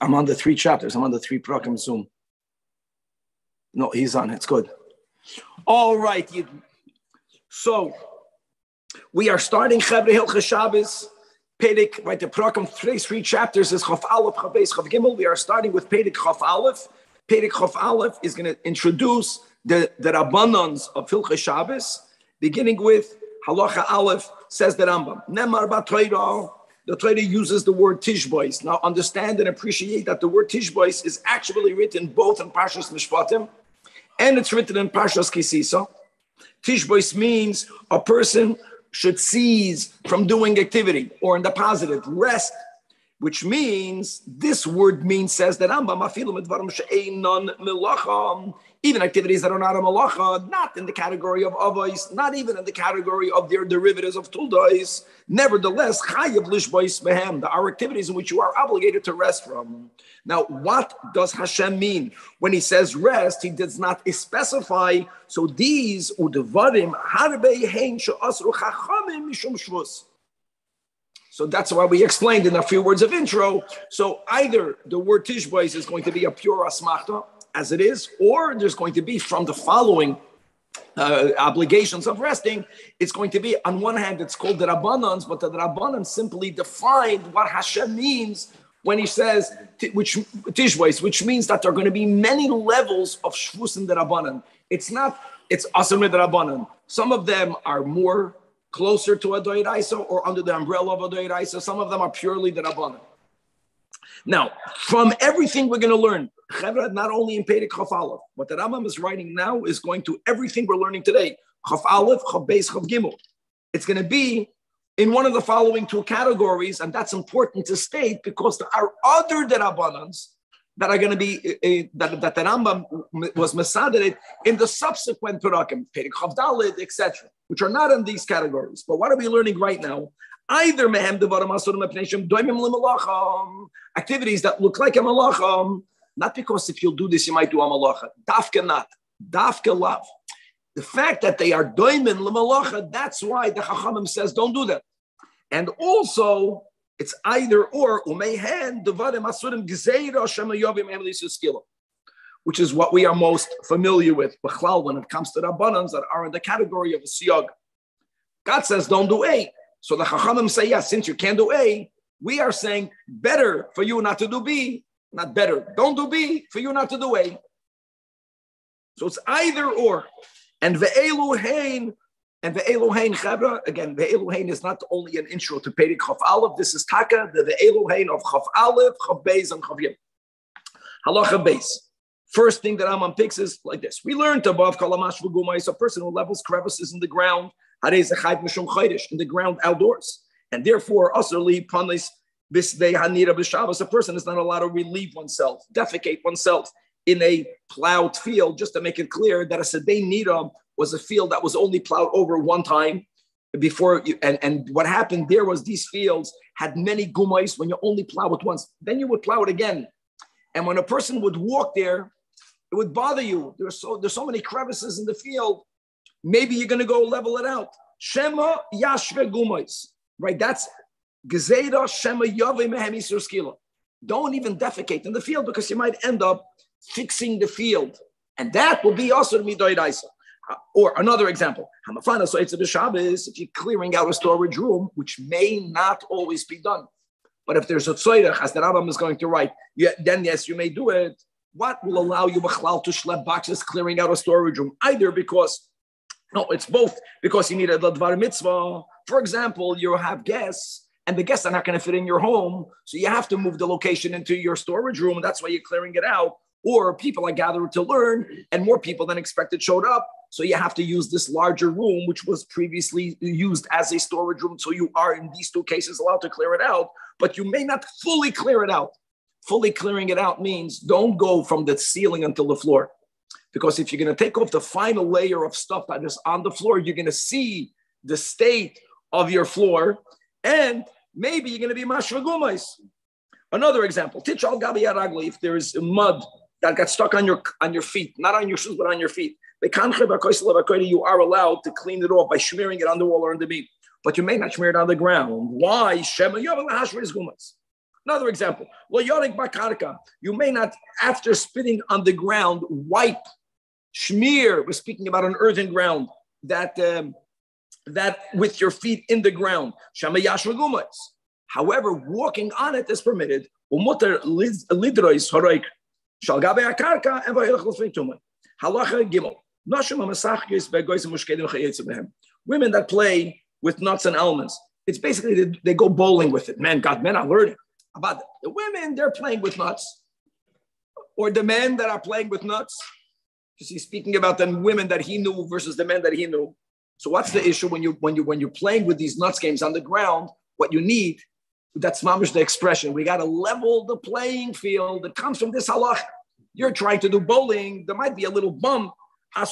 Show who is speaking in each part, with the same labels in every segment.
Speaker 1: I'm on the three chapters. I'm on the three prakim Zoom. No, he's on. It's good. All right. So we are starting Chevre Hilchah Shabbos. Pedig, right, the program, three, three chapters is Chaf Aleph, Chaf Beis, Chaf Gimel. We are starting with Perek Chaf Aleph. Perek Chaf Aleph is going to introduce the, the Rabbanans of Hilchah Shabbos, beginning with Halacha Aleph, says the Rambam. Nemar Batoira, the Torah uses the word Tishbois. Now understand and appreciate that the word Tishbois is actually written both in Parshas Mishpatim and it's written in Parshas Kisisa. Tishbois means a person should cease from doing activity, or in the positive, rest, which means this word means says that even activities that are not a malacha, not in the category of avos, not even in the category of their derivatives of tuldais. Nevertheless, chayav lishbois behem, are activities in which you are obligated to rest from. Now, what does Hashem mean when He says rest? He does not specify. So these udevarim harbe hein she'asru chachamim mishum shvus. So that's why we explained in a few words of intro. So either the word tishbois is going to be a pure asmachta, as it is, or there's going to be from the following uh, obligations of resting, it's going to be on one hand, it's called the Rabbanans, but the Rabbanan simply defined what Hashem means when he says which tishbois, which means that there are going to be many levels of shvus in the Rabbanan. It's not, it's asam the Rabbanan. Some of them are more closer to a Doiraisa or under the umbrella of a Doiraisa. Some of them are purely the Rabbanan. Now, from everything we're going to learn, not only in Perek Chaf Aleph, what the Rambam is writing now is going to everything we're learning today. Chaf Aleph, Chaf Beis, Chaf Gimel. It's going to be in one of the following two categories, and that's important to state because there are other derabanans that are going to be uh, that, that the Rambam was mesadered in the subsequent perakim, Perek Chaf Dalet, etc., which are not in these categories. But what are we learning right now? Either mehem devarim asurim epneshim doimim limalacham activities that look like a malacham, not because if you'll do this you might do a malacha. Dafka not, dafka love. The fact that they are doimin lemalacha, that's why the Chachamim says don't do that. And also, it's either or, umehen devarim asurim gezeira shemayovim emelisus which is what we are most familiar with, when it comes to Rabbanans that are in the category of a siyag. God says, don't do A. So the Chachamim say, yes, since you can't do A, we are saying better for you not to do B, not better. Don't do B for you not to do A. So it's either or. And ve'elu hein, and ve'elu hein chabra, again, ve'elu hein is not only an intro to Perek Chaf Aleph, this is Taka, the ve'elu hein of Chaf Aleph, Chaf Beis, and Chaf Yim. Halacha Beis. First thing that Amman picks is like this. We learned above Kalamash Vuguma a person who levels crevices in the ground, in the ground outdoors. And therefore, usherly punis this day hanira b'shabbos. A person is not allowed to relieve oneself, defecate oneself in a plowed field, just to make it clear that a sedei nira was a field that was only plowed over one time before you, and, and what happened there was these fields had many gumais when you only plow it once then you would plow it again and when a person would walk there it would bother you there's so there's so many crevices in the field maybe you're going to go level it out shema yashve gumais right that's Gezeda Shema Yave Mehemisur Skila. Don't even defecate in the field because you might end up fixing the field. And that will be also Midoidaisa. Uh, or another example, Hamafana so it's a Shabbos, if you're clearing out a storage room, which may not always be done. But if there's a tzoyrech, as the Rambam is going to write, yeah, then yes, you may do it. What will allow you to schlep boxes clearing out a storage room? Either because, no, it's both because you need a dvar mitzvah. For example, you have guests and the guests are not going to fit in your home. So you have to move the location into your storage room. That's why you're clearing it out. Or people are gathered to learn, and more people than expected showed up. So you have to use this larger room, which was previously used as a storage room. So you are, in these two cases, allowed to clear it out, but you may not fully clear it out. Fully clearing it out means don't go from the ceiling until the floor. Because if you're going to take off the final layer of stuff that is on the floor, you're going to see the state of your floor. And maybe you're going to be mashvagumais. Another example, tichal gabi aragli, if there is mud that got stuck on your on your feet, not on your shoes, but on your feet. You are allowed to clean it off by smearing it on the wall or on the beam, but you may not smear it on the ground. Why? Another example. You may not, after spitting on the ground, wipe, schmear. We're speaking about an earthen ground that um, that with your feet in the ground. However, walking on it is permitted. Women that play with nuts and almonds. It's basically they, they go bowling with it. Man, God, men are learning about it. The women, they're playing with nuts. Or the men that are playing with nuts. Because he's speaking about the women that he knew versus the men that he knew. So what's the issue when you when you when you're playing with these nuts games on the ground? What you need, that's mamish the expression. We got to level the playing field. It comes from this halach. You're trying to do bowling. There might be a little bump. Why?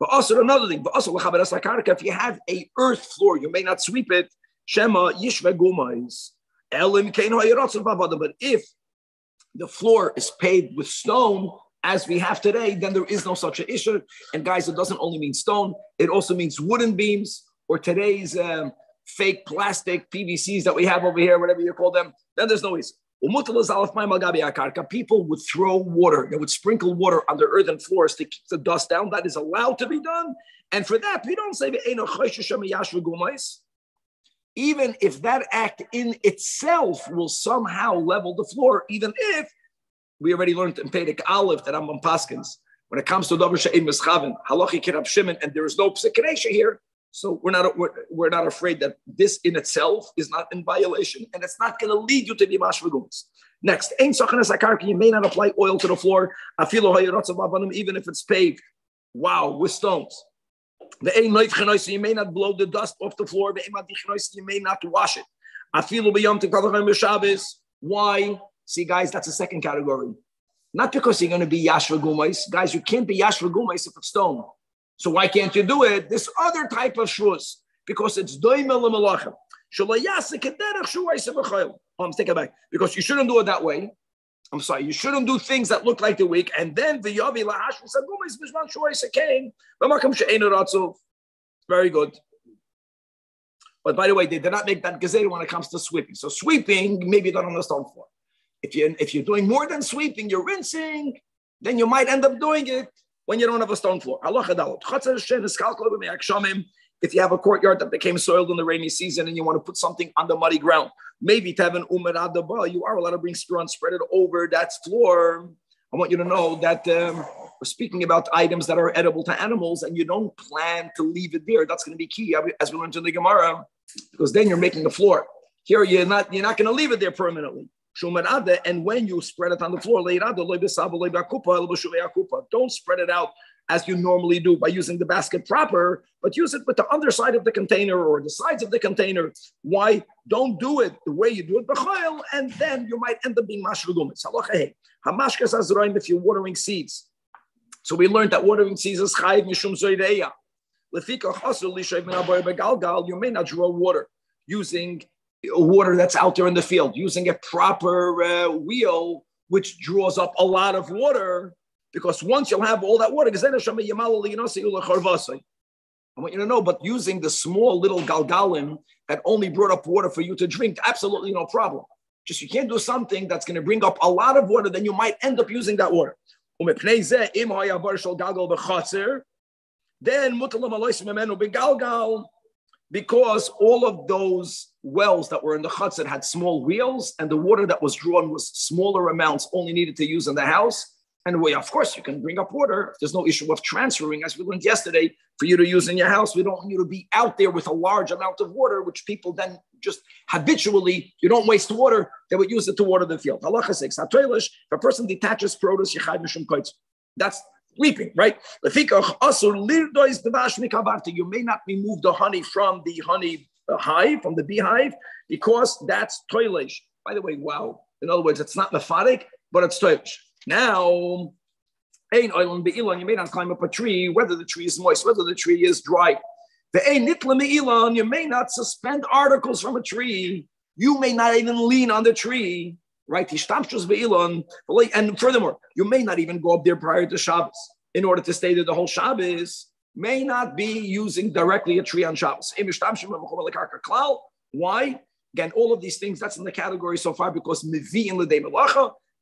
Speaker 1: But also another thing, but also if you have a earth floor, you may not sweep it. Shema yishve gumais. But if the floor is paved with stone, as we have today, then there is no such an issue. And guys, it doesn't only mean stone; it also means wooden beams or today's um, fake plastic PVCs that we have over here, whatever you call them. Then there's no issue. People would throw water, they would sprinkle water on the earthen floors to keep the dust down. That is allowed to be done. And for that, we don't say, even if that act in itself will somehow level the floor, even if we already learned in Perek Aleph that I'm on Paskins, when it comes to Davar She'im Mischaven, Halachi Kirab Shimon, and there is no psikinesha here, so we're not we're, we're not afraid that this in itself is not in violation, and it's not going to lead you to be mashvaguns. Next, ein sachanas akarki, you may not apply oil to the floor, even if it's paved. Wow, with stones. The ein noif you may not blow the dust off the floor. The ein you may not wash it. Afilu b'yom tekavachem Why? See, guys, that's a second category. Not because you're going to be yashva gumais. Guys, you can't be yashva gumais if it's stone. So why can't you do it? This other type of shvus, because it's doimel melachim. Oh, I'm taking back because you shouldn't do it that way. I'm sorry, you shouldn't do things that look like the weak, and then the yavi lahash came. Very good. But by the way, they did not make that gazette when it comes to sweeping. So sweeping, maybe you don't understand for. If you if you're doing more than sweeping, you're rinsing, then you might end up doing it when you don't have a stone floor. If you have a courtyard that became soiled in the rainy season and you want to put something on the muddy ground, maybe to have an umeradaba, you are allowed to bring straw and spread it over that floor. I want you to know that um, we're speaking about items that are edible to animals, and you don't plan to leave it there. That's going to be key, as we learned in the Gemara, because then you're making the floor. Here, you're not you're not going to leave it there permanently. And when you spread it on the floor, don't spread it out as you normally do by using the basket proper, but use it with the underside of the container or the sides of the container. Why? Don't do it the way you do it, b'chayil, and then you might end up being mashrugumitz. Hamashkas azroim if you're watering seeds. So we learned that watering seeds is chayiv mishum zoideya. You may not draw water using water that's out there in the field, using a proper uh, wheel which draws up a lot of water, because once you'll have all that water, I want you to know, but using the small little galgalim that only brought up water for you to drink, absolutely no problem. Just you can't do something that's going to bring up a lot of water, then you might end up using that water. Then because all of those wells that were in the chutzit had small wheels, and the water that was drawn was smaller amounts, only needed to use in the house. And we, of course, you can bring up water. There's no issue of transferring, as we learned yesterday, for you to use in your house. We don't want you to be out there with a large amount of water, which people then just habitually, you don't waste water, they would use it to water the field. Halacha 6. If a person detaches produce, that's weeping, right? You may not remove the honey from the honey hive, from the beehive, because that's toilish. By the way, wow. In other words, it's not mephatic, but it's toilish. Now, you may not climb up a tree, whether the tree is moist, whether the tree is dry. The ein nitla me'ilan, you may not suspend articles from a tree. You may not even lean on the tree right? And furthermore, you may not even go up there prior to Shabbos in order to stay there the whole Shabbos. may not be using directly a tree on Shabbos. Why? Again, all of these things, that's in the category so far because mivi in the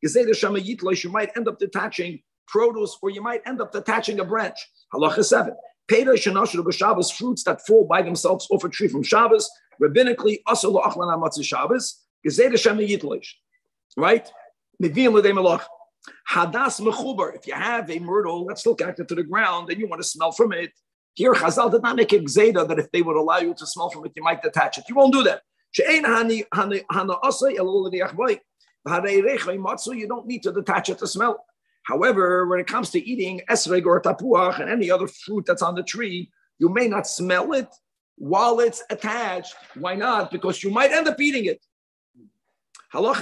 Speaker 1: melacha, you might end up detaching produce or you might end up detaching a branch. Halacha 7. Peda shenashru Shabbos, fruits that fall by themselves off a tree from Shabbos, rabbinically, also lo achlan amatzah Shabbos, gezeh Hashem yitlosh. Right? Mivi in the melacha. Hadas mechuber. If you have a myrtle that's still connected to the ground and you want to smell from it, here Chazal did not make a gzeda that if they would allow you to smell from it, you might detach it. You won't do that. You don't need to detach it to smell. However, when it comes to eating esreg or tapuach and any other fruit that's on the tree, you may not smell it while it's attached. Why not? Because you might end up eating it. Based on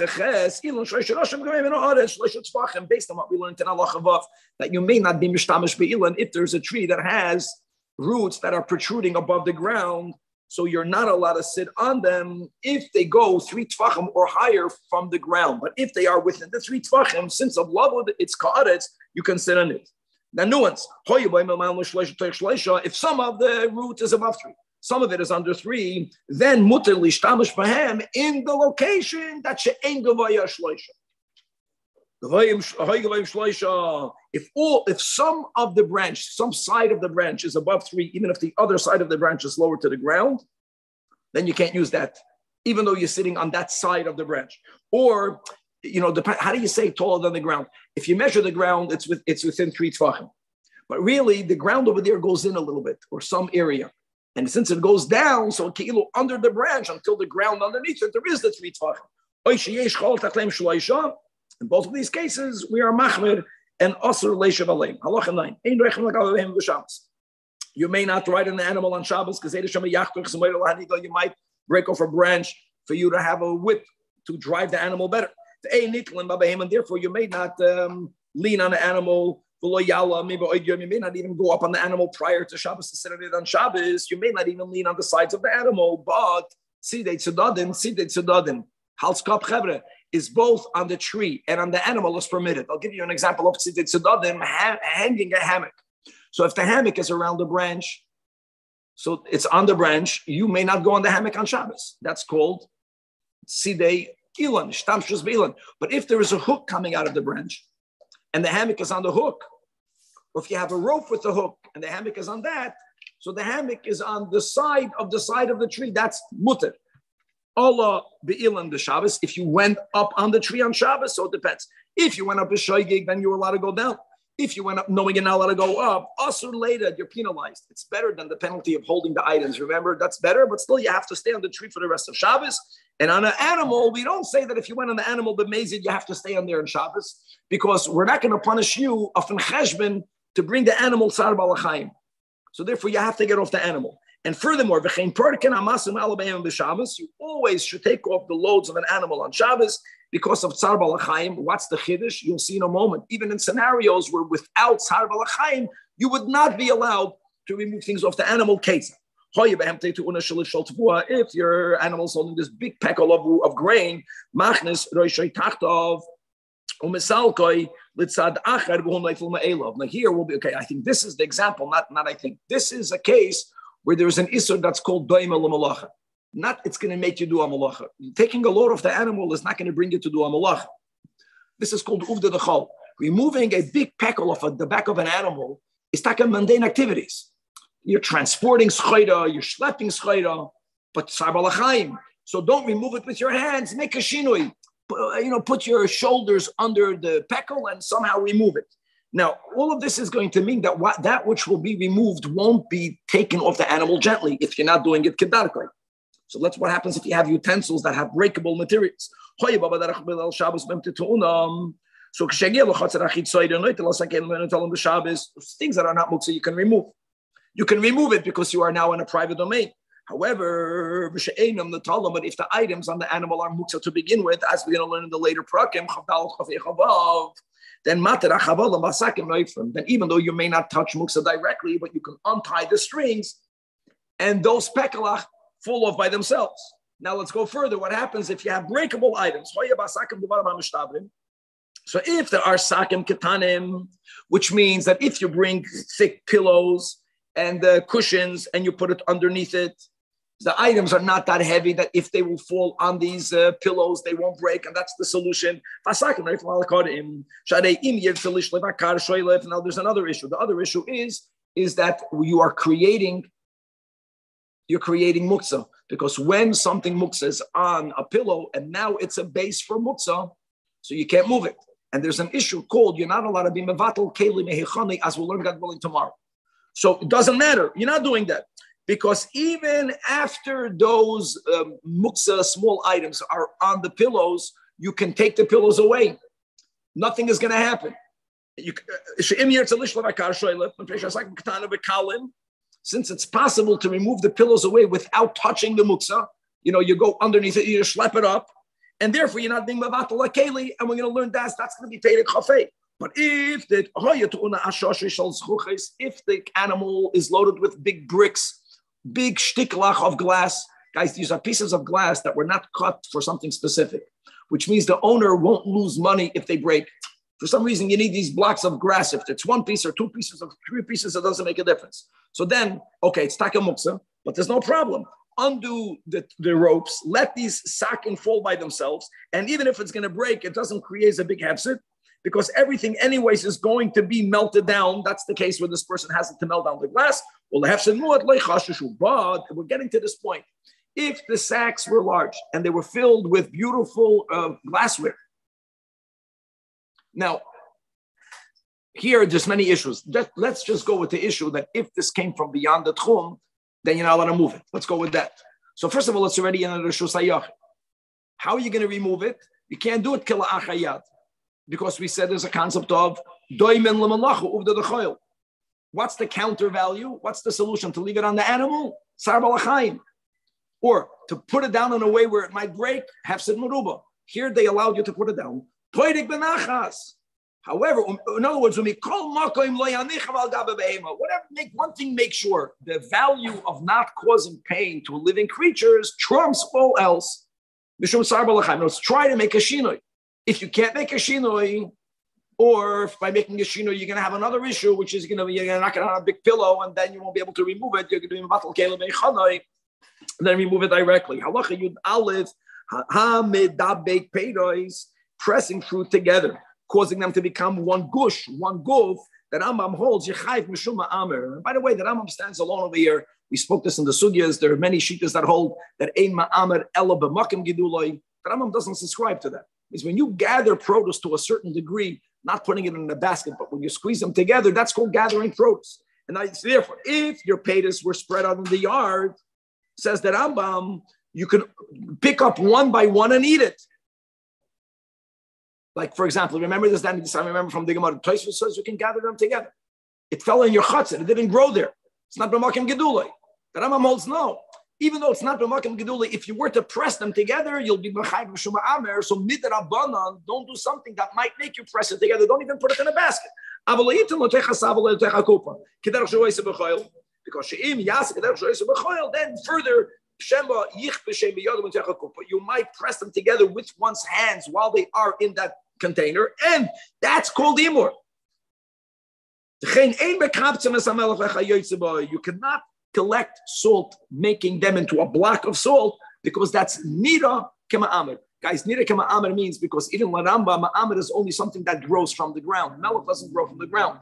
Speaker 1: what we learned in Halacha Vav, that you may not be mishtamish be'ilan if there's a tree that has roots that are protruding above the ground, so you're not allowed to sit on them if they go three tvachim or higher from the ground. But if they are within the three tvachim, since of love it's ka'aretz, you can sit on it. Now, nuance. If some of the root is above three, some of it is under three, then mutter lishtamish in the location that she'en gavaya. If all, if some of the branch, some side of the branch is above three, even if the other side of the branch is lower to the ground, then you can't use that, even though you're sitting on that side of the branch. Or, you know, how do you say taller than the ground? If you measure the ground, it's with, it's within three tvachim. But really, the ground over there goes in a little bit, or some area. And since it goes down, so kilo under the branch until the ground underneath it, there is the three tvachim. In both of these cases, we are machmir and osir leishav aleim. Halacha nine. Ein rechem b'Shabbos. You may not ride an animal on Shabbos because you might break off a branch for you to have a whip to drive the animal better. And therefore, you may not um, lean on the animal. You may not even go up on the animal prior to Shabbos to sit on it on Shabbos. You may not even lean on the sides of the animal, but see they tzadadin, see they chevre is both on the tree and on the animal is permitted. I'll give you an example of tzitzadim hanging a hammock. So if the hammock is around the branch, so it's on the branch, you may not go on the hammock on Shabbos. That's called sidei ilan, shtamshus ilan. But if there is a hook coming out of the branch and the hammock is on the hook, or if you have a rope with the hook and the hammock is on that, so the hammock is on the side of the side of the tree, that's mutter. Allah be'ilan the Shabbos. If you went up on the tree on Shabbos, so it depends. If you went up a shoygig, then you were allowed to go down. If you went up knowing you're not allowed to go up, also later you're penalized. It's better than the penalty of holding the items. Remember, that's better, but still you have to stay on the tree for the rest of Shabbos. And on an animal, we don't say that if you went on the animal bemazid, you have to stay on there in Shabbos, because we're not going to punish you of cheshbon to bring the animal balachayim. So therefore, you have to get off the animal. And furthermore, you always should take off the loads of an animal on Shabbos because of Tsar Balachayim. What's the Chiddush? You'll see in a moment. Even in scenarios where without Tsar Balachayim, you would not be allowed to remove things off the animal case. If your animal's holding this big peckle of, of grain, machnes now here will be okay. I think this is the example, not, not I think. This is a case where there's an isur that's called doima malacha. Not it's going to make you do a malacha. Taking a load of the animal is not going to bring you to do a malacha. This is called uvda dechal. Removing a big peckle off of the back of an animal is like a mundane activities. You're transporting schayda, you're schlepping schayda, but sarbalachayim. So don't remove it with your hands. Make a shinui. Uh, you know, put your shoulders under the peckle and somehow remove it. Now, all of this is going to mean that what, that which will be removed won't be taken off the animal gently if you're not doing it kedarkly. So that's what happens if you have utensils that have breakable materials. So things that are not muksa, you can remove. You can remove it because you are now in a private domain. However, but if the items on the animal are muksa to begin with, as we're going to learn in the later prakim, then then even though you may not touch muksa directly, but you can untie the strings, and those pekalach fall off by themselves. Now let's go further. What happens if you have breakable items? So if there are sakim ketanim, which means that if you bring thick pillows and the cushions and you put it underneath it. The items are not that heavy that if they will fall on these uh, pillows, they won't break, and that's the solution. Now, there's another issue. The other issue is, is that you are creating, you're creating muksa. Because when something muksa is on a pillow and now it's a base for muksa, so you can't move it. And there's an issue called you're not allowed to be mevatel keli mehichani, as we'll learn God willing tomorrow. So it doesn't matter. You're not doing that because even after those um, muksa small items are on the pillows, you can take the pillows away. Nothing is going to happen. You, since it's possible to remove the pillows away without touching the muksa, you know, you go underneath it, you slap it up, and therefore you're not being mavatal akeli, and we're going to learn that that's going to be at chafei. But if the if the animal is loaded with big bricks, big shtiklach of glass, guys, these are pieces of glass that were not cut for something specific, which means the owner won't lose money if they break. For some reason, you need these blocks of grass. If it's one piece or two pieces or three pieces, it doesn't make a difference. So then, okay, it's takamuksa, but there's no problem. Undo the, the ropes, let these sack and fall by themselves. And even if it's going to break, it doesn't create a big hefset because everything, anyways, is going to be melted down. That's the case where this person has it to melt down the glass. But we're getting to this point. If the sacks were large and they were filled with beautiful uh, glassware, now here there's many issues. Let's just go with the issue that if this came from beyond the tchum, then you're not allowed to move it. Let's go with that. So first of all, it's already in the Rishus How are you going to remove it? You can't do it kila achayat because we said there's a concept of lemalachu What's the counter value? What's the solution? To leave it on the animal? Sar Or to put it down in a way where it might break? Hefsid maruba. Here they allowed you to put it down. However, um, in other words, when we call whatever, make one thing, make sure the value of not causing pain to living creatures trumps all else. Let's try to make a shinoi. If you can't make a shinoi, or if by making a shinoi you're going to have another issue, which is going to be you're not going to have a big pillow, and then you won't be able to remove it. You're going to be battle and then remove it directly. Halacha yud aleph ha medabek peiros pressing fruit together, causing them to become one gush, one guf. That Rambam holds Yechayv Mishuma Amir. And by the way, the Rambam stands alone over here. We spoke this in the sugyas. There are many shitas that hold that Ein Ma'amir Ela B'Makim Giduloi. The Rambam doesn't subscribe to that is when you gather produce to a certain degree, not putting it in a basket, but when you squeeze them together, that's called gathering produce. And I, therefore, if your potatoes were spread out in the yard, says that Rambam, you can pick up one by one and eat it. Like, for example, remember this, that I remember from the Gemara, Tosfos says you can gather them together. It fell in your chutzah, it didn't grow there. It's not b'makim gedulay. The Rambam holds no even though it's not b'makim geduli, if you were to press them together, you'll be b'chayv b'shuma amer. So midrabanan, don't do something that might make you press it together. Don't even put it in a basket. Because she'im yas then further you might press them together with one's hands while they are in that container, and that's called imur. You cannot collect salt, making them into a block of salt, because that's nira kema amir. Guys, nira kema amir means because even laramba ma'amir is only something that grows from the ground. Melech doesn't grow from the ground.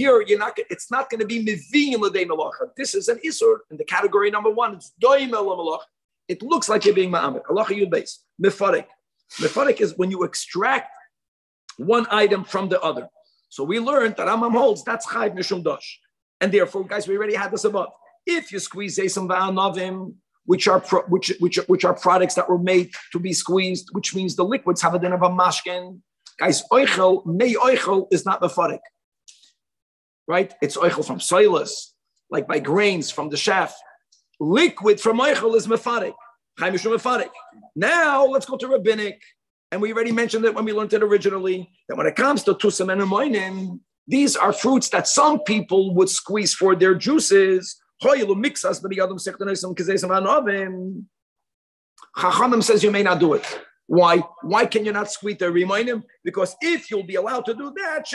Speaker 1: Here, you're not. It's not going to be miviyim l'dei malacha. This is an isur in the category number one. It's doim malacha. It looks like you're being ma'amir. Allah yud base. Mefarik. Mefarik is when you extract one item from the other. So we learned that Rambam holds that's chayv mishum dosh. And therefore, guys, we already had this above. If you squeeze some novim, which are pro, which which which are products that were made to be squeezed, which means the liquids have a din of a mashkin. Guys, oichel, may oichel is not mefarik. Right? It's oichel from soilus, like by grains from the chef. Liquid from oichel is mefarik. Now let's go to rabbinic. And we already mentioned it when we learned it originally that when it comes to tusam and moinin, these are fruits that some people would squeeze for their juices. Chachamim says you may not do it. Why? Why can you not squeeze the him? Because if you'll be allowed to do that,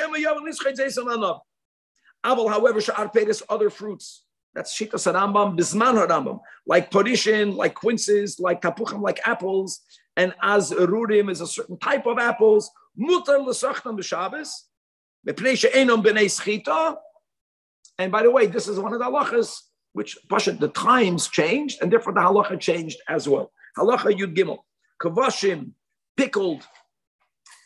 Speaker 1: Abel, however, sha'ar peres, other fruits. That's shita sarambam, bisman harambam, like porishin, like quinces, like tapuchim, like apples, and as rurim is a certain type of apples. Mutar l'sachnam b'Shabbos, And by the way, this is one of the halachas which Pasha, the times changed, and therefore the halacha changed as well. Halacha Yud Gimel, kavashim, pickled,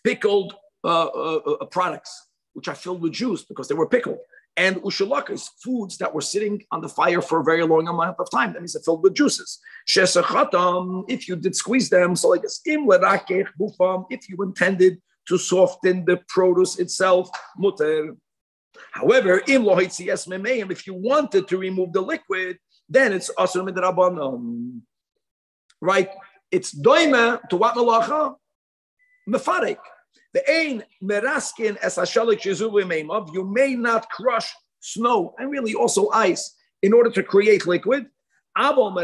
Speaker 1: pickled uh, uh, uh, products, which are filled with juice because they were pickled. And ushalakas, foods that were sitting on the fire for a very long amount of time. That means they're filled with juices. Shesachatam, if you did squeeze them, so like im bufam, if you intended to soften the produce itself, muter. However, if you wanted to remove the liquid, then it's asur midrabanan. Right? It's doima to what malacha? Mefarik. The ain meraskin as ashalik You may not crush snow and really also ice in order to create liquid. But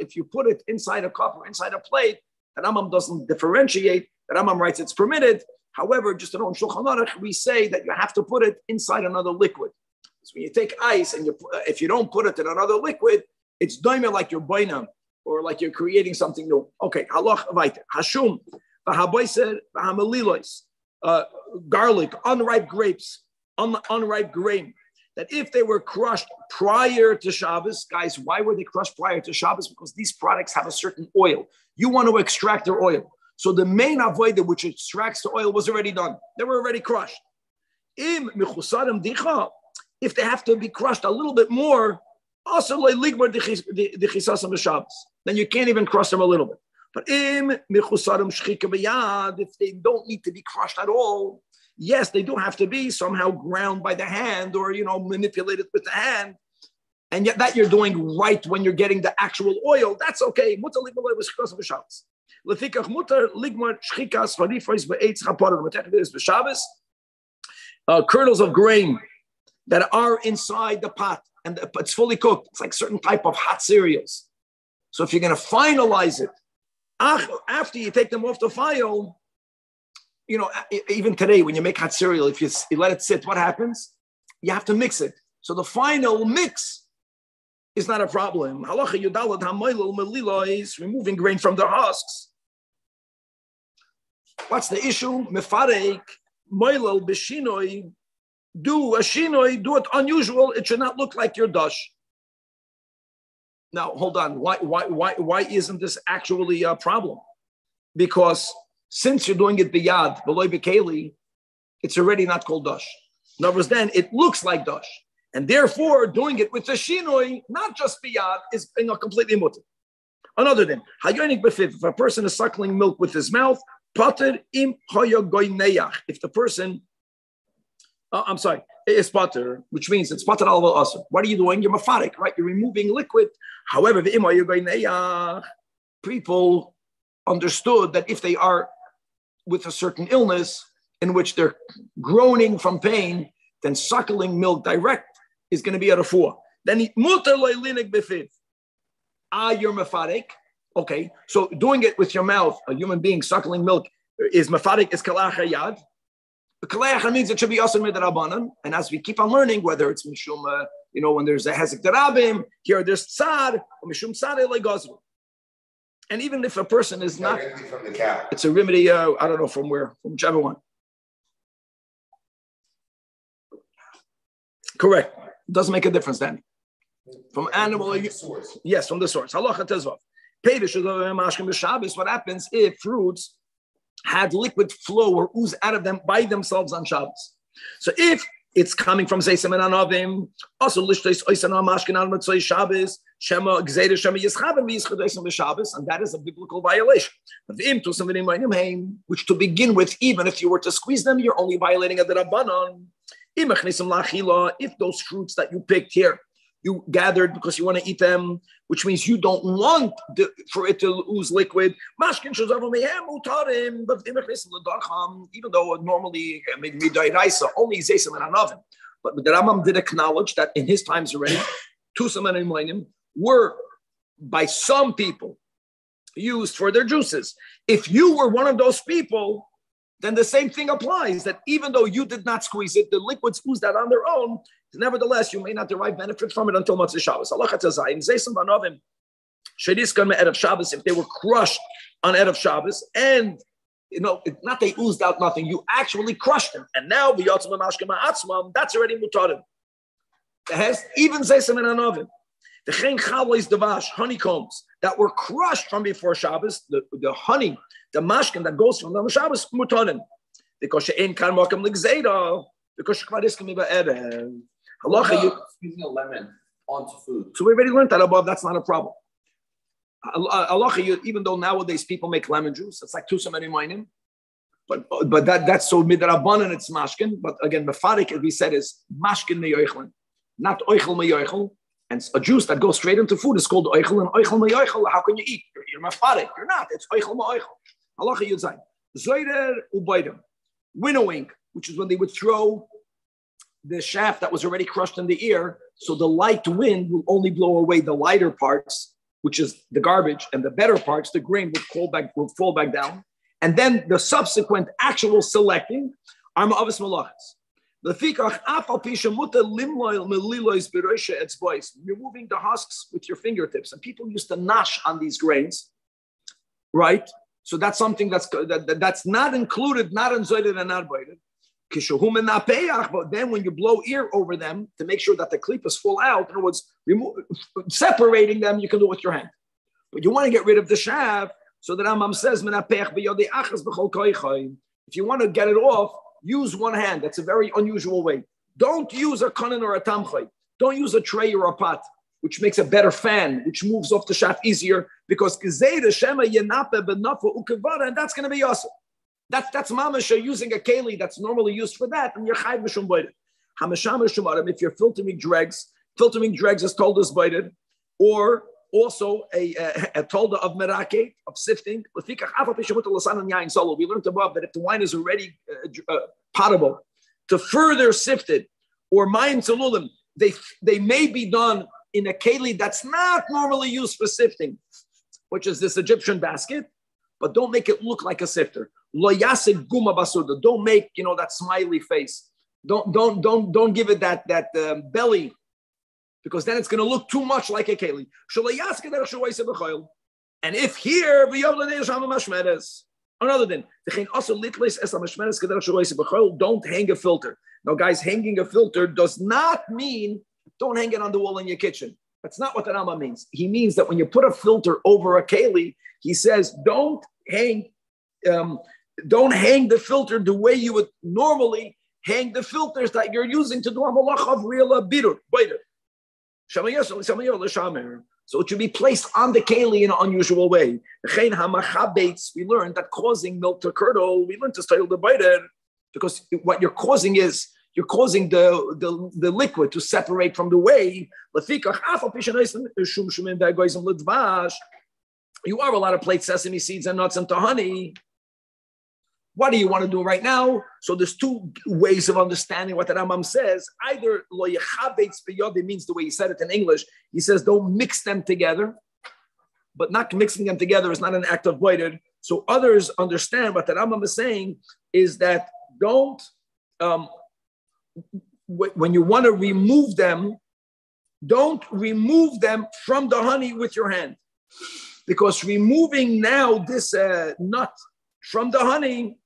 Speaker 1: if you put it inside a cup or inside a plate, the Rambam doesn't differentiate. The Rambam writes it's permitted. However, just on Shulchan Aruch, we say that you have to put it inside another liquid. So when you take ice and you, if you don't put it in another liquid, it's doimah like you're boinam or like you're creating something new. Okay, halach vaiter. Hashum, v'haboiser, v'hamelilois, uh, garlic, unripe grapes, un, unripe grain. That if they were crushed prior to Shabbos, guys, why were they crushed prior to Shabbos? Because these products have a certain oil. You want to extract their oil. So the main avodah which extracts the oil was already done. They were already crushed. If they have to be crushed a little bit more, also then you can't even crush them a little bit. But if they don't need to be crushed at all, yes, they do have to be somehow ground by the hand or you know manipulated with the hand. And yet that you're doing right when you're getting the actual oil, that's okay. Uh, kernels of grain that are inside the pot and it's fully cooked. It's like certain type of hot cereals. So if you're going to finalize it, after you take them off the fire, you know, even today when you make hot cereal, if you, let it sit, what happens? You have to mix it. So the final mix is not a problem. Halacha yudalad hamoilul melila is removing grain from the husks. What's the issue? Mefarek, moilel, beshinoi, do a shinoi, do it unusual. It should not look like your dash. Now, hold on. Why, why, why, why isn't this actually a problem? Because since you're doing it biyad, below bekeli, it's already not called dash. In other words, then it looks like dash. And therefore, doing it with the shinoi, not just biyad, is you know, completely mutter. Another thing, if a person is suckling milk with his mouth, Pater im If the person, uh, I'm sorry, it's pater, which means it's pater al asr. What are you doing? You're mafaric, right? You're removing liquid. However, the im people understood that if they are with a certain illness in which they're groaning from pain, then suckling milk direct is going to be a refuah. Then muter loylinik befiv. Ah, you're mafarik. Okay, so doing it with your mouth, a human being suckling milk, is mafarik is kalacha yad. Kalacha means it should be asr midrabanan. And as we keep on learning, whether it's mishum, uh, you know, when there's a hezek darabim, here there's tzad, or mishum tzad legazru. And even if a person is not, it's a remedy. Uh, I don't know from where, from whichever one. Correct. Doesn't make a difference then. From animal, from the source. yes, from the source. Halacha tezvav. What happens if fruits had liquid flow or ooze out of them by themselves on Shabbos? So if it's coming from Zaysim and Anavim, also Lishtais Oisan Mashkin al Mitzvah Shabbos, Shema Gzeda Shema Yischavim Yischadaisim Shabbos, and that is a biblical violation. Which to begin with, even if you were to squeeze them, you're only violating a Rabbanon. If those fruits that you picked here you gathered because you want to eat them, which means you don't want the, for it to ooze liquid. Even though normally only zesim and anavim. But the Rambam did acknowledge that in his times already, were by some people used for their juices. If you were one of those people, then the same thing applies that even though you did not squeeze it, the liquids oozed out on their own. Nevertheless, you may not derive benefit from it until Matzah Shabbos. Shabbos, if they were crushed on Erev Shabbos, and you know, not they oozed out nothing, you actually crushed them. And now, that's already mutarim. Has even Zaysim and Anovim. The chen chalais devash, honeycombs that were crushed from before Shabbos, the, the honey, the mashkin that goes from the Shabbos, mutanim. Because she she'en kan makam ligzeda, because shekvar iskim iba erev.
Speaker 2: Halacha, you using a lemon onto food.
Speaker 1: So we already learned that above. That's not a problem. Allah, uh, even though nowadays people make lemon juice, it's like two so many minim. But but that that's so midraban and it's mashkin. But again, mefarik as we said is mashkin meyoichlin, not oichel meyoichel. And a juice that goes straight into food is called oichel and oichel meyoichel. How can you eat? You're, you're. You're not. It's oichel meyoichel. Allah yudzayin. Zoider ubaydim. Winnowing, which is when they would throw the shaft that was already crushed in the ear, so the light wind will only blow away the lighter parts which is the garbage, and the better parts, the grain, would fall back, will fall back down. And then the subsequent actual selecting, malachas. Removing the husks with your fingertips, and people used to gnash on these grains, right? So that's something that's that, that's not included, not in zoided and not baited. But then when you blow ear over them to make sure that the clippers fall out, in other words, separating them, you can do it with your hand. But you want to get rid of the shaft, so that Rambam says, if you want to get it off, use one hand. That's a very unusual way. Don't use a kanan or a tamchay. Don't use a tray or a pot, which makes a better fan, which moves off the shaft easier, because shema yenape and that's going to be awesome. That's that's mamash using a keli that's normally used for that, and you're chayv mishum if you're filtering dregs, filtering dregs is told us baited, or also a, a, a tolda of merake, of sifting. We learned above that if the wine is already uh, uh, potable, to further sift it, or mayim tzalulim, they, they may be done in a keli that's not normally used for sifting, which is this Egyptian basket, but don't make it look like a sifter. Guma basuda. Don't make you know that smiley face. Don't don't don't don't give it that that um, belly, because then it's going to look too much like a keli. And if here another thing, don't hang a filter. Now, guys, hanging a filter does not mean don't hang it on the wall in your kitchen. That's not what the Rama means. He means that when you put a filter over a keli, he says don't hang um, don't hang the filter the way you would normally hang the filters that you're using to do a malach of real birur. So it should be placed on the keli in an unusual way. We learned that causing milk to curdle, we learned to style the biter because what you're causing is you're causing the, the, the liquid to separate from the whey. You are allowed to plate sesame seeds and nuts into honey. What do you want to do right now? So there's two ways of understanding what the Rambam says. Either means the way he said it in English. He says don't mix them together, but not mixing them together is not an act of voided. So others understand what the Rambam is saying is that don't um, when you want to remove them, don't remove them from the honey with your hand, because removing now this uh, nut from the honey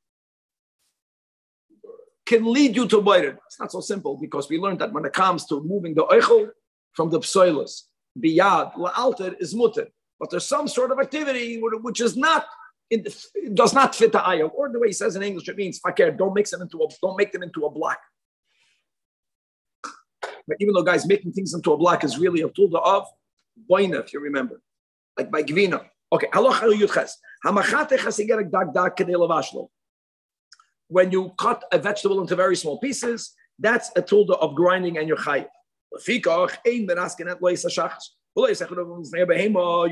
Speaker 1: can lead you to bite. It's not so simple because we learned that when it comes to moving the oichel from the psoilus, biyad, la'alter is mutter. But there's some sort of activity which is not, it does not fit the ayah. Or the way he says in English, it means fakir, don't mix them into a, don't make them into a block. But even though guys making things into a block is really a tool of boina, if you remember, like by gvina. Okay, halacha yudches. Hamachate chasigerek dag dag kedei lavashlo when you cut a vegetable into very small pieces, that's a tool of grinding and you're chayiv.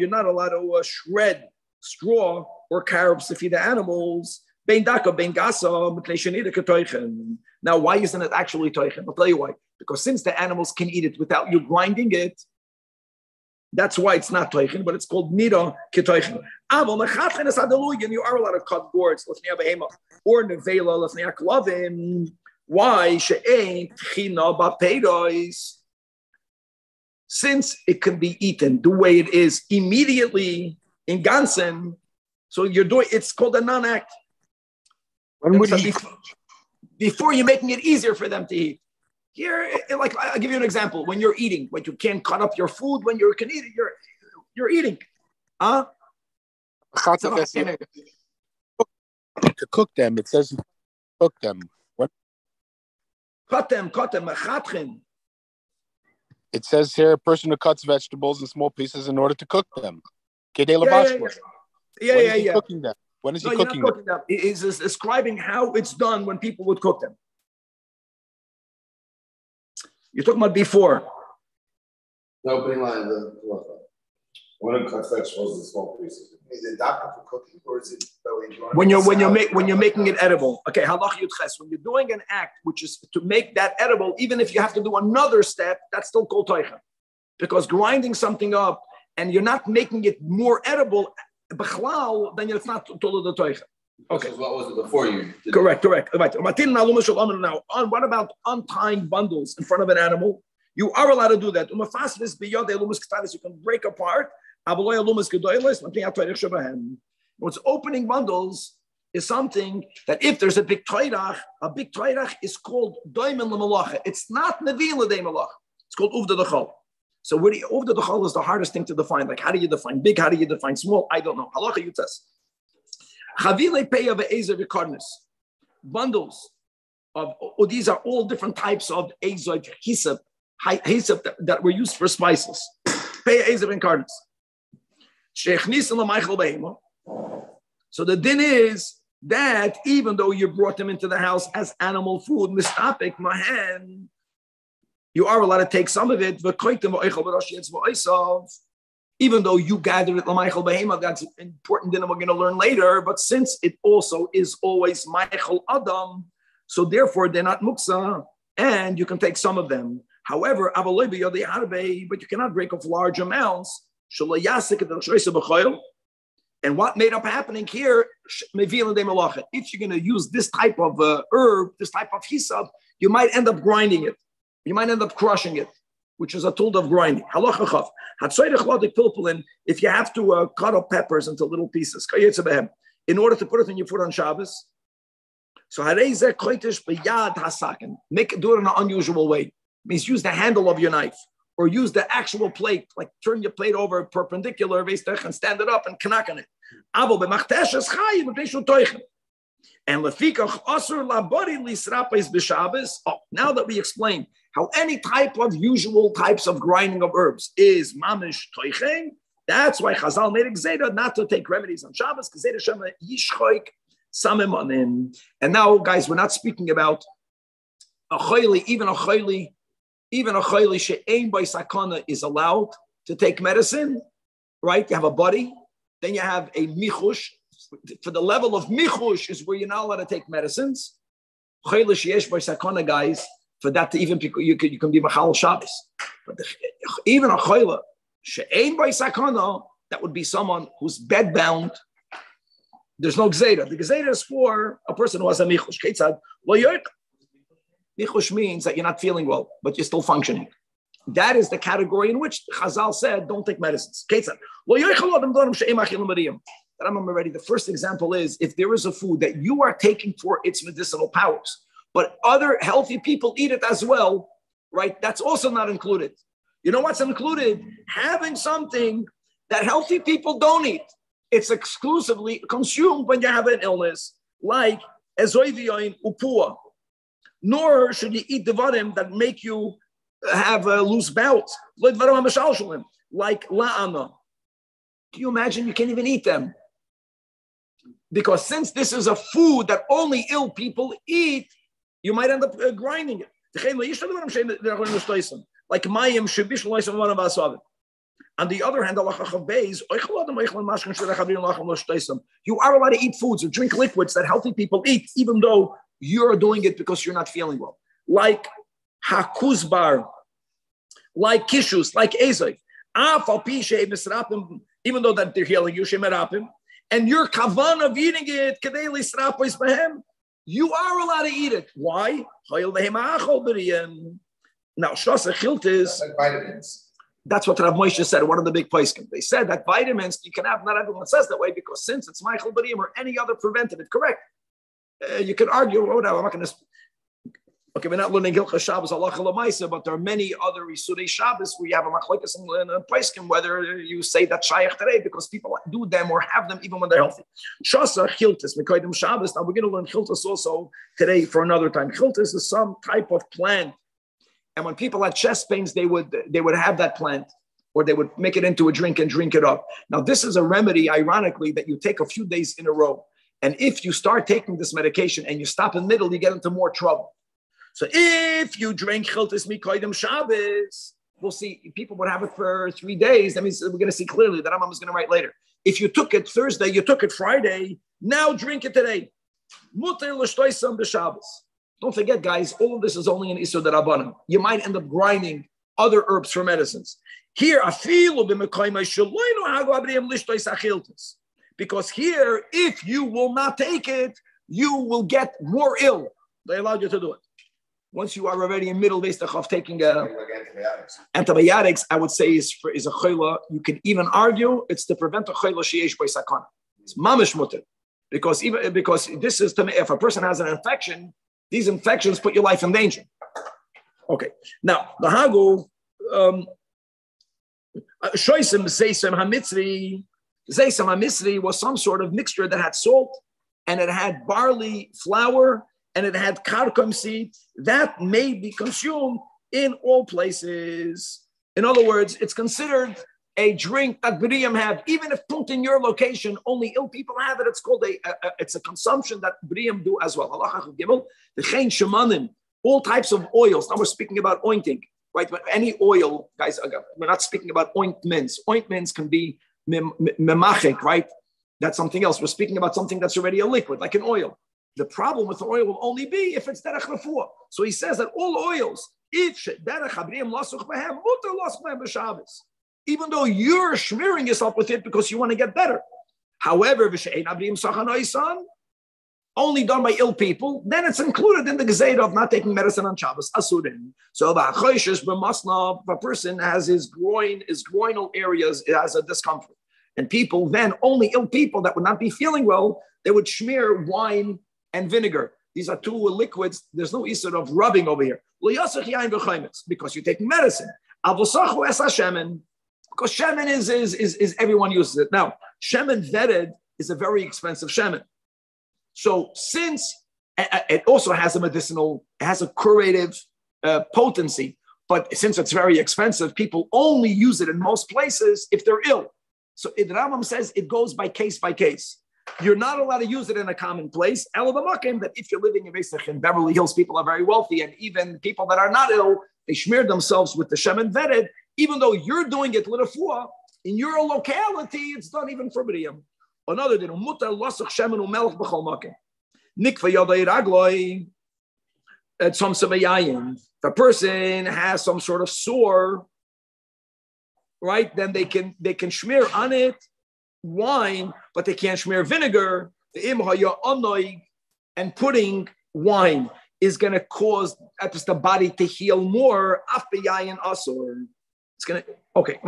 Speaker 1: You're not allowed to uh, shred straw or carbs to feed the animals. Now, why isn't it actually toichen? I'll tell you why. Because since the animals can eat it without you grinding it, That's why it's not toichin, but it's called nida ketoichin. Aval mechatchen is and you are allowed to cut gourds, lefnei behema, or nevela, lefnei klavim. Why? She'ain china bapeidos. Since it can be eaten the way it is immediately in Gansen, so you're doing it's called a non-act.
Speaker 3: When would he?
Speaker 1: Before you're making it easier for them to eat. Here, like I'll give you an example. When you're eating, when you can't cut up your food, when you can eat it, you're you're eating. Huh?
Speaker 3: to cook them, it says cook them. What?
Speaker 1: Cut them, cut them.
Speaker 3: It says here a person who cuts vegetables in small pieces in order to cook them.
Speaker 1: Yeah, yeah, yeah. yeah,
Speaker 3: when
Speaker 1: yeah,
Speaker 3: is he
Speaker 1: yeah.
Speaker 3: cooking them? When is he
Speaker 1: No, you're
Speaker 3: cooking
Speaker 1: not
Speaker 3: them?
Speaker 1: cooking them. It is describing how it's done when people would cook them. You're talking about before.
Speaker 2: The opening line, the, when it cuts vegetables in small pieces.
Speaker 4: Is it adapted for cooking or is it that way you
Speaker 1: when you're, when you're
Speaker 4: salad?
Speaker 1: make, when you're making it edible. Okay, halach yudches. When you're doing an act which is to make that edible, even if you have to do another step, that's still called toicha. Because grinding something up and you're not making it more edible, b'chlal, then it's not told the toicha. Okay.
Speaker 2: What was it before you? did
Speaker 1: Correct, correct. Right. Matin naluma shel Now, on what about untying bundles in front of an animal? You are allowed to do that. Umafasvis biyad elumas ketanis. You can break apart. Abaloy elumas kedoilis. Matin atoyrich shebahem. What's opening bundles is something that if there's a big toirach, a big toirach is called doimen lemalacha. It's not nevin l'dei malach. It's called uvda dechol. So what do you, uvda dechol is the hardest thing to define. Like how do you define big? How do you define small? I don't know. Halacha yutas. Chavile peya ve'ezer v'karnis. Bundles of, oh, these are all different types of azoid hisab, hisab that, that were used for spices. Peya ezer l'maychel. So the din is that even though you brought them into the house as animal food, mistapik, mahan, you are allowed to take some of it. Even though you gathered it l'maychel behema, that's an important din we're going to learn later. But since it also is always maychel adam, so therefore they're not muksa, and you can take some of them. However, avaloy b'yodei harbe, but you cannot break off large amounts. And what made up happening here, if you're going to use this type of uh, herb, this type of hisab, you might end up grinding it. You might end up crushing it, which is a tool of grinding. Halacha chav. Hatzoyrech ladik pilpulin, If you have to uh, cut up peppers into little pieces, in order to put it in your food on Shabbos. So harezeh koitish b'yad hasaken. Make it do it in an unusual way. Means use the handle of your knife or use the actual plate, like turn your plate over perpendicular, and stand it up and knack on it. And lefikach asur labori lisrapes b'shabbos. Oh, now that we explained how any type of usual types of grinding of herbs is mamish toichem, that's why Chazal made it not to take remedies on Shabbos, because Zeda Shema yishchoik samim on him. And now, guys, we're not speaking about a choili, even a choili, even a choili she'ain by sakana is allowed to take medicine, right? You have a body, then you have a michush. For the level of michush is where you're not allowed to take medicines. Choili she'esh by sakana, guys, for that to even you can, you can be machal Shabbos. But the, even a choila she'ain by sakana, that would be someone who's bedbound. There's no gzeda. The gzeda is for a person who has a michush. Ketzad lo yoik. Michush means that you're not feeling well, but you're still functioning. That is the category in which Chazal said, don't take medicines. Ketzad. I'm already. The first example is if there is a food that you are taking for its medicinal powers, but other healthy people eat it as well, right? That's also not included. You know what's included? Having something that healthy people don't eat. It's exclusively consumed when you have an illness, like ezoiviyoin upua. Nor should you eat devarim that make you have a loose bowels, like la'ana. Can you imagine? You can't even eat them. Because since this is a food that only ill people eat, you might end up uh, grinding it. Like mayim shebish one of us On the other hand, you are allowed to eat foods or drink liquids that healthy people eat, even though you're doing it because you're not feeling well. Like hakuzbar, like kishus, like ezoi. Even though that they're healing you, shemerapim, and your kavan of eating it, kadeli srapois behem, you are allowed to eat it. Why? Now, shasa chiltis.
Speaker 4: Like vitamins.
Speaker 1: That's what Rav Moshe said, one of the big places. They said that vitamins you can have, not everyone says that way because since it's Michael Barium or any other preventative, correct? Uh, you can argue, oh, no, I'm not going to. Okay, we're not learning Hilchah Shabbos Allah Lamaisa, but there are many other Isurei Shabbos where you have a machlekes and a Paiskim, whether you say that Shaykh today because people do them or have them even when they're healthy. Shasa Chiltis, Mekoidim Shabbos. Now we're going to learn Chiltis also today for another time. Chiltis is some type of plant and when people had chest pains, they would they would have that plant, or they would make it into a drink and drink it up. Now, this is a remedy, ironically, that you take a few days in a row. And if you start taking this medication and you stop in the middle, you get into more trouble. So if you drink Chiltis Mikoidim Shabbos, we'll see people would have it for three days. That means we're going to see clearly that Rambam is going to write later. If you took it Thursday, you took it Friday, now drink it today. Don't forget, guys, all of this is only in Isur Darabanan. You might end up grinding other herbs for medicines. Here, because here, if you will not take it, you will get more ill. They allowed you to do it. Once you are already in middle base of taking
Speaker 4: Like antibiotics.
Speaker 1: antibiotics, I would say is for, is a chayla. You can even argue it's to prevent a chayla sheyesh by sakana. It's mamish mutter, because even because this is to me, if a person has an infection, these infections put your life in danger. Okay, now the hagu um, shoisim zeisem hamitzri zeisem hamitzri was some sort of mixture that had salt and it had barley flour and it had karkum seed that may be consumed in all places. In other words, it's considered a drink that B'riyam have, even if put in your location, only ill people have it. It's called a, a- a- it's a consumption that B'riyam do as well. The chen all types of oils. Now we're speaking about ointing, right? But any oil, guys, uh, we're not speaking about ointments. Ointments can be mem- mem- memachik, right? That's something else. We're speaking about something that's already a liquid, like an oil. The problem with the oil will only be if it's derech refuah. So he says that all oils, if derech habriyam lasuch behem, muter lasuch behem. Even though you're smearing yourself with it because you want to get better. However, v'she'ein habriyam sachan oisan, only done by ill people, then it's included in the gazette of not taking medicine on Shabbos, asurin. So the achoishes b'masna, if a person has his groin, his groinal areas, it has a discomfort. And people then, only ill people that would not be feeling well, they would smear wine and vinegar. These are two liquids. There's no isur of rubbing over here. Because you're taking medicine. Because shemen is, is, is, is everyone uses it. Now, shemen vered is a very expensive shemen. So since it also has a medicinal, it has a curative uh, potency, but since it's very expensive, people only use it in most places if they're ill. So it, Rambam says it goes by case by case. You're not allowed to use it in a common place. Elabamakim, that if you're living in Pesach in Beverly Hills, people are very wealthy, and even people that are not ill, they smear themselves with the shemen vered, even though you're doing it litafua, in your locality, it's done even for B'riyam. Another din, mutar lasach shemen umelch b'chol makim. Nikva yodai ragloi, at some sabayayim. If a person has some sort of sore, right, then they can they can smear on it wine, but they can't smear vinegar. The im anoig, and putting wine is going to cause the body to heal more. After yayin asur, it's going to okay.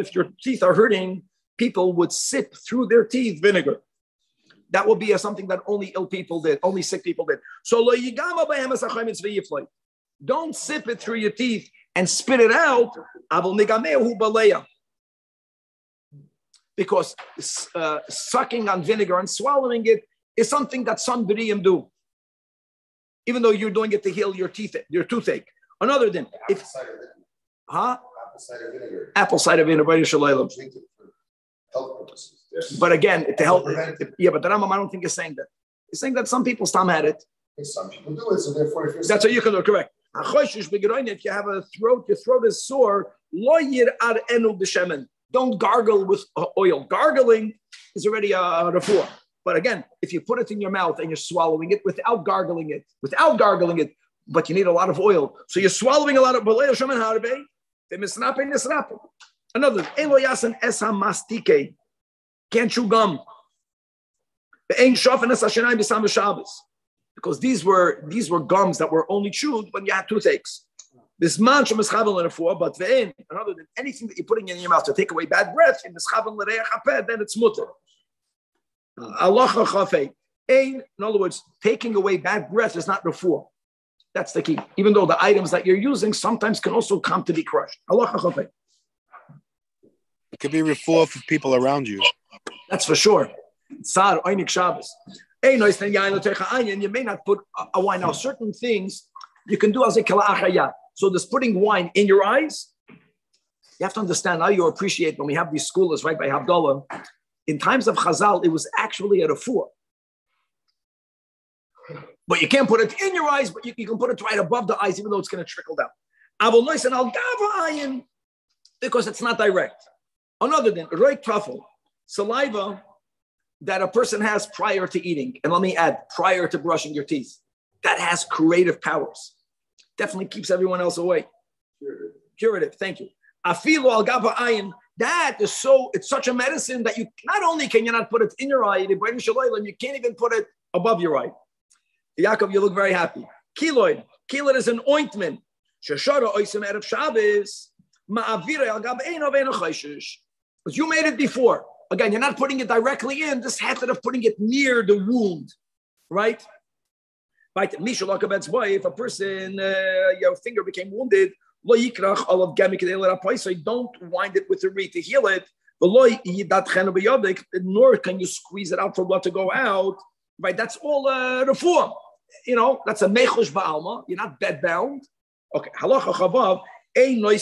Speaker 1: If your teeth are hurting, people would sip through their teeth vinegar. That would be a, something that only ill people did, only sick people did. So. Don't sip it through your teeth and spit it out. Avol nigamehu baleya. Because uh, sucking on vinegar and swallowing it is something that some B'riyim do. Even though you're doing it to heal your teeth, your toothache. Another thing, if
Speaker 4: Apple cider vinegar.
Speaker 1: huh?
Speaker 4: Apple cider vinegar.
Speaker 1: Apple cider vinegar, shalaylam.
Speaker 4: Drink it for health purposes.
Speaker 1: But again, to help,
Speaker 4: Preventive.
Speaker 1: yeah, but the Rambam, I don't think is saying that. He's saying that some people stom had it.
Speaker 4: And Some people do it, so therefore if you're.
Speaker 1: That's what you can do, correct. If you have a throat, your throat is sore, lo yir ar enu b'shemen. Don't gargle with uh, oil. Gargling is already a, a refuah. But again, if you put it in your mouth and you're swallowing it without gargling it, without gargling it, but you need a lot of oil, so you're swallowing a lot of balei shemen harbe, The misrape, misrape. Another, elo yasan es hamastike. Can't chew gum. Because these were these were gums that were only chewed when you had toothaches. This man from mischavel four, but ve'ein, other than anything that you're putting in your mouth to take away bad breath, in mischavel l'reach then it's mutter. Uh, Allah chafei. In other words, taking away bad breath is not refuah. That's the key. Even though the items that you're using sometimes can also come to be crushed. Allah chafei.
Speaker 3: It could be refuah for people around you.
Speaker 1: That's for sure. Tsar, Einik Shabbos. Hey, no, it's You may not put a, wine. Now, certain things you can do as a kala achaya. So, this putting wine in your eyes, you have to understand how you appreciate when we have these scholars, right, by Abdullah. In times of Chazal, it was actually at a refuah. But you can't put it in your eyes, but you, you can put it right above the eyes, even though it's going to trickle down. And because it's not direct. Another thing, right truffle, saliva that a person has prior to eating, and let me add, prior to brushing your teeth, that has creative powers. Definitely keeps everyone else away. Curative. Curative. Thank you. Afilu al gava ayin. That is so. It's such a medicine that you not only can you not put it in your eye, you can't even put it above your eye. Yaakov, you look very happy. Kilor. Kilor is an ointment. Shashara oisim erev Shabbos. Ma'avira al gab eino ve'eno Because you made it before. Again, you're not putting it directly in. This method of putting it near the wound, right? Right. If a person, uh, your finger became wounded, Lo yikrach olav gamik So don't wind it with the reed to heal it. Nor can you squeeze it out for blood to go out. Right. That's all uh, reform you know, that's a mechush ba'alma. You're not bed bound. Okay, halacha chavav.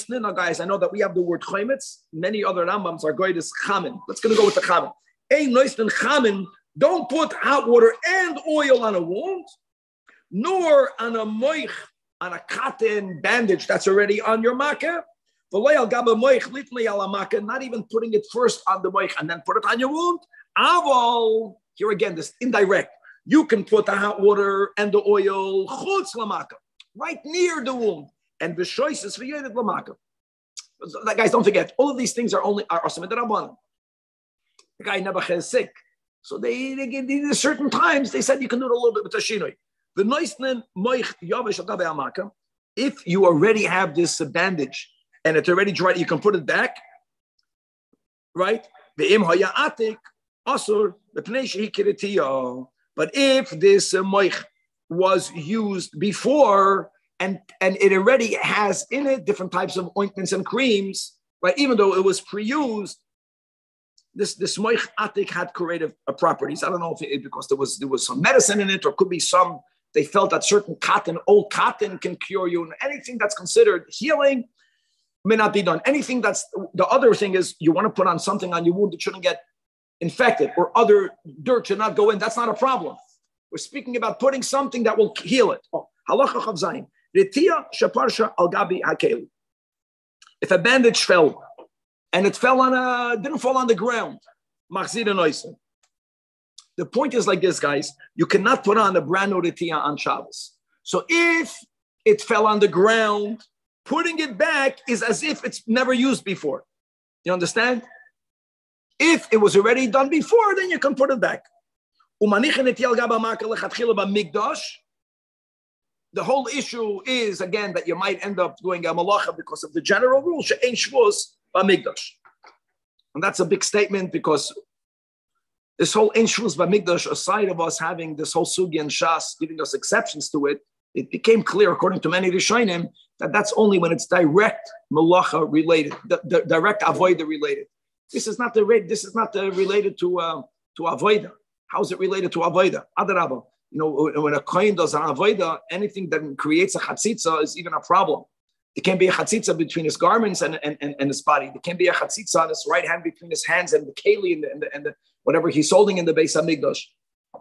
Speaker 1: Now, guys, I know that we have the word chaymitz. Many other Rambams are going to chamin. Let's gonna go with the chamin. Ein noisnin chamin. Don't put hot water and oil on a wound, nor on a moich, on a cotton bandage that's already on your makkah. Not even putting it first on the moich and then put it on your wound. Aval, here again, this indirect. You can put the hot water and the oil chutz lamaka, right near the wound, and the choice is created lamaka. Guys, don't forget, all of these things are only are awesome The guy never has sick, so they they get certain times they said you can do it a little bit with tashinoi. The noisnen moich yavish amaka. If you already have this bandage and it's already dry, you can put it back, right? The im atik asur the but if this uh, moich was used before and, and it already has in it different types of ointments and creams, right? Even though it was pre-used, this this moich atik had curative uh, properties. I don't know if it because there was there was some medicine in it, or could be some they felt that certain cotton, old cotton, can cure you, and anything that's considered healing may not be done. Anything that's the other thing is you want to put on something on your wound that shouldn't get infected or other dirt should not go in, that's not a problem. We're speaking about putting something that will heal it. Oh, halacha shaparsha al gabi hakeli. If a bandage fell and it fell on a, didn't fall on the ground, machzir noisim. The point is like this, guys. You cannot put on a brand new retia on Shabbos. So if it fell on the ground, putting it back is as if it's never used before. You understand? If it was already done before, then you can put it back. The whole issue is again that you might end up doing a malacha because of the general rule she'ein shvus and that's a big statement because this whole ein shvus b'migdash, aside of us having this whole sugi and shas giving us exceptions to it, it became clear according to many rishonim that that's only when it's direct malacha related, the, the direct avoida related. This is not the this is not the related to uh, to avoida. How is it related to avoida? Adarabah. You know, when a kohen does an avoida, anything that creates a chatzitza is even a problem. There can be a chatzitza between his garments and, and, and, and, his body. There can be a chatzitza on his right hand between his hands and the keli and the, and the, and the whatever he's holding in the base of Migdosh.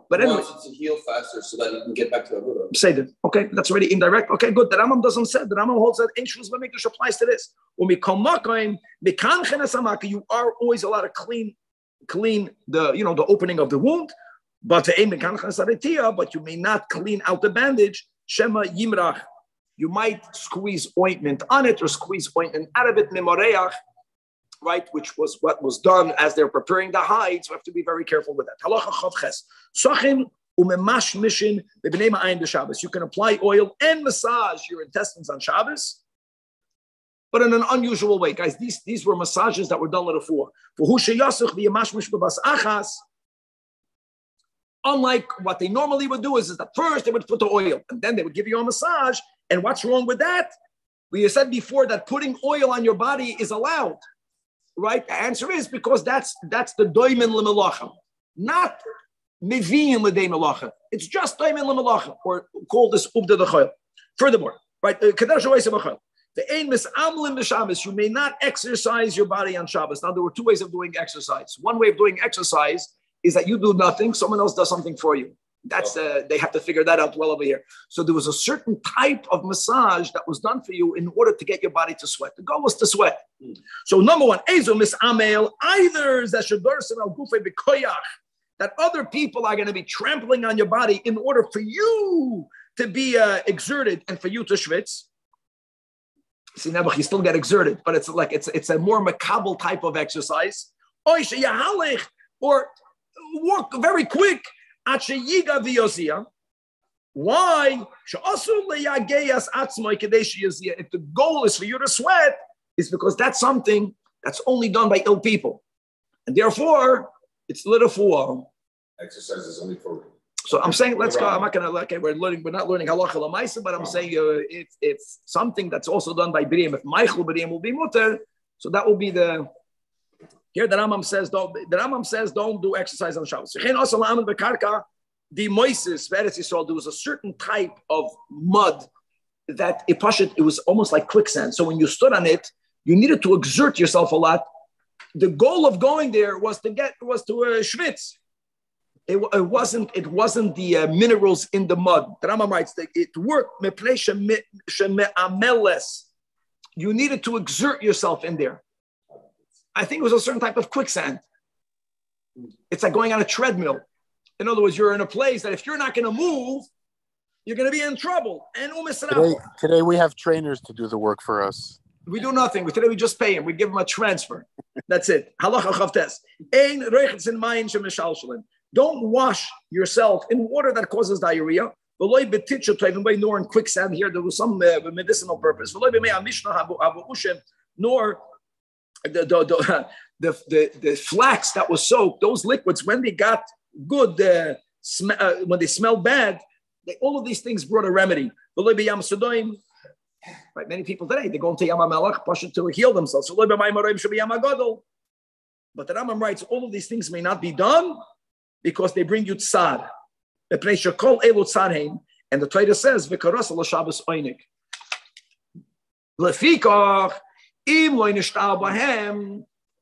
Speaker 1: But anyway,
Speaker 2: wants it to heal faster so that you can get back to Avodah.
Speaker 1: Say that. Okay, that's already indirect. Okay, good. The Rambam doesn't say. The Rambam holds that Inshus Bamikdash applies to this. When we come you are always allowed to clean, clean the you know the opening of the wound. But but you may not clean out the bandage. Shema Yimrach. You might squeeze ointment on it or squeeze ointment out of it, memoreach, right? Which was what was done as they're preparing the hide. So we have to be very careful with that. Halacha chavches. Sachin umemash mishin bebnei ma'ayin b'Shabbos. You can apply oil and massage your intestines on Shabbos, but in an unusual way, guys. These these were massages that were done four. For hu sheyasuch v'yamash mish b'bas achas. Unlike what they normally would do is, is that first they would put the oil and then they would give you a massage. And what's wrong with that? We said before that putting oil on your body is allowed, right? The answer is because that's that's the doimen lemelacha, not miviyim l'dei melacha. It's just doimen lemelacha, or call this ubda the Furthermore, right? uh, the ain misamlim b'Shabbos. You may not exercise your body on Shabbos. Now there were two ways of doing exercise. One way of doing exercise is that you do nothing, someone else does something for you. That's uh, they have to figure that out well over here. So there was a certain type of massage that was done for you in order to get your body to sweat. The goal was to sweat. So number one, ezo misamel, either zeshadorsim al gufe b'koyach, that other people are going to be trampling on your body in order for you to be uh, exerted and for you to schwitz. See, Nebuch, you still get exerted, but it's like it's it's a more macabre type of exercise. Or walk very quick. At sheyiga v'yozia. Why? She'asu leyageyas atzmoi kadesh yozia. If the goal is for you to sweat, it's because that's something that's only done by ill people. And therefore, it's little for.
Speaker 2: Exercise is only for.
Speaker 1: So I'm saying, let's go. I'm not gonna like we're learning. We're not learning halacha lamaisa, but I'm saying uh, it's it's something that's also done by b'riyim. If maychel b'riyim will be mutter, so that will be the. Here the Rambam says don't. The Rambam says don't do exercise on Shabbos. Also The Moises Veretz Yisrael. There was a certain type of mud that it. It was almost like quicksand. So when you stood on it, you needed to exert yourself a lot. The goal of going there was to get was to uh, schwitz. It, it wasn't it wasn't the uh, minerals in the mud. The Rambam writes that it worked. You needed to exert yourself in there. I think it was a certain type of quicksand. It's like going on a treadmill. In other words, you're in a place that if you're not going to move, you're going to be in trouble. And
Speaker 3: Today, today we have trainers to do the work for us.
Speaker 1: we do nothing. Today we just pay him. We give him a transfer. That's it. Halacha chavtes. Ein reichitz in mayin shemishalshalim. Don't wash yourself in water that causes diarrhea. V'loi betitcha toivim by nor in quicksand here. There was some uh, medicinal purpose. V'loi b'mei amishna habu habu ushem nor the the, the the the flax that was soaked. Those liquids when they got good, uh, sm- uh, when they smelled bad, they, all of these things brought a remedy. Right, many people today they go into Yam push it to heal themselves. But the Rambam writes all of these things may not be done because they bring you tzad. And the Torah says, In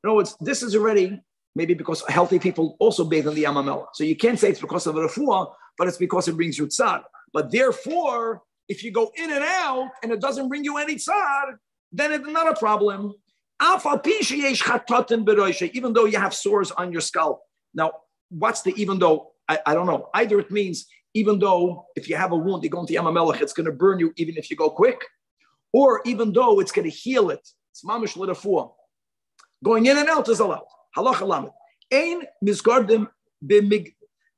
Speaker 1: other words, this is already maybe because healthy people also bathe in the Yamamela. So you can't say it's because of the refuah, but it's because it brings you tzad. But therefore, if you go in and out and it doesn't bring you any tzad, then it's not a problem. Even though you have sores on your scalp. Now, what's the even though? I, I don't know. Either it means even though if you have a wound, you go into Yamamelech, it's going to burn you even if you go quick, or even though it's going to heal it. It's mamish l'rafua. Going in and out is allowed. Halacha lamed. Ein misgardim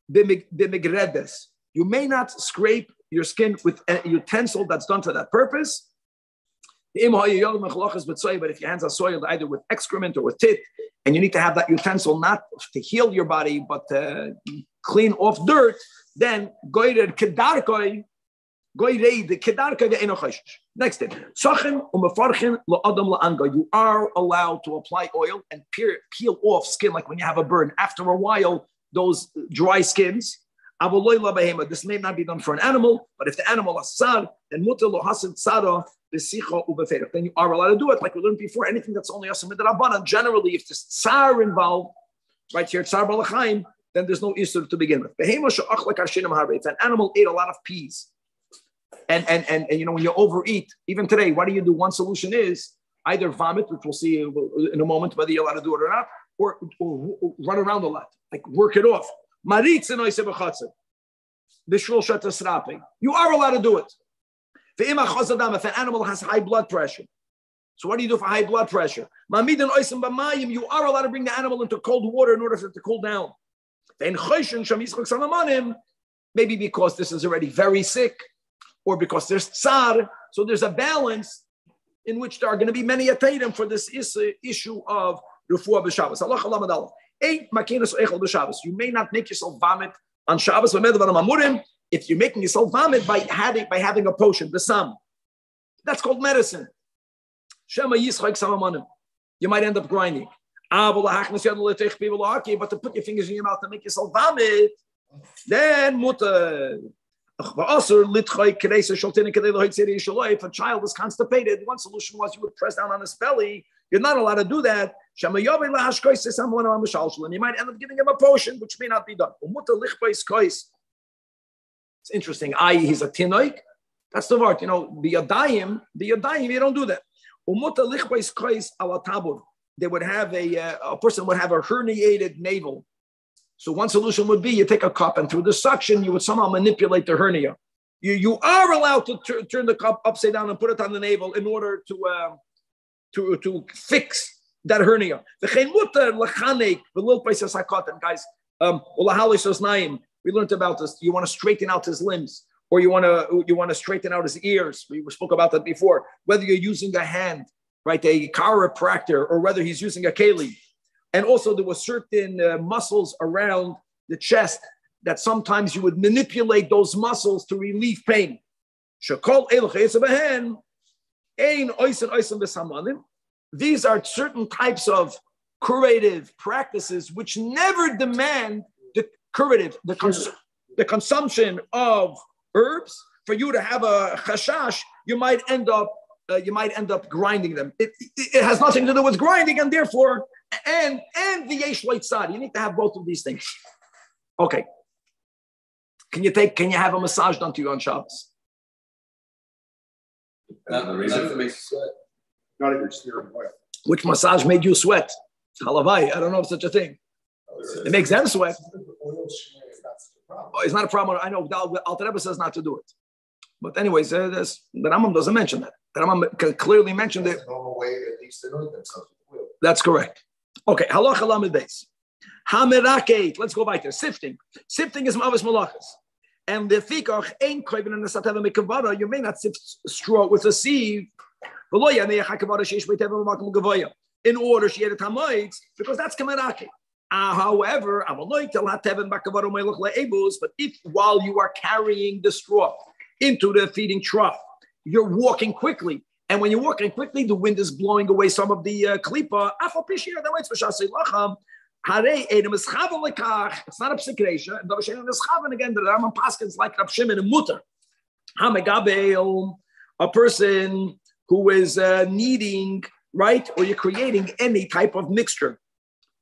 Speaker 1: b'migredes. You may not scrape your skin with a utensil that's done for that purpose. But if your hands are soiled either with excrement or with tit, and you need to have that utensil not to heal your body, but to clean off dirt, then goyred kedarkoi. Next la'anga. You are allowed to apply oil and peel, off skin like when you have a burn. After a while, those dry skins. This may not be done for an animal, but if the animal is sad, then then you are allowed to do it. Like we learned before, anything that's only midrabanan. Generally, if there's tsar involved, right here, tsar balachaim, then there's no isur to begin with. If an animal ate a lot of peas, and, and and and you know when you overeat, even today, what do you do? One solution is either vomit, which we'll see in a moment whether you're allowed to do it or not, or, or, or run around a lot, like work it off. You are allowed to do it. If an animal has high blood pressure. So what do you do for high blood pressure? You are allowed to bring the animal into cold water in order for it to cool down. Then maybe because this is already very sick, or because there's tsar. So there's a balance in which there are going to be many atadim for this uh, issue of refuah b'Shabbos. Allah Allah madallah. Eight makinas echel b'Shabbos. You may not make yourself vomit on Shabbos. If you're making yourself vomit by having by having a potion, the sam, that's called medicine. Shema yischak samamanim. You might end up grinding. But to put your fingers in your mouth to make yourself vomit, then mutter. If a child is constipated, one solution was you would press down on his belly. You're not allowed to do that. You might end up giving him a potion, which may not be done. It's interesting. I he's a tinoik. That's the word. You know, the yadayim, the yadayim, you don't do that. They would have a, uh, a person would have a herniated navel so one solution would be you take a cup and through the suction you would somehow manipulate the hernia. You, you are allowed to t- turn the cup upside down and put it on the navel in order to uh, to to fix that hernia. Guys, um, we learned about this. You want to straighten out his limbs, or you want to you want to straighten out his ears. We spoke about that before. Whether you're using a hand, right, a chiropractor, or whether he's using a keli and also, there were certain uh, muscles around the chest that sometimes you would manipulate those muscles to relieve pain. These are certain types of curative practices which never demand the curative, the, cons- the consumption of herbs. For you to have a chashash, you might end up uh, you might end up grinding them. It, it, it, has nothing to do with grinding, and therefore and and the yesh tzad. You need to have both of these things. Okay. Can you take? Can you have a massage done to you on Shabbos?
Speaker 2: Not the reason it makes you sweat.
Speaker 4: Not if you're steering oil.
Speaker 1: Which massage made you sweat? Halavai. I don't know if such a thing. It makes them sweat. Oh, it's not a problem. I know Alter Rebbe says not to do it. But anyways, uh, the Rambam doesn't mention that. The Rambam clearly mentioned it. That's correct. Okay, halacha lamed base. Hamiraket. Let's go back there. Sifting. Sifting is mavis malachas. And the fikach ain't koivin in the sateva mikavara. You may not sift straw with a sieve. In order she had a tamoids, because that's kamerake. Uh, however, but if while you are carrying the straw into the feeding trough, you're walking quickly and when you're walking quickly, the wind is blowing away some of the uh, klipa. It's not a psikresha. And again, the Rambam Paskins like Rab Shimon and Mutter. A person who is uh, needing, right, or you're creating any type of mixture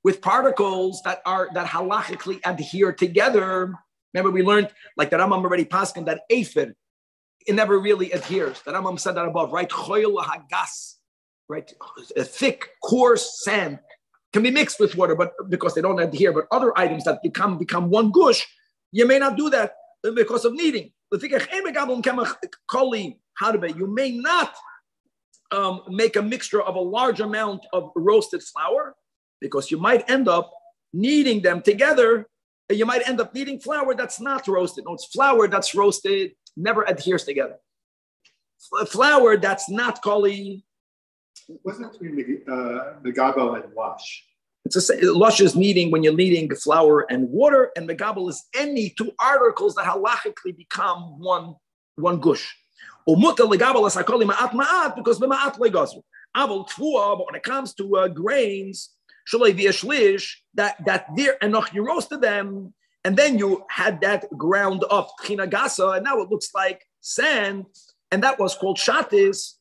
Speaker 1: with particles that are that halachically adhere together. Remember, we learned, like the Rambam already Paskin, that aphid it never really adheres. The Rambam said that above, right? Hagas, right? A thick, coarse sand can be mixed with water, but because they don't adhere. But other items that become become one gush, you may not do that because of kneading. You may not um, make a mixture of a large amount of roasted flour because you might end up kneading them together. And you might end up kneading flour that's not roasted. No, it's flour that's roasted never adheres together. A flour that's not kali.
Speaker 4: Wasn't between the, uh, the gabel and lush?
Speaker 1: It's a lush is kneading when you're kneading flour and water, and megabel is any two articles that halachically become one one gush. Umuta legabel is akoli ma'at ma'at because ma'at legazu. Aval tvua, but when it comes to uh, grains, shalei v'yashlish, that that there enoch you roasted them, and then you had that ground up chinagasa, and now it looks like sand, and that was called shatis.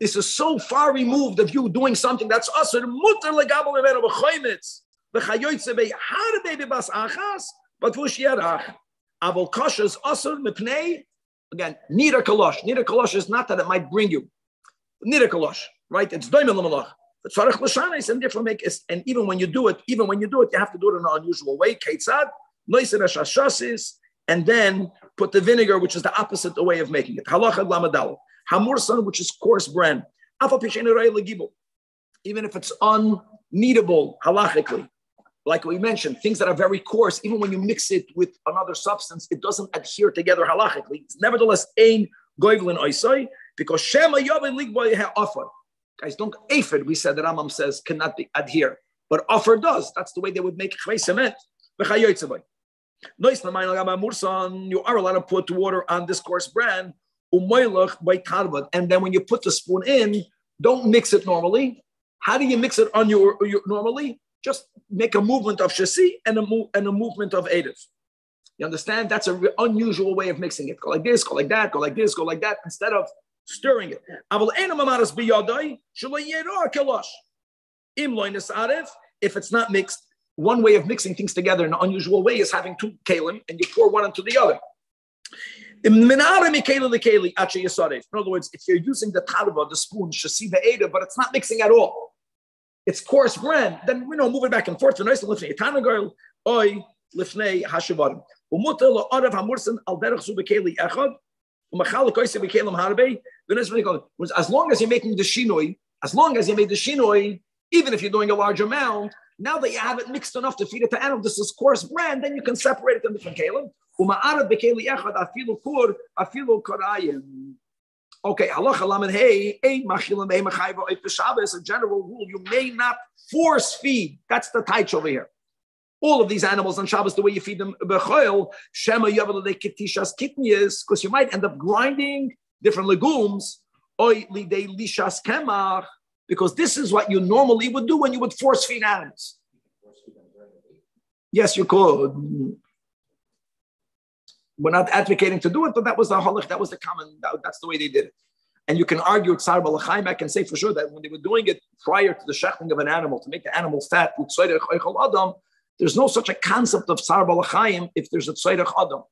Speaker 1: This is so far removed of you doing something that's usher mutter legabel b'choymitz v'chayoytze behar baby bas achas but v'shiarach avol koshes usher mipnei. Again nida kalosh nida kalosh is not that it might bring you. Nida kalosh right? It's doimel malach but tzarich l'shanis and therefore make and even when you do it even when you do it you have to do it in an unusual way keitzad and then put the vinegar, which is the opposite way of making it. Halacha lamadal. Hamursan, which is coarse bran. Even if it's unkneadable halachically, like we mentioned, things that are very coarse, even when you mix it with another substance, it doesn't adhere together halachically. It's nevertheless ein goivlin oisoi because shema offer. Guys, don't aphid. We said that Rambam says cannot be adhere, but offer does. That's the way they would make chvei cement. You are allowed to put water on this coarse bran, and then when you put the spoon in, don't mix it normally. How do you mix it on your, your normally? Just make a movement of shasi and a move and a movement of edif. You understand? That's an unusual way of mixing it. Go like this, go like that, go like this, go like that, instead of stirring it. If it's not mixed, one way of mixing things together in an unusual way is having two kalim and you pour one into the other. In other words, if you're using the talba, the spoon, shasiva eda, but it's not mixing at all, it's coarse bran, then you know, move it back and forth. As long as you're making the shinoi, as long as you made the shinoi, even if you're doing a large amount, now that you have it mixed enough to feed it to animals, this is coarse bran, then you can separate it in different kalim. Okay, halacha lamed hey, ein machilim hey machayva Shabbos. A general rule: you may not force feed. That's the taich over here. All of these animals on Shabbos, the way you feed them bechoil, shema yavel ketishas kitnias, because you might end up grinding different legumes. Lishas kemach because this is what you normally would do when you would force feed animals. Yes, you could. We're not advocating to do it, but that was the halach, that was the common, that, that's the way they did it. And you can argue with Sar Balachayim, I can say for sure that when they were doing it prior to the shechting of an animal, to make the animal fat, there's no such a concept of Sar Balachayim if there's a Tzairach Adam.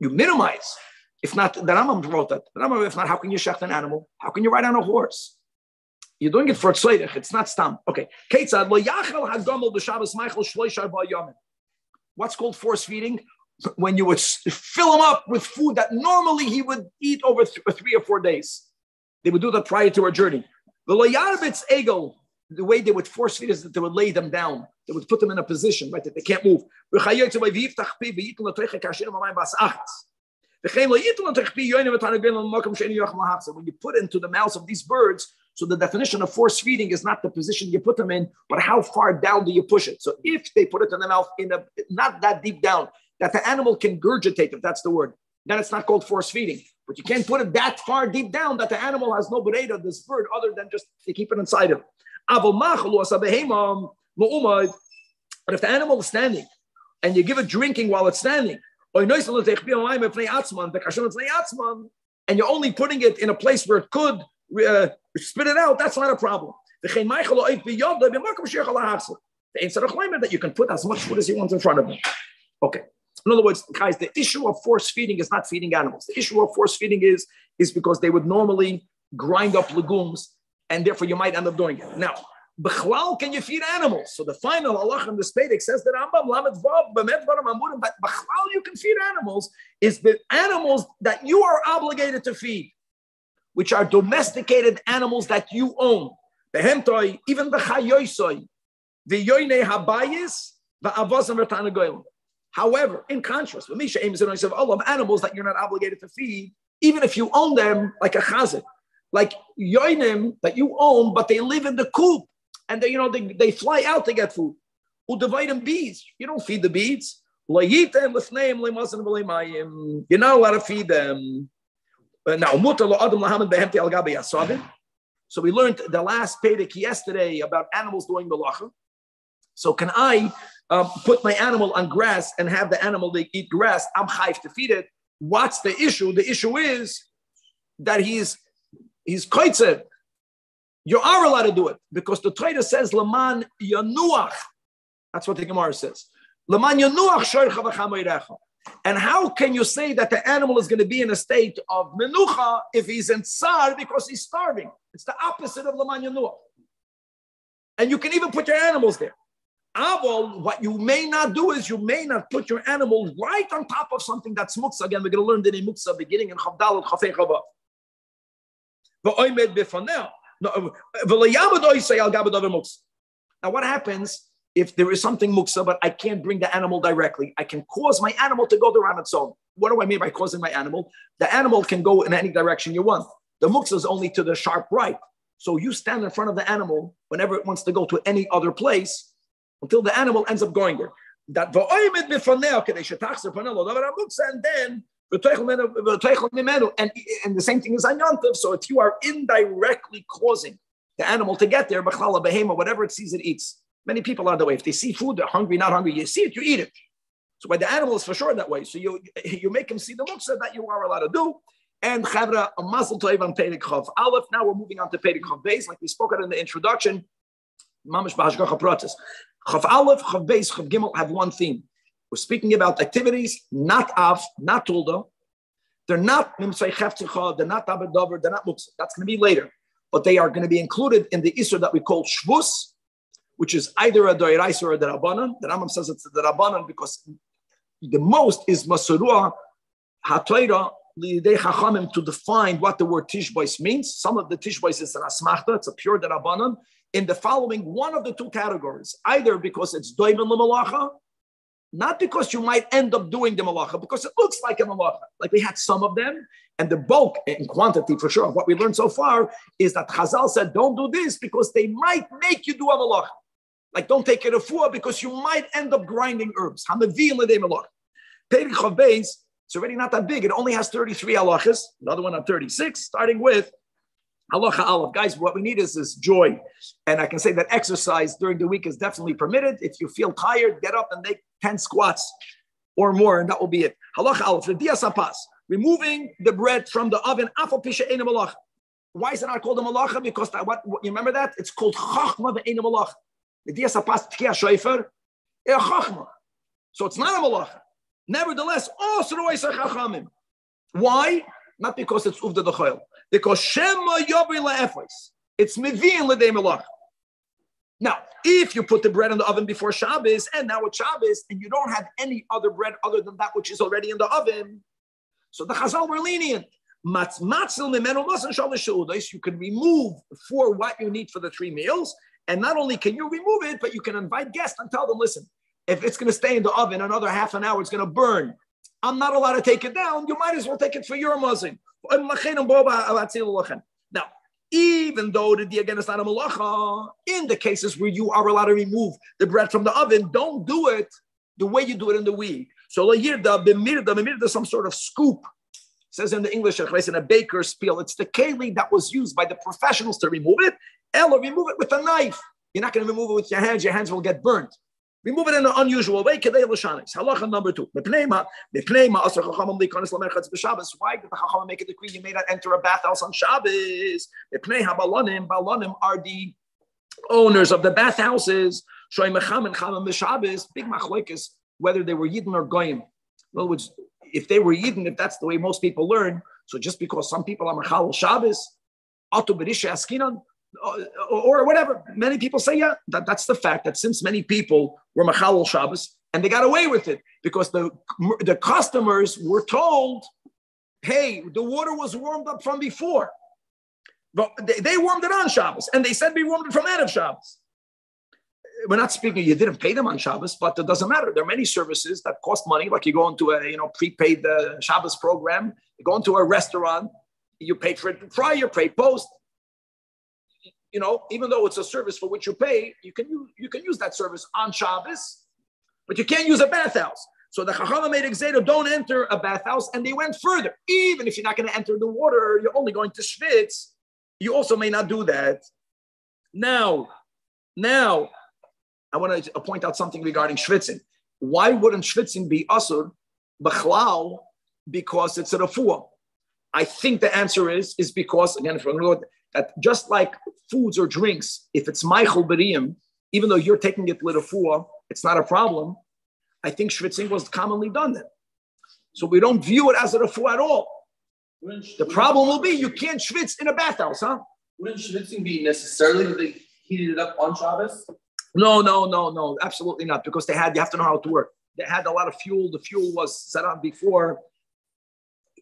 Speaker 1: You minimize. If not, the Rambam wrote that. The Rambam, if not, how can you shecht an animal? How can you ride on a horse? You're doing it for tzleidich. It's not stam. Okay. What's called force feeding? When you would fill him up with food that normally he would eat over th- uh, three or four days. They would do that prior to our journey. The loyarbitz the way they would force feed is that they would lay them down. They would put them in a position, right, that they can't move. When you put into the mouths of these birds, so the definition of force feeding is not the position you put them in, but how far down do you push it? So if they put it in the mouth in a not that deep down, that the animal can gurgitate, if that's the word, then it's not called force feeding. But you can't put it that far deep down that the animal has no bereda, this bird, other than just to keep it inside him. But if the animal is standing and you give it drinking while it's standing, and you're only putting it in a place where it could uh, spit it out, that's not a problem. The answer that you can put as much food as you want in front of them. Okay. In other words, guys, the issue of force feeding is not feeding animals. The issue of force feeding is, is because they would normally grind up legumes and therefore you might end up doing it. Now, B'chlal can you feed animals? So the final halach in the Spedic says that Amurim, but B'chlal you can feed animals is the animals that you are obligated to feed, which are domesticated animals that you own. Even the chayoisoi, the yoine habayis, the avosam v'tanagoyim. However, in contrast, with Misha aims all of animals that you're not obligated to feed, even if you own them like a chazit, like yoinim that you own, but they live in the coop and they, you know, they, they fly out to get food. Who divide them bees? You don't feed the bees. You're not allowed to feed them. Now, so we learned the last Perek yesterday about animals doing malacha. So can I um, put my animal on grass and have the animal they eat grass? I'm chayv to feed it. What's the issue? The issue is that he's he's koitzev. You are allowed to do it because the Torah says Laman Yanuach. That's what the Gemara says. Laman Yanuach And how can you say that the animal is going to be in a state of menucha if he's in tsar because he's starving? It's the opposite of Laman Yanuach. And you can even put your animals there. Avol, what you may not do is you may not put your animal right on top of something that's muksa. Again, we're going to learn the name muksa beginning in Chavdal Chafei muksa. Now, what happens if there is something muksa, but I can't bring the animal directly? I can cause my animal to go there on its own. What do I mean by causing my animal? The animal can go in any direction you want. The muksa is only to the sharp right. So you stand in front of the animal whenever it wants to go to any other place until the animal ends up going there. That and then and, and the same thing is on So if you are indirectly causing the animal to get there, whatever it sees, it eats. Many people are that way. If they see food, they're hungry, not hungry. You see it, you eat it. So by the animals, for sure that way. So you you make them see the muksa that you are allowed to do. And chavra a mazel toiv on Perek Chav Aleph. Now we're moving on to Chav Beis, like we spoke about in the introduction. Mamish b'hashgacha pratis. Chav Aleph, Chav Beis, Chav Gimel have one theme. We're speaking about activities, not av, not tulda. They're not mimsay chefticha, they're not abedover, they're not muksa. That's going to be later. But they are going to be included in the isur that we call shvus, which is either a doiraisa or a derabanan. The Rambam says it's a derabanan because the most is masurua hatoira lidei chachamim to define what the word tishbois means. Some of the tishbois is an asmachta, it's a pure derabanan. In the following one of the two categories, either because it's doimen lemalacha, not because you might end up doing the malacha, because it looks like a malacha. Like we had some of them, and the bulk in quantity for sure. What we learned so far is that Chazal said, don't do this because they might make you do a malacha. Like don't take it a four because you might end up grinding herbs. It's already not that big. It only has 33 halachas, another one on 36, starting with Halacha Aleph. Guys, what we need is this joy. And I can say that exercise during the week is definitely permitted. If you feel tired, get up and make 10 squats or more, and that will be it. Halacha Aleph, diasapas, removing the bread from the oven. Why is it not called a malacha? Because that, what, what, you remember that? It's called chachma ve'ena malacha. The diasapas tkiya shayfer, chachma. So it's not a malacha. Nevertheless, also chachamim. Why? Not because it's uvda the because Shema Yobi La'efos. It's Mivian L'dei Melach. Now, if you put the bread in the oven before Shabbos, and now it's Shabbos, and you don't have any other bread other than that which is already in the oven, so the Chazal were lenient. You can remove for what you need for the three meals, and not only can you remove it, but you can invite guests and tell them, listen, if it's going to stay in the oven another half an hour, it's going to burn. I'm not allowed to take it down. You might as well take it for your muzzing. Now, even though the dia again is not a malacha, in the cases where you are allowed to remove the bread from the oven, don't do it the way you do it in the week. So bemirda, some sort of scoop. Says in the English, in a baker's peel, it's the keli that was used by the professionals to remove it. Ella, remove it with a knife. You're not going to remove it with your hands. Your hands will get burnt. We move it in an unusual way. Halacha number two. Why did the chachamim make a decree? You may not enter a bathhouse on Shabbos. Mepnei habalonim. Balonim are the owners of the bathhouses. Big machlekes whether they were yidden or goyim. In other words, if they were yidden, if that's the way most people learn, so just because some people are machal Shabbos, or whatever. Many people say, yeah, that, that's the fact that since many people were Machal Shabbos and they got away with it because the, the customers were told, hey, the water was warmed up from before. But they, they warmed it on Shabbos and they said we warmed it from out of Shabbos. We're not speaking, you didn't pay them on Shabbos, but it doesn't matter. There are many services that cost money, like you go into a you know prepaid uh, Shabbos program, you go into a restaurant, you pay for it prior, pay post you know, even though it's a service for which you pay, you can use, you can use that service on Shabbos, but you can't use a bathhouse. So the Chachama made exeter, don't enter a bathhouse, and they went further. Even if you're not going to enter the water, you're only going to schwitz. You also may not do that. Now, now, I want to point out something regarding schwitzing. Why wouldn't schwitzing be asur b'chlal? Because it's a refuah. I think the answer is is because again, if you're from that just like foods or drinks, if it's maychel Beriyim, even though you're taking it litafua, it's not a problem. I think schwitzing was commonly done then. So we don't view it as a refuah at all. The problem will be you can't schwitz in a bathhouse, huh?
Speaker 5: Wouldn't schwitzing be necessarily that they heated it up on Shabbos?
Speaker 1: No, no, no, no, absolutely not. Because they had, you have to know how to work. They had a lot of fuel. The fuel was set on before.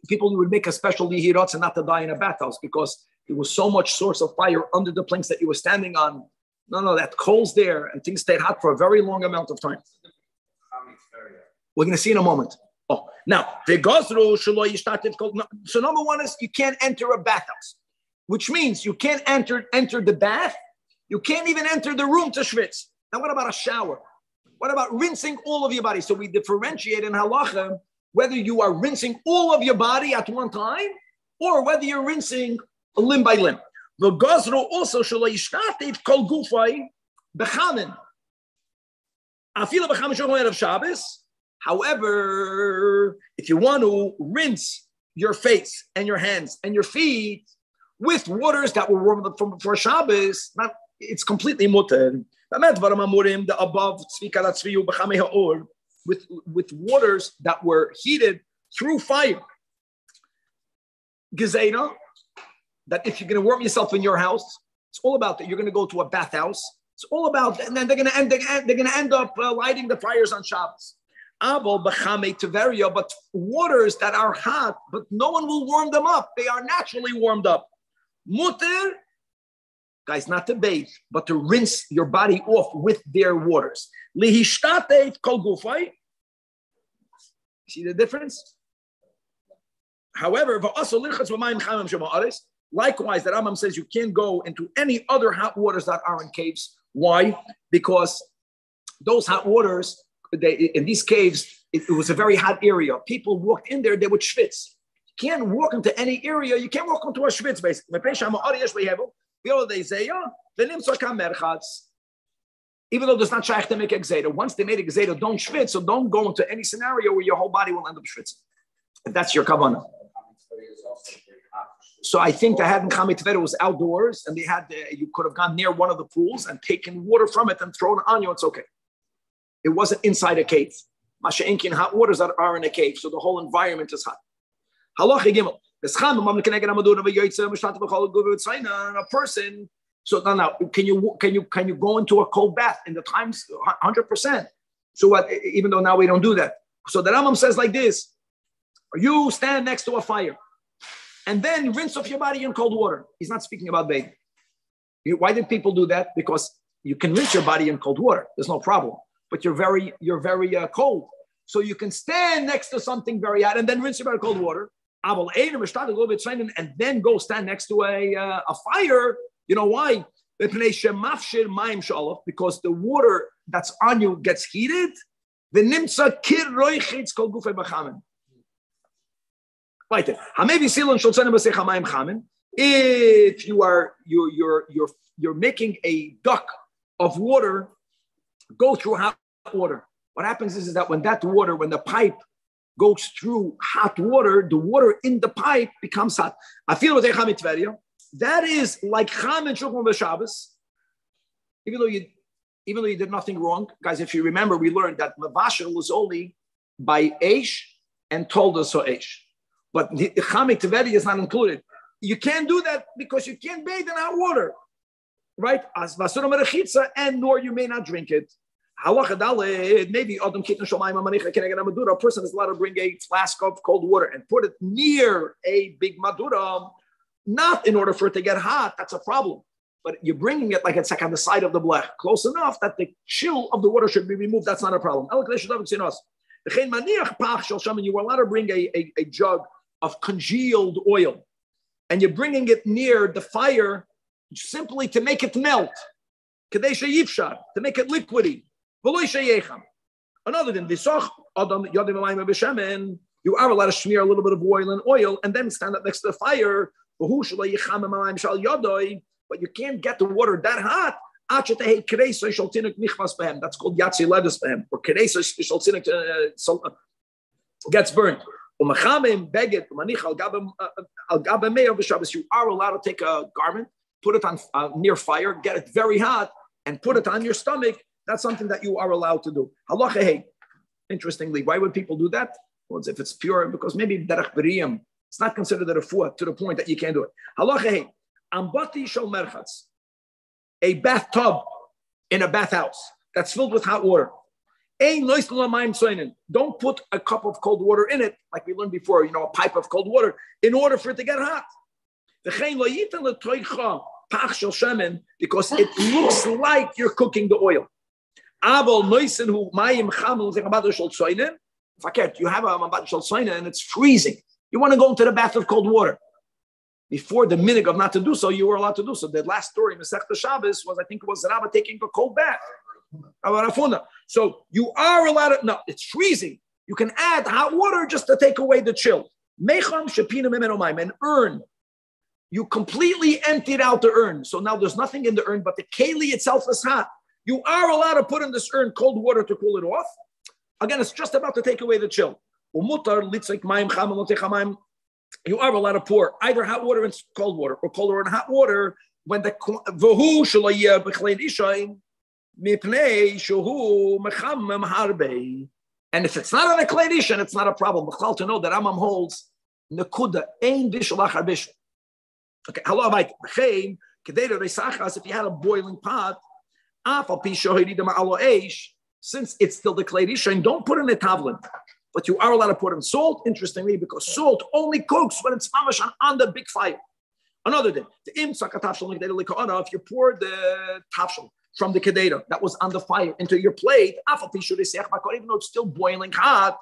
Speaker 1: People would make a special lihirot and not to die in a bathhouse because there was so much source of fire under the planks that you were standing on. No, no, that coal's there and things stayed hot for a very long amount of time. We're going to see in a moment. Oh, now So number one is you can't enter a bathhouse, which means you can't enter enter the bath. You can't even enter the room to schwitz. Now, what about a shower? What about rinsing all of your body? So we differentiate in halacha whether you are rinsing all of your body at one time or whether you're rinsing limb by limb. The gozro also shalayishtativ kol gufay bechamin. Afila bechamin shomer of Shabbos. However, if you want to rinse your face and your hands and your feet with waters that were warmed up from before Shabbos, not, it's completely mutter. The above with with waters that were heated through fire. Gezena, that if you're going to warm yourself in your house, it's all about that. You're going to go to a bathhouse. It's all about, and then they're going to end. They're going to end up uh, lighting the fires on Shabbos. Abel b'chame teveria, but waters that are hot, but no one will warm them up. They are naturally warmed up. Mutter, guys, not to bathe, but to rinse your body off with their waters. Lihishtate kol gufay. See the difference? However, Likewise, that Rambam says you can't go into any other hot waters that are in caves. Why? Because those hot waters, they, in these caves, it, it, was a very hot area. People walked in there, they would schwitz. You can't walk into any area. You can't walk into a schwitz, basically. Even though there's not shaykh to make a Once they made a don't schwitz, so don't go into any scenario where your whole body will end up schwitzing. If that's your kavanah. So I think they had in Chamit was outdoors, and they had you could have gone near one of the pools and taken water from it and thrown it on you. It's okay. It wasn't inside a cave. Masha'inkin hot waters that are in a cave, so the whole environment is hot. Halacha gimel. A person. So now, now, can you can you can you go into a cold bath in the times hundred percent? So what? Even though now we don't do that. So the Rambam says like this: You stand next to a fire and then rinse off your body in cold water. He's not speaking about bathing. Why did people do that? Because you can rinse your body in cold water. There's no problem. But you're very, you're very uh, cold. So you can stand next to something very hot and then rinse your body in cold water. And then go stand next to a, uh, a fire. You know why? Because the water that's on you gets heated. The. If you are you you're you're you're making a duck of water go through hot water. What happens is, is that when that water, when the pipe goes through hot water, the water in the pipe becomes hot. I feel with that is like Cham and Shulchan. Even though you even though you did nothing wrong, guys, if you remember, we learned that Mavashal was only by Aish and told us so Aish. But the Chamik Tevedi is not included. You can't do that because you can't bathe in hot water, right? As and nor you may not drink it. Maybe a madura. A person is allowed to bring a flask of cold water and put it near a big madura, not in order for it to get hot. That's a problem. But you're bringing it like it's like on the side of the blech, close enough that the chill of the water should be removed. That's not a problem. You were allowed to bring a, a, a jug of congealed oil, and you're bringing it near the fire simply to make it melt, kadesha yifshar, to make it liquidy. Another than visach adam yadim you are allowed to smear a little bit of oil and oil and then stand up next to the fire. But you can't get the water that hot. That's called yatsi ledus or uh, gets burned. You are allowed to take a garment, put it on uh, near fire, get it very hot, and put it on your stomach. That's something that you are allowed to do. Halacha Interestingly, why would people do that? Well, if it's pure, because maybe derech beriyim, it's not considered a refuah to the point that you can't do it. Halacha ambati shal merchatz, a bathtub in a bathhouse that's filled with hot water. Don't put a cup of cold water in it, like we learned before, you know, a pipe of cold water, in order for it to get hot. Because it looks like you're cooking the oil. If I care, you have a and it's freezing. You want to go into the bath of cold water. Before the minig of not to do so, you were allowed to do so. The last story Masechta Shabbos was, I think it was Rabba taking a cold bath. So you are allowed to, no, it's freezing. You can add hot water just to take away the chill. Mecham shapina mimenomaim, An urn. You completely emptied out the urn. So now there's nothing in the urn, but the keli itself is hot. You are allowed to put in this urn cold water to cool it off. Again, it's just about to take away the chill. You are allowed to pour either hot water and cold water or cold water and hot water when the and if it's not on a kli rishon, it's not a problem. B'chal to know that Rambam holds Nekuda, Ein Bishul Bishul. Okay, hello, Mike. B'chein, Kedera Reisachas, if you had a boiling pot, Afal Pishohidi Ma'alo Eish, since it's still the kli rishon, don't put in a tavlin. But you are allowed to put in salt, interestingly, because salt only cooks when it's mamash on, the big fire. Another thing, the im if you pour the tafshel from the kedera that was on the fire into your plate, even though it's still boiling hot,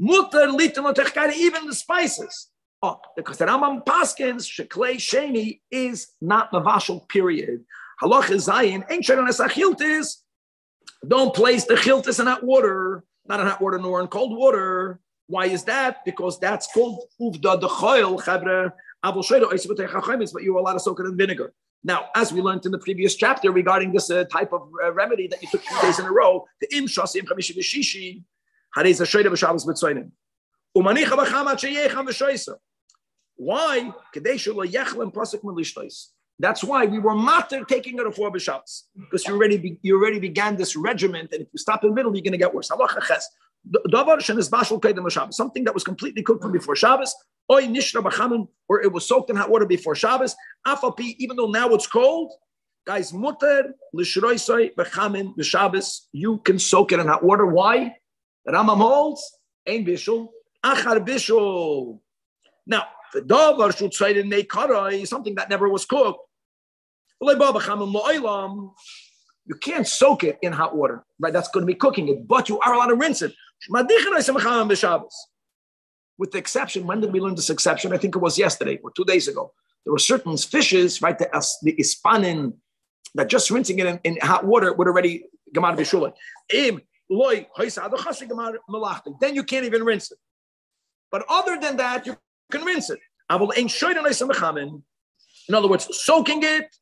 Speaker 1: even the spices. Oh, because the Rambam Paskins, Sheklei Sheni is not the Mavashal, period. Halach Zayin, ain't Sharon don't place the chiltis in hot water, not in hot water nor in cold water. Why is that? Because that's called uvda the choil, chabre, but you're allowed to soak it in vinegar. Now, as we learned in the previous chapter regarding this uh, type of uh, remedy that you took three days in a row, the im shasim chamishi v'shishi. Umanicha sheyecham. Why? Yechlem. That's why we were matter taking it a four b'shabbos because you already be, you already began this regiment, and if you stop in the middle, you're going to get worse. Something that was completely cooked from before Shabbos, or it was soaked in hot water before Shabbos. Afapi, even though now it's cold, guys, mutter l'shroisoi b'chamin b'Shabbos. You can soak it in hot water. Why? The Rambam holds ein bishul achar bishul. Now, the davar should say in nekarai something that never was cooked. You can't soak it in hot water, right? That's going to be cooking it, but you are allowed to rinse it. With the exception, when did we learn this exception? I think it was yesterday or two days ago. There were certain fishes, right? The, the ispanin, that just rinsing it in, in hot water would already gamar b'shula. Then you can't even rinse it. But other than that, you can rinse it. In other words, soaking it,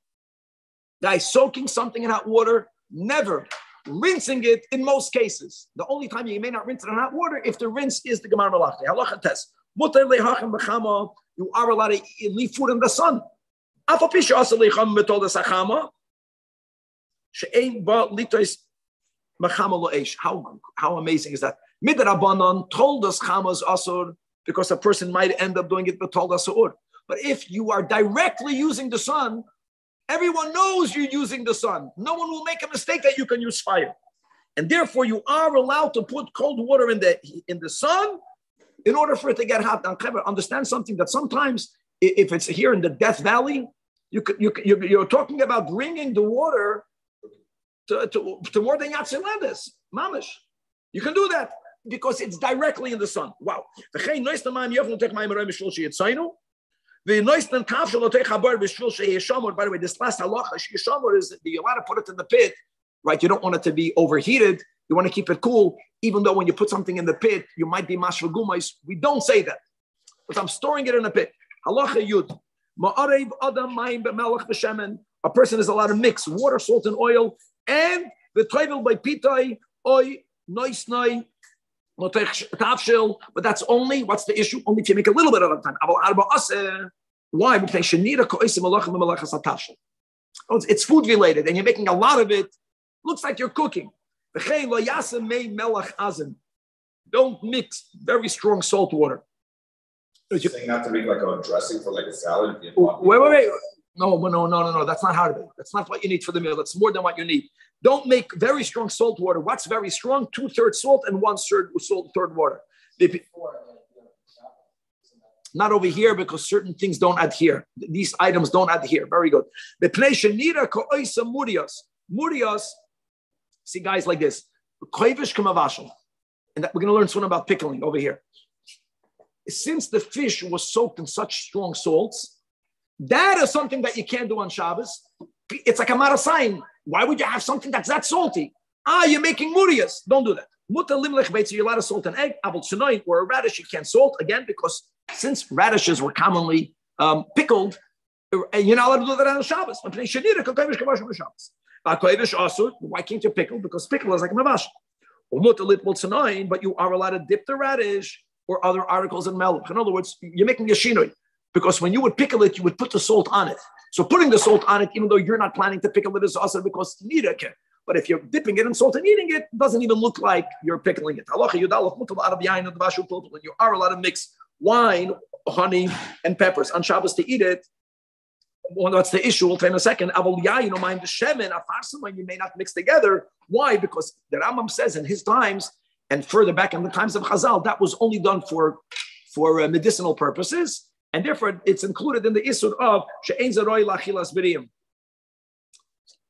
Speaker 1: guys, soaking something in hot water, never rinsing it in most cases. The only time you may not rinse it in hot water if the rinse is the Gemara Malachti. Halacha test. You are allowed to leave food in the sun. How, how amazing is that? Midrabanan told us chamas asur because a person might end up doing it but told us But if you are directly using the sun, Everyone knows you're using the sun. No one will make a mistake that you can use fire. And therefore, you are allowed to put cold water in the in the sun in order for it to get hot. Now, understand something that sometimes, if it's here in the Death Valley, you you, you're talking about bringing the water to, to, to more than Yatzilandes, mamish. You can do that because it's directly in the sun. Wow. The noistan kafshel chabar b'shvil sheyeshamor. By the way, this last halacha sheyeshamor is you want to put it in the pit, right? You don't want it to be overheated. You want to keep it cool, even though when you put something in the pit, you might be mashvagumais. We don't say that, but I'm storing it in a pit. Halacha yud ma'arev adam mayim b'melach b'shemen. A person is allowed to mix water, salt, and oil, and the toivel by pitai oy noisnai but that's only what's the issue? Only if you make a little bit of the time. Why? Because oh, it's food related, and you're making a lot of it. Looks like you're cooking. Don't mix very strong salt water.
Speaker 2: You're saying not to make like a dressing for like a salad.
Speaker 1: Wait, wait, wait. No, no, no, no, no. That's not how to. That's not what you need for the meal. That's more than what you need. Don't make very strong salt water. What's very strong? Two thirds salt and one third salt, third water. Not over here because certain things don't adhere. These items don't adhere. Very good. The murias. Murias. See guys like this. And that, we're going to learn soon about pickling over here. Since the fish was soaked in such strong salts, that is something that you can't do on Shabbos. It's like a sign. Why would you have something that's that salty? Ah, you're making murias. Don't do that. Muta limlech beitz, you're allowed to salt an egg. Abel tsunoi, or a radish, you can't salt. Again, because since radishes were commonly um, pickled, and you're not allowed to do that on Shabbos. Why can't you pickle? Because pickle is like a mavash. But you are allowed to dip the radish or other articles in milk. In other words, you're making a shinoi. Because when you would pickle it, you would put the salt on it. So putting the salt on it, even though you're not planning to pickle it, is also because it. But if you're dipping it in salt and eating it, it doesn't even look like you're pickling it. You are allowed to mix wine, honey, and peppers on Shabbos to eat it. Well, that's the issue. We'll tell in a second. You know, mind the shemen, a farshimah. you may not mix together. Why? Because the Rambam says in his times and further back in the times of Chazal, that was only done for for uh, medicinal purposes, and therefore it's included in the isur of she'ein zeroy lachilas b'riyim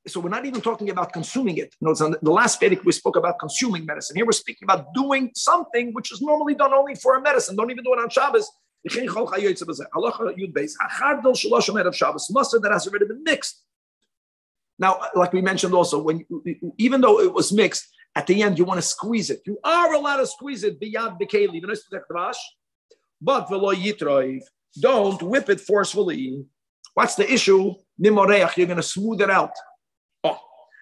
Speaker 1: so we're not even talking about consuming it. Know, on the last Vedic we spoke about consuming medicine. Here we're speaking about doing something which is normally done only for a medicine. Don't even do it on Shabbos. Mustard that has already been mixed. Now, like we mentioned also, when even though it was mixed, at the end you want to squeeze it. You are allowed to squeeze it beyond bekeli, but don't whip it forcefully. What's the issue? You're going to smooth it out. Oh,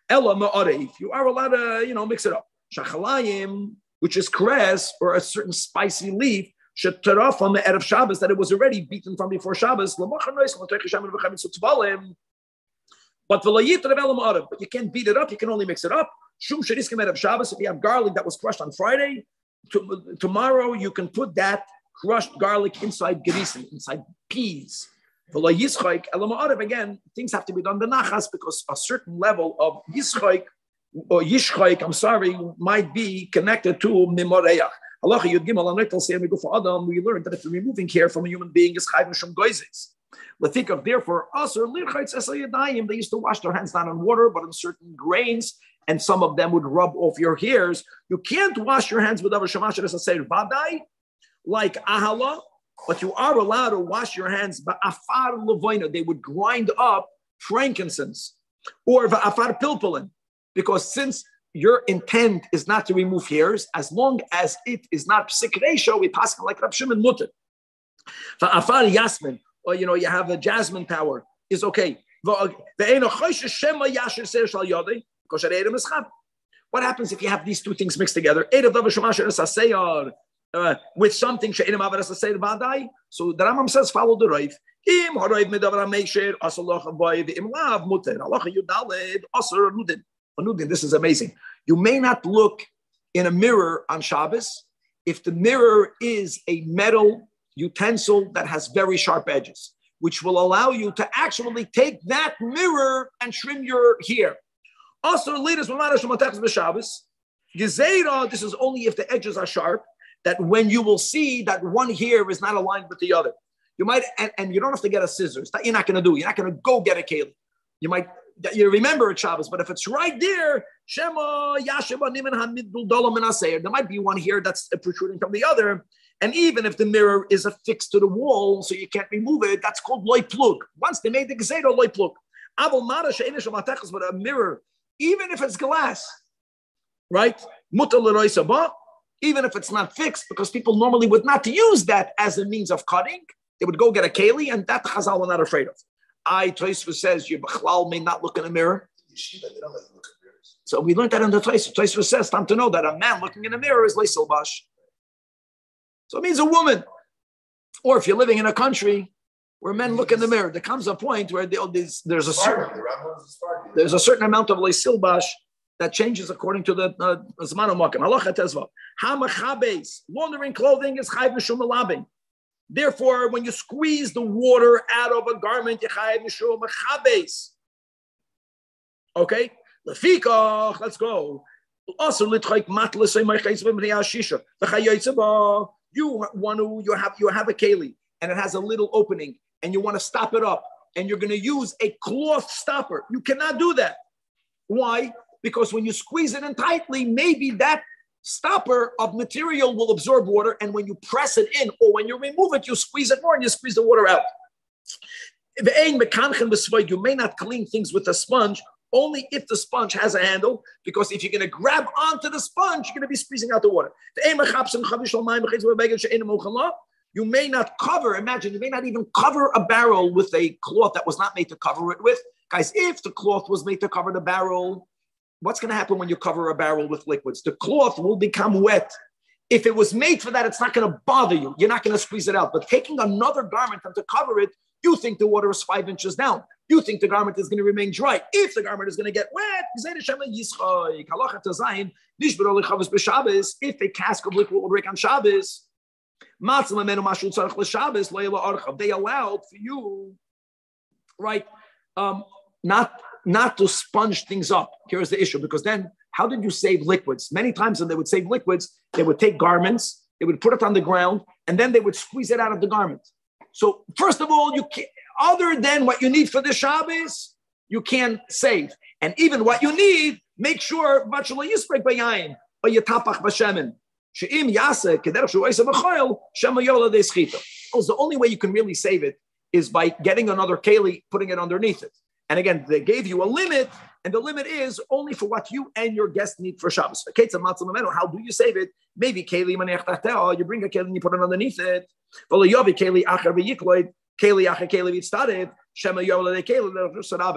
Speaker 1: Ella ma'arif. You are allowed to, you know, mix it up. Shachalayim, which is kres or a certain spicy leaf, should turn off on the Erev Shabbos that it was already beaten from before Shabbos. But but you can't beat it up, you can only mix it up. Shum Shariskim Erev Shabbos, if you have garlic that was crushed on Friday, to, tomorrow you can put that crushed garlic inside gerisim, inside peas. Again, things have to be done benachas because a certain level of yischayk or yishchayk, I'm sorry, might be connected to mimoreach. We go for Adam. We learned that if the removing hair from a human being is chayv goizes. Let's think of therefore also they used to wash their hands not on water but in certain grains, and some of them would rub off your hairs. You can't wash your hands without with other shamash vadai, like ahala but you are allowed to wash your hands. But afar levoina, they would grind up frankincense or afar pilpulin, because since your intent is not to remove hairs, as long as it is not psik ratio, we pass like Rab Shimon mutter. For afar yasmin, or you know, you have a jasmine power, is okay. What happens if you have these two things mixed together? Uh, with something she'enim avaras aseir vadai. So the Rambam says follow the Rav. Im haroiv medavar meisher asaloch avoy im lav muter aloch yudaled asar nudin. Nudin. This is amazing. You may not look in a mirror on Shabbos if the mirror is a metal utensil that has very sharp edges, which will allow you to actually take that mirror and trim your hair. Also, leaders this is only if the edges are sharp that when you will see that one here is not aligned with the other. You might, and, and you don't have to get a scissors. That you're not going to do. You're not going to go get a keli. You might, you remember it Shabbos, but if it's right there, Shema Hamidul there might be one here that's protruding from the other. And even if the mirror is affixed to the wall, so you can't remove it, that's called loy plug. Once they made the gzedo loy plug. But a mirror, even if it's glass, right? Even if it's not fixed, because people normally would not use that as a means of cutting. They would go get a keli, and that Chazal were not afraid of. I, Tosfos says, you b'chlal may not look in a mirror. So we learned that in the Tosfos. Tosfos says, time to know that a man looking in a mirror is leisilbash. So it means a woman. Or if you're living in a country where men look in the mirror, there comes a point where there's, there's a certain there's a certain amount of leisilbash that changes according to the uh, Zman uh. Halacha Tezva. Hamachabes, laundering clothing is chayv mishum alabing. Therefore, when you squeeze the water out of a garment, you chayv mishum machabes. Okay? Lefikach, let's go. Also, litchayk matlas you want to you have you have a keli and it has a little opening and you want to stop it up and you're going to use a cloth stopper. You cannot do that. Why? Because when you squeeze it in tightly, maybe that stopper of material will absorb water. And when you press it in or when you remove it, you squeeze it more and you squeeze the water out. You may not clean things with a sponge only if the sponge has a handle, because if you're going to grab onto the sponge, you're going to be squeezing out the water. You may not cover, imagine, you may not even cover a barrel with a cloth that was not made to cover it with. Guys, if the cloth was made to cover the barrel, what's going to happen when you cover a barrel with liquids? The cloth will become wet. If it was made for that, it's not going to bother you. You're not going to squeeze it out. But taking another garment and to cover it, you think the water is five inches down. You think the garment is going to remain dry. If the garment is going to get wet, if a cask of liquid will break on Shabbos, they allowed for you, right, um, not, not to sponge things up. Here's the issue, because then how did you save liquids? Many times when they would save liquids, they would take garments, they would put it on the ground, and then they would squeeze it out of the garment. So first of all, you can, other than what you need for the Shabbos, you can save. And even what you need, make sure yisprek bayayin or yitapach b'shemen. She'im yase kederach. The only way you can really save it is by getting another keli, putting it underneath it. And again, they gave you a limit, and the limit is only for what you and your guest need for Shabbos. How do you save it? Maybe keli oh, you bring a keli and you put it underneath it.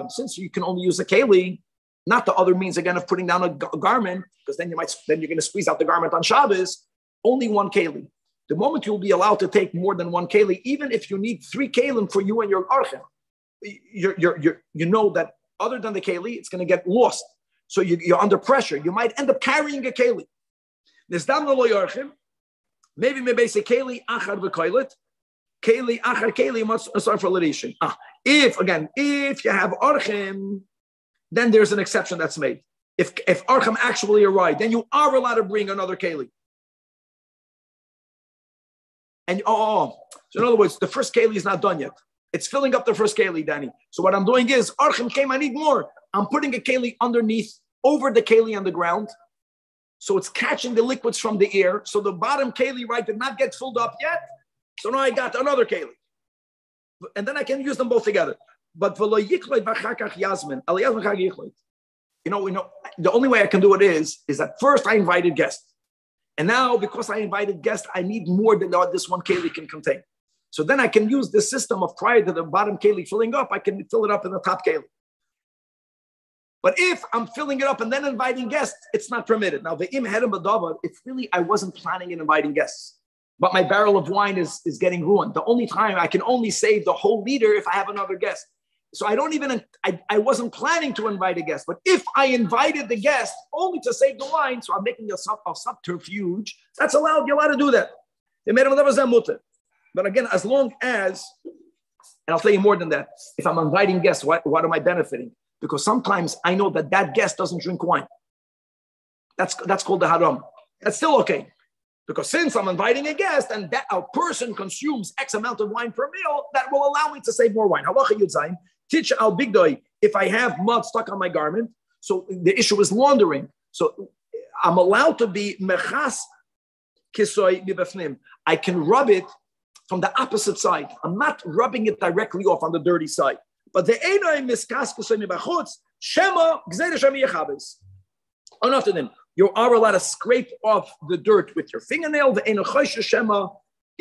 Speaker 1: Since you can only use a keli, not the other means again of putting down a, a garment, because then you might then you're going to squeeze out the garment on Shabbos. Only one keli. The moment you'll be allowed to take more than one keli, even if you need three kalim for you and your archim, you're, you're, you're, you know that other than the keli, it's going to get lost. So you, are under pressure. You might end up carrying a keli. Maybe maybe say keli achar v'koilet, Keli achar keli masar for lidation. Ah, if again, if you have archim, then there's an exception that's made. If if archim actually arrived, then you are allowed to bring another keli. And oh, oh, oh, so in other words, the first keli is not done yet. It's filling up the first keli, Danny. So what I'm doing is archim came. I need more. I'm putting a keli underneath, over the keli on the ground. So it's catching the liquids from the air. So the bottom keli right did not get filled up yet. So now I got another keli. And then I can use them both together. But Yasmin, you know, you know, the only way I can do it is, is that first I invited guests. And now, because I invited guests, I need more than this one keli can contain. So then I can use the system of prior to the bottom keli filling up, I can fill it up in the top keli. But if I'm filling it up and then inviting guests, it's not permitted. Now, the im hedem it's really I wasn't planning on inviting guests but my barrel of wine is, is getting ruined. The only time I can only save the whole liter if I have another guest. So I don't even, I, I wasn't planning to invite a guest, but if I invited the guest only to save the wine, so I'm making a, sub, a subterfuge, that's allowed. You're allowed to do that. Mutter. But again, as long as, and I'll tell you more than that, if I'm inviting guests, what, what am I benefiting? Because sometimes I know that that guest doesn't drink wine. That's, that's called the haram. That's still okay. Because since I'm inviting a guest and that a person consumes X amount of wine per meal, that will allow me to save more wine. Halacha Yudzayin, teach al bigdoi, if I have mud stuck on my garment, so the issue is laundering. So I'm allowed to be mechas kisoy bibafnim. I can rub it from the opposite side. I'm not rubbing it directly off on the dirty side. But the miskas kisoy mibachutz, shema yechabes. Enough to them you are allowed to scrape off the dirt with your fingernail, the shema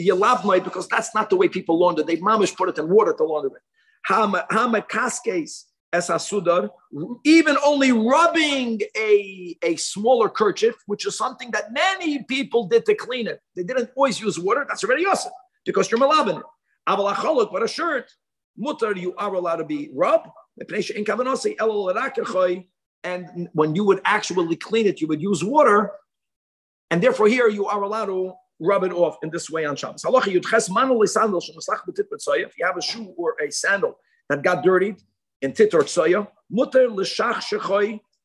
Speaker 1: yelabmai, because that's not the way people launder. They mamish put it in water to launder it. Hamakaskes as asudar, even only rubbing a, a smaller kerchief, which is something that many people did to clean it. They didn't always use water. That's already awesome because you're malabin it. but a shirt, mutar, you are allowed to be rub. And when you would actually clean it, you would use water. And therefore, here you are allowed to rub it off in this way on Shabbos. If you have a shoe or a sandal that got dirtied in tit or tsoya,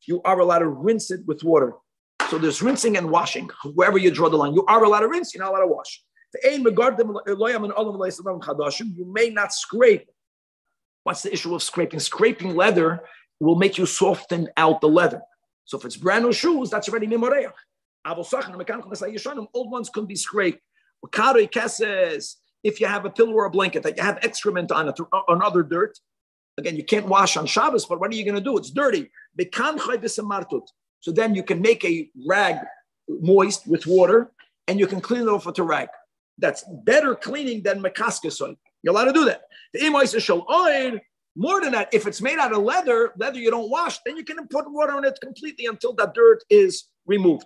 Speaker 1: you are allowed to rinse it with water. So there's rinsing and washing. Wherever you draw the line, you are allowed to rinse, you're not allowed to wash. You may not scrape. What's the issue of scraping? Scraping leather will make you soften out the leather. So if it's brand new shoes, that's already mimoreach. Old ones can be scraped. If you have a pillow or a blanket that you have excrement on it or other dirt, again, you can't wash on Shabbos, but what are you going to do? It's dirty. So then you can make a rag moist with water and you can clean it off with a rag. That's better cleaning than makaskasoy. You're allowed to do that. The imois shall oil. More than that, if it's made out of leather, leather you don't wash, then you can put water on it completely until that dirt is removed.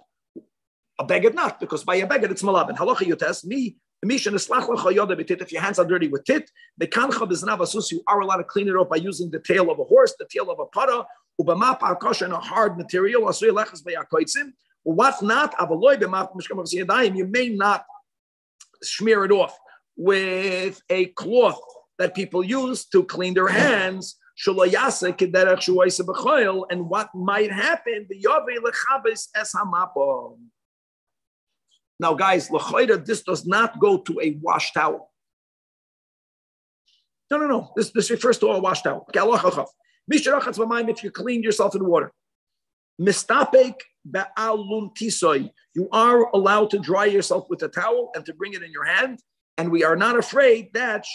Speaker 1: A beged not, because by a beged it's malabin. Halacha yotes me. If your hands are dirty with tit, the kancha biznavasus, you are allowed to clean it up by using the tail of a horse, the tail of a para, ubamapa akosha and a hard material, what not, you may not smear it off with a cloth that people use to clean their hands. And what might happen? Now, guys, this does not go to a wash towel. No, no, no. This, this refers to a wash towel. If you clean yourself in water. Mistapek You are allowed to dry yourself with a towel and to bring it in your hand and we are not afraid that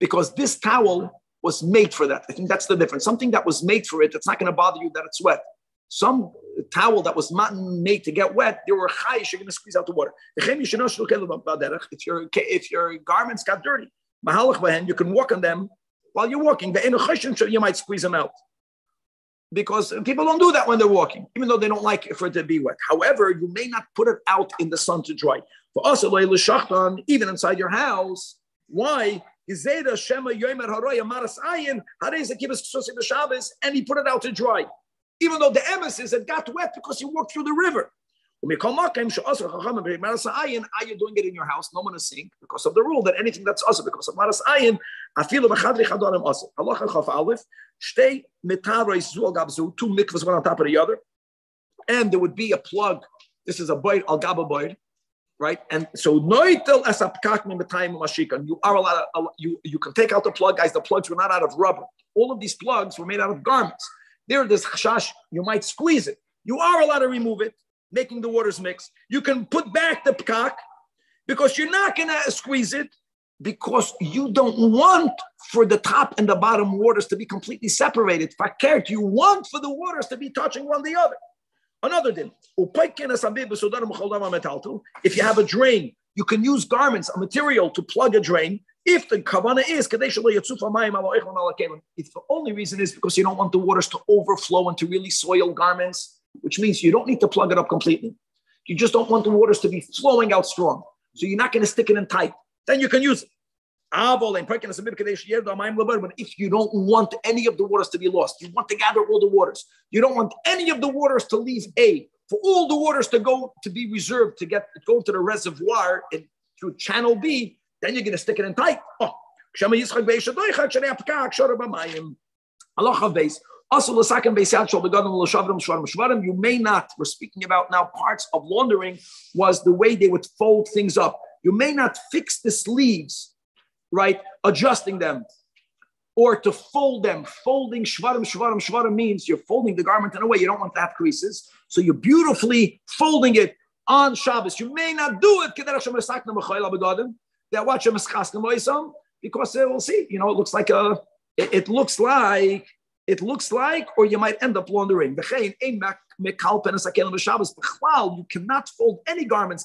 Speaker 1: because this towel was made for that. I think that's the difference. Something that was made for it, it's not going to bother you that it's wet. Some towel that was not made to get wet, there were chayish, you're going to squeeze out the water. If your if your garments got dirty, you can walk on them while you're walking. The inuch you might squeeze them out because people don't do that when they're walking, even though they don't like it for it to be wet. However, you may not put it out in the sun to dry. For us, even inside your house, why? Is? And he put it out to dry. Even though the emissaries it got wet because he walked through the river. Are you doing it in your house? No one is seeing because of the rule that anything that's also because of maras ayin, afilu b'chadri chadonim also. Halacha chaf aleph, shtei metarais zu gabzu, two mikvahs one on top of the other, and there would be a plug. This is a bite al gaba bite, right? And so noitel asapkak mimatayim mashikan. You are allowed. To, you you can take out the plug, guys. The plugs were not out of rubber. All of these plugs were made out of garments. There, this chashash, you might squeeze it. You are allowed to remove it making the waters mix. You can put back the pkak because you're not going to squeeze it because you don't want for the top and the bottom waters to be completely separated. Fakert, you want for the waters to be touching one the other. Another din. If you have a drain, you can use garments, a material to plug a drain. If the kavana is, if the only reason is because you don't want the waters to overflow and to really soil garments, which means you don't need to plug it up completely. You just don't want the waters to be flowing out strong. So you're not going to stick it in tight. Then you can use it. But if you don't want any of the waters to be lost, you want to gather all the waters. You don't want any of the waters to leave A. For all the waters to go to be reserved to get go to the reservoir and through channel B, then you're going to stick it in tight. Oh. Also, you may not, we're speaking about now parts of laundering, was the way they would fold things up. You may not fix the sleeves, right? Adjusting them or to fold them. Folding shvarim, shvarim, shvarim means you're folding the garment in a way you don't want to have creases. So you're beautifully folding it on Shabbos. You may not do it because uh, we'll see. You know, it looks like a, it, it looks like it looks like, or you might end up laundering. You cannot fold any garments.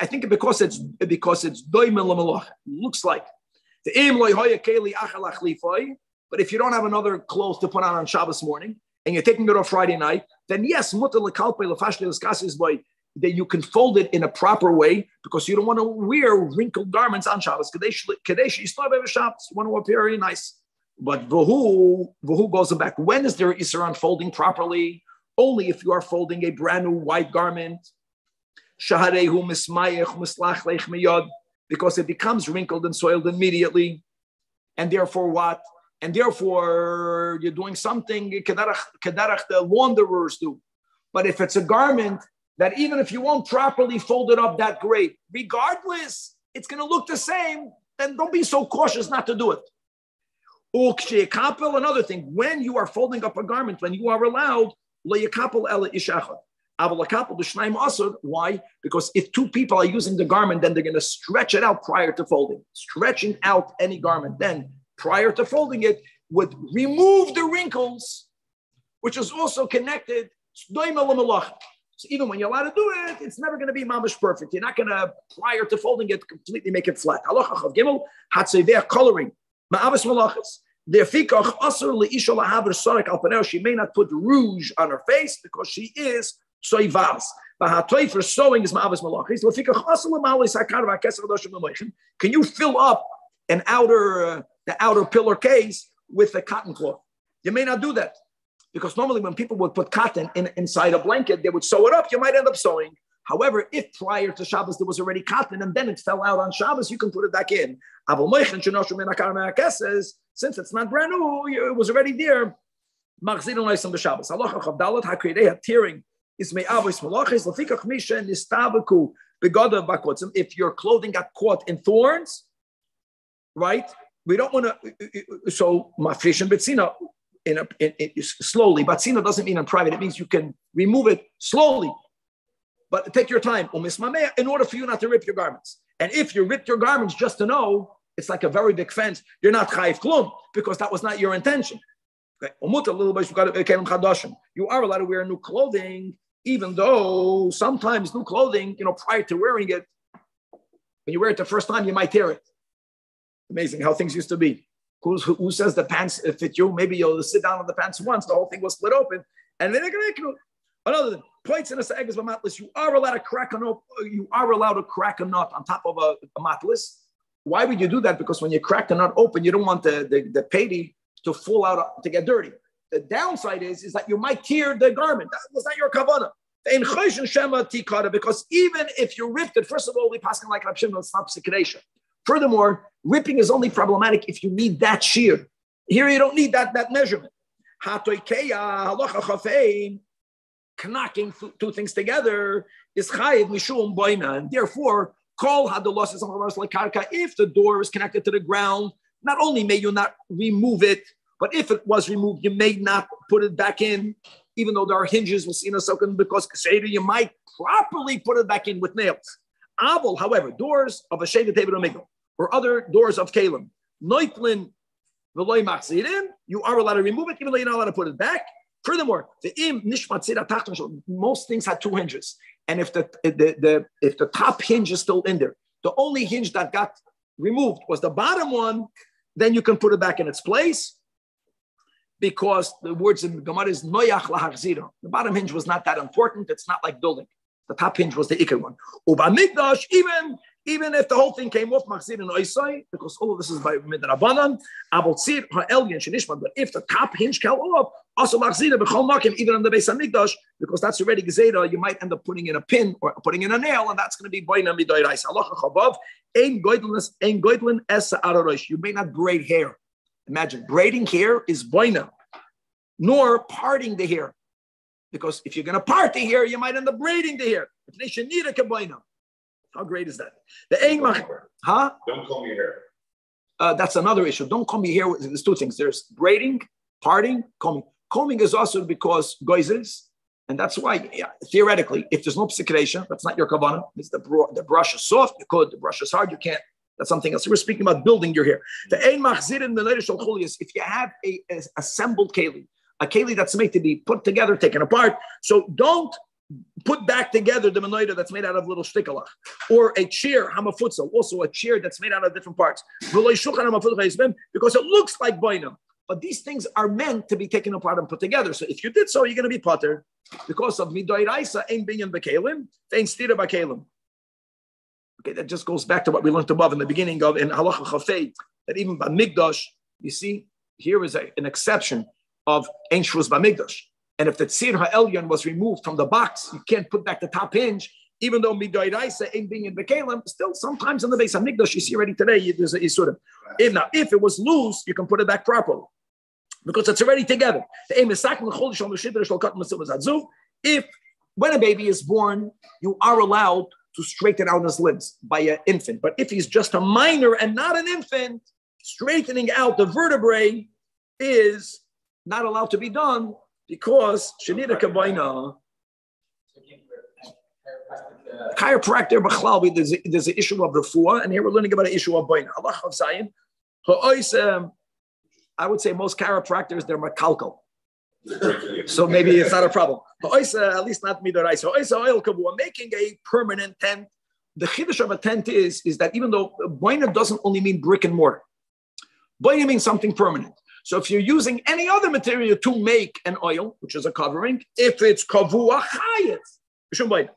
Speaker 1: I think because it's because it's looks like but if you don't have another clothes to put on on Shabbos morning and you're taking it off Friday night, then yes, that you can fold it in a proper way because you don't want to wear wrinkled garments on Shabbos. Kadesh, you still have Shabbos. You want to appear very nice. But Vahu, Vahu goes back. When is there Isser on folding properly? Only if you are folding a brand new white garment. Mislach miyod. because it becomes wrinkled and soiled immediately. And therefore, what? And therefore, you're doing something kedarach, kedarach the wanderers do. But if it's a garment that even if you won't properly fold it up that great, regardless, it's going to look the same, then don't be so cautious not to do it. Another thing, when you are folding up a garment, when you are allowed, why? Because if two people are using the garment, then they're going to stretch it out prior to folding. Stretching out any garment, then prior to folding it, would remove the wrinkles, which is also connected. So even when you're allowed to do it, it's never going to be mamish perfect. You're not going to, prior to folding it, completely make it flat. Halacha gimel, coloring. Ma'avas malachas. She may not put rouge on her face because she is soivas. For sewing is ma'avas malachis. Can you fill up an outer, uh, the outer pillar case with a cotton cloth? You may not do that because normally when people would put cotton in, inside a blanket, they would sew it up. You might end up sewing. However, if prior to Shabbos there was already cotton and then it fell out on Shabbos, you can put it back in. Since it's not brand new, it was already there. Tearing if your clothing got caught in thorns, right? We don't want to. So mafrishin betzina in a in, in, slowly. Batzina doesn't mean in private. It means you can remove it slowly, but take your time. Um, in order for you not to rip your garments, and if you rip your garments just to know, it's like a very big fence. You're not chayif klum because that was not your intention. You are allowed to wear new clothing, even though sometimes new clothing, you know, prior to wearing it, when you wear it the first time, you might tear it. Amazing how things used to be. Who's, who says the pants fit you? Maybe you'll sit down on the pants once, the whole thing will split open, and then another. Points in a of matlis. You are allowed to crack a nut. You are allowed to crack a nut on top of a, a matlis. Why would you do that? Because when you crack the nut open, you don't want the the, the patty to fall out to get dirty. The downside is is that you might tear the garment. That was not your kavanah. Because even if you ripped it, first of all, we pass like Rab it's not Furthermore, ripping is only problematic if you need that shear. Here you don't need that, that measurement. Knocking two things together is chayiv mishum boina, and therefore call had the losses of like karka. If the door is connected to the ground, not only may you not remove it, but if it was removed, you may not put it back in, even though there are hinges We'll see in a second because you might properly put it back in with nails. Abel, however, doors of a shaded table or other doors of kalim. Noitlin v'loy you are allowed to remove it, even though you're not allowed to put it back. Furthermore, the im nishmat most things had two hinges, and if the, the, the if the top hinge is still in there, the only hinge that got removed was the bottom one, then you can put it back in its place. Because the words in Gemara is noyach lahachzira. The bottom hinge was not that important. It's not like building. The top hinge was the ikar one. Uba migdash, even even if the whole thing came off Machzir and Oisai, because all of this is by Midrabanan, Abotzir, Ha'elyan, Shinishman, but if the top hinge fell off, also Machzir, Bechol Makim, even on the base of Mikdash, because that's already Gezeda, you might end up putting in a pin or putting in a nail, and that's going to be Boina Midoy Rais. Allah Chavav, Ein Goidlin, Ein Goidlin, Esa Ararosh. You may not braid hair. Imagine, braiding hair is Boina, nor parting the hair. Because if you're going to part the hair, you might end up braiding the hair. If they should need a kaboina. How great is that? The Engmach, huh?
Speaker 2: Don't comb your hair.
Speaker 1: Uh, that's another issue. Don't comb your hair. There's two things. There's braiding, parting, combing. Combing is also because goizes, and that's why yeah, theoretically, if there's no psication, that's not your kavana. It's the the brush is soft. You could. The brush is hard. You can't. That's something else. we're speaking about building your hair. The ein machzir in the if you have a, a assembled keli, a keli that's made to be put together, taken apart. So don't put back together the menorah that's made out of little shtikalach, or a chair, hamafutzal, also a chair that's made out of different parts, because it looks like boinam. But these things are meant to be taken apart and put together. So if you did so, you're going to be potter because of midoy raisa ain't binyan bekalim, ain't stira bakalim. Okay, that just goes back to what we learned above in the beginning of in halacha chafei that even by migdash, you see, here is a, an exception of ain shruz by migdash. And if the Tzir Ha'elyon was removed from the box, you can't put back the top hinge. even though midoiraisa ain't being in the kalim, still sometimes in the base of Hamikdash, you see already today, there's a sort of. If now, if it was loose, you can put it back properly because it's already together. The aim is if when a baby is born, you are allowed to straighten out his limbs by an infant. But if he's just a minor and not an infant, straightening out the vertebrae is not allowed to be done because Shanita Kabaina. Chiropractor, Bachlawi, there's, there's an issue of refuah, and here we're learning about an issue of Baina. Allah of Zion. Um, I would say most chiropractors, they're makalkal. so maybe it's not a problem. Uh, at least not midoraisa. Making a permanent tent. The chiddush of a tent is, is that even though boina doesn't only mean brick and mortar, boina means something permanent. So if you're using any other material to make an oil, which is a covering, if it's kavua chayet,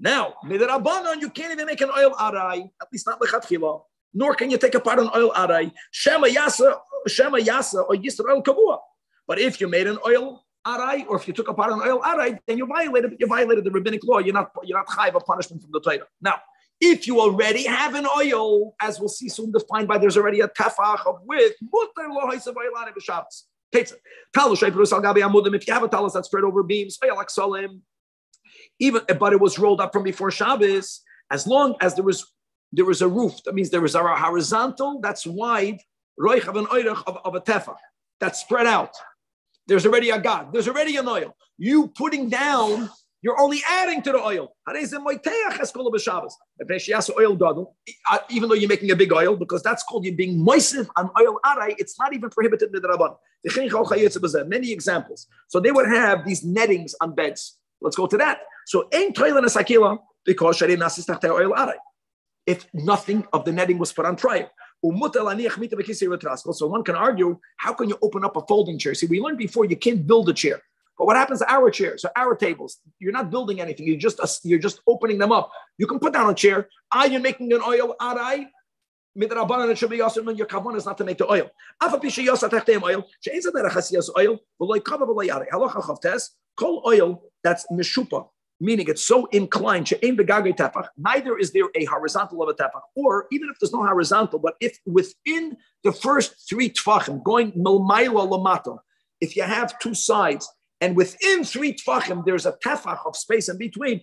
Speaker 1: now midrabanan you can't even make an oil arai, at least not lechatchila. Nor can you take apart an oil arai. Shema yasa, shema yasa, or yisrael kavua. But if you made an oil arai, or if you took apart an oil arai, then you violated you violated the rabbinic law. You're not you're not high of a punishment from the Torah. Now, if you already have an oil, as we'll see soon defined by there's already a tefach of with mutter lo If you have a talus that's spread over beams, even but it was rolled up from before Shabbos, as long as there was there was a roof, that means there was a horizontal that's wide, roich of an of, of a tefach that's spread out. There's already a God. There's already an oil. You putting down, you're only adding to the oil. uh, even though you're making a big oil, because that's called you being moisive on oil arai, it's not even prohibited in the Rabban. Many examples. So they would have these nettings on beds. Let's go to that. So ain't toilet sakila because oil arai. If nothing of the netting was put on prior. So one can argue, how can you open up a folding chair? See, we learned before you can't build a chair. But what happens to our chairs, so our tables? You're not building anything. You just uh, you're just opening them up. You can put down a chair. Are you making an oil? Arai. Midrabanan it should be your kavan is not to make the oil. Afa pisha oil. She'ain't that a chasiyas oil. V'loy kava v'loy yare. Halacha chavtes. Kol oil that's mishupa meaning it's so inclined, neither is there a horizontal of a tefach, or even if there's no horizontal, but if within the first three tefachim, going milmaila lamata, if you have two sides, and within three tefachim there's a tefach of space in between,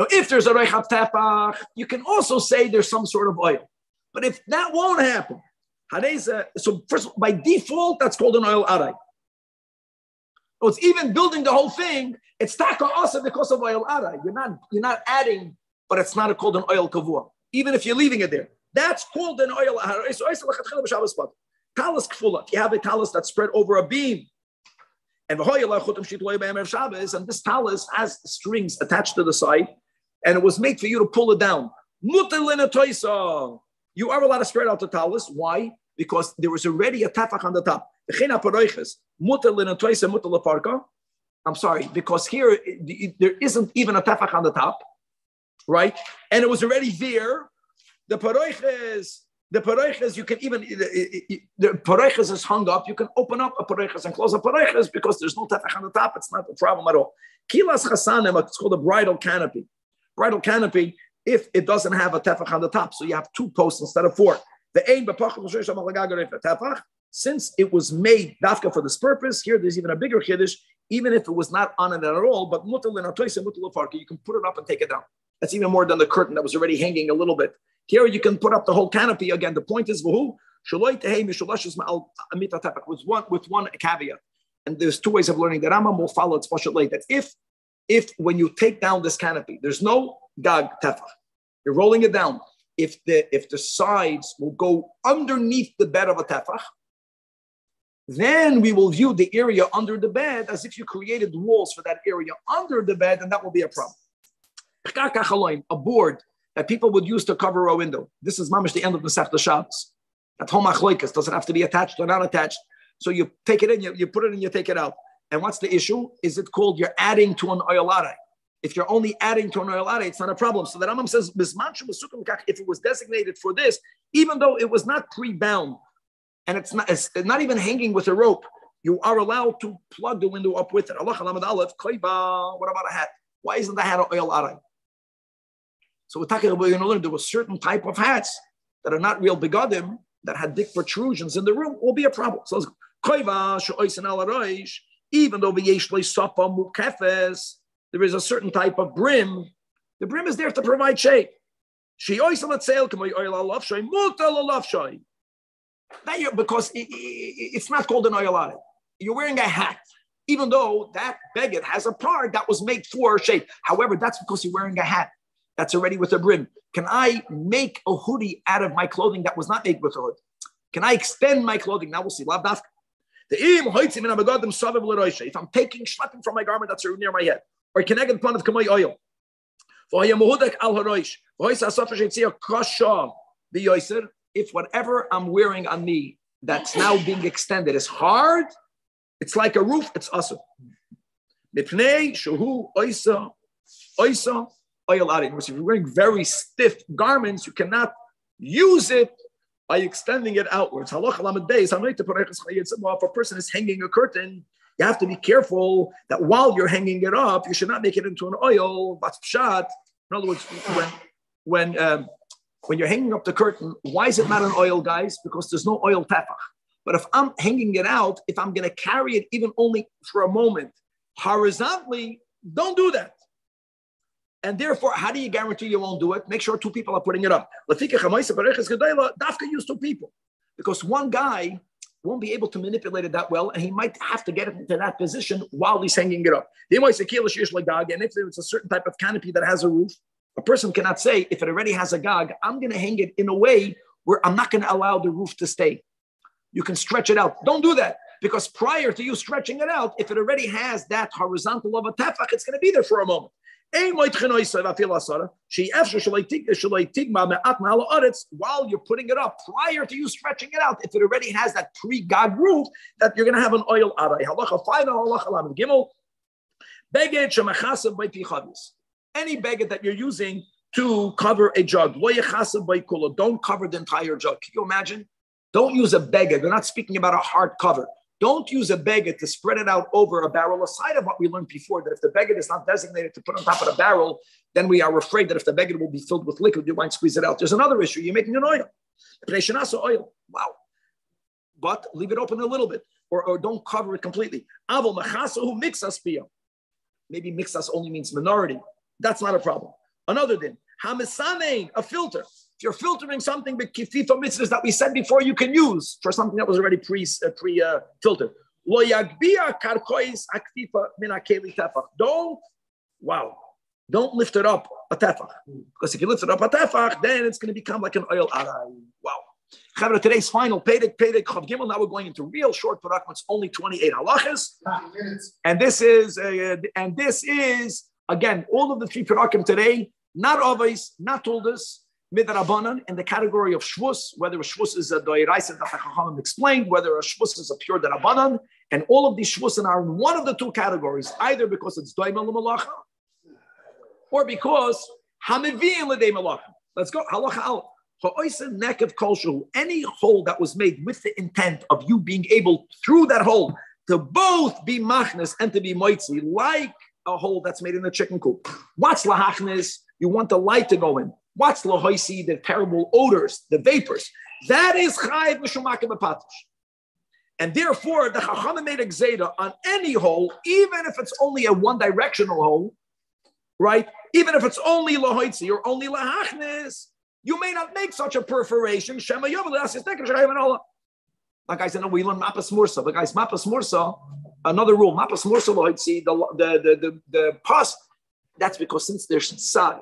Speaker 1: now, if there's a rechav tefach, you can also say there's some sort of oil. But if that won't happen, so first by default, that's called an oil aray. So it's even building the whole thing. It's taka also because of oil ara. You're not you're not adding, but it's not called an oil kavua. Even if you're leaving it there, that's called an oil ara. Talis kfula. If you have a talis that's spread over a beam, and and this talis has strings attached to the side, and it was made for you to pull it down. You are allowed to spread out the. Why? Because there was already a tafach on the top. I'm sorry, because here there isn't even a tefach on the top, right? And it was already there. The paroiches, the paroiches, you can even the paroiches is hung up. You can open up a paroiches and close a paroiches because there's no tefach on the top. It's not a problem at all. Kilas chasanim, it's called a bridal canopy. Bridal canopy, if it doesn't have a tefach on the top, so you have two posts instead of four. The aim tefach since it was made dafka for this purpose, here there's even a bigger kiddush, even if it was not on it at all, but mutal you can put it up and take it down. That's even more than the curtain that was already hanging a little bit. Here you can put up the whole canopy again. The point is with one with one caveat. And there's two ways of learning. The Rambam will follow its. That if if when you take down this canopy, there's no gag tefach, you're rolling it down. If the if the sides will go underneath the bed of a tefach, then we will view the area under the bed as if you created walls for that area under the bed, and that will be a problem. A board that people would use to cover a window. This is mamish the end of the Shabbos. At home achloikas doesn't have to be attached or not attached. So you take it in, you, you put it in, you take it out. And what's the issue? Is it called you're adding to an oilare? If you're only adding to an oilare, it's not a problem. So the Rambam says, if it was designated for this, even though it was not pre-bound, and it's not, it's not even hanging with a rope. you are allowed to plug the window up with it. What about a hat? Why isn't the hat oil aray? So we're talking about, you know, there was certain type of hats that are not real begodim that had big protrusions in the room will be a problem. So even though there is a certain type of brim, the brim is there to provide shade. That because it's not called an oil You're wearing a hat, even though that beggar has a part that was made for shade. However, that's because you're wearing a hat that's already with a brim. Can I make a hoodie out of my clothing that was not made with a hood? Can I extend my clothing? Now we'll see. The losha if I'm taking schlepping from my garment that's near my head, or connected upon of kamay oil. If whatever I'm wearing on me that's now being extended is hard, it's like a roof, it's awesome. If you're wearing very stiff garments, you cannot use it by extending it outwards. If a person is hanging a curtain, you have to be careful that while you're hanging it up, you should not make it into an oil. In other words, when when um, when you're hanging up the curtain, why is it not an oil, guys? Because there's no oil tefach. But if I'm hanging it out, if I'm going to carry it even only for a moment horizontally, don't do that. And therefore, how do you guarantee you won't do it? Make sure two people are putting it up. Dafka use two people. Because one guy won't be able to manipulate it that well, and he might have to get it into that position while he's hanging it up. And if it's a certain type of canopy that has a roof, a person cannot say, if it already has a gag, I'm going to hang it in a way where I'm not going to allow the roof to stay. You can stretch it out. Don't do that because prior to you stretching it out, if it already has that horizontal of a tefach, it's going to be there for a moment. While you're putting it up, prior to you stretching it out, if it already has that pre-gag roof, that you're going to have an oil aray. Halacha five halacha lamed gimel. Beged shemachasab by pichavis. Any beged that you're using to cover a jug, don't cover the entire jug. Can you imagine? Don't use a beged. They're not speaking about a hard cover. Don't use a beggar to spread it out over a barrel, aside of what we learned before, that if the beggar is not designated to put on top of the barrel, then we are afraid that if the beggar will be filled with liquid, you might squeeze it out. There's another issue. You're making an oil. oil. Wow. But leave it open a little bit, or, or don't cover it completely. Maybe mixas only means minority. That's not a problem. Another thing, hamisanein, a filter. If you're filtering something with kififa mitzvahs that we said before, you can use for something that was already pre uh, pre uh, filtered. Don't, wow, don't lift it up a tefach. Because if you lift it up a tefach, then it's going to become like an oil aray. Wow. Chavra, today's final Perek, Perek, Chav Gimel. Now we're going into real short production. It's only 28 halachas. And this is, uh, and this is, again, all of the three production today, not always, not told us, midrabanan in the category of shvus, whether a shvus is a doiraisa that the Chachamim explained, whether a shvus is a pure derabanan, and all of these shvusin are in one of the two categories, either because it's doimel malacha, or because hamivim l'dei malacha. Let's go halacha al. Any hole that was made with the intent of you being able through that hole to both be machnes and to be moitzi, like a hole that's made in a chicken coop. What's lahachnes? You want the light to go in. What's lahoisi, the terrible odors, the vapors? That is chayiv l'shumakim b'patish. And therefore, the Chachamim made a on any hole, even if it's only a one-directional hole, right? Even if it's only lahoitzi or only lahachnes, you may not make such a perforation. Shema like I said, no, we learn mapas mursa. But guys, mapas mursa, another rule, mapas mursa lahoitzi, the the the the, the pus. That's because since there's sad,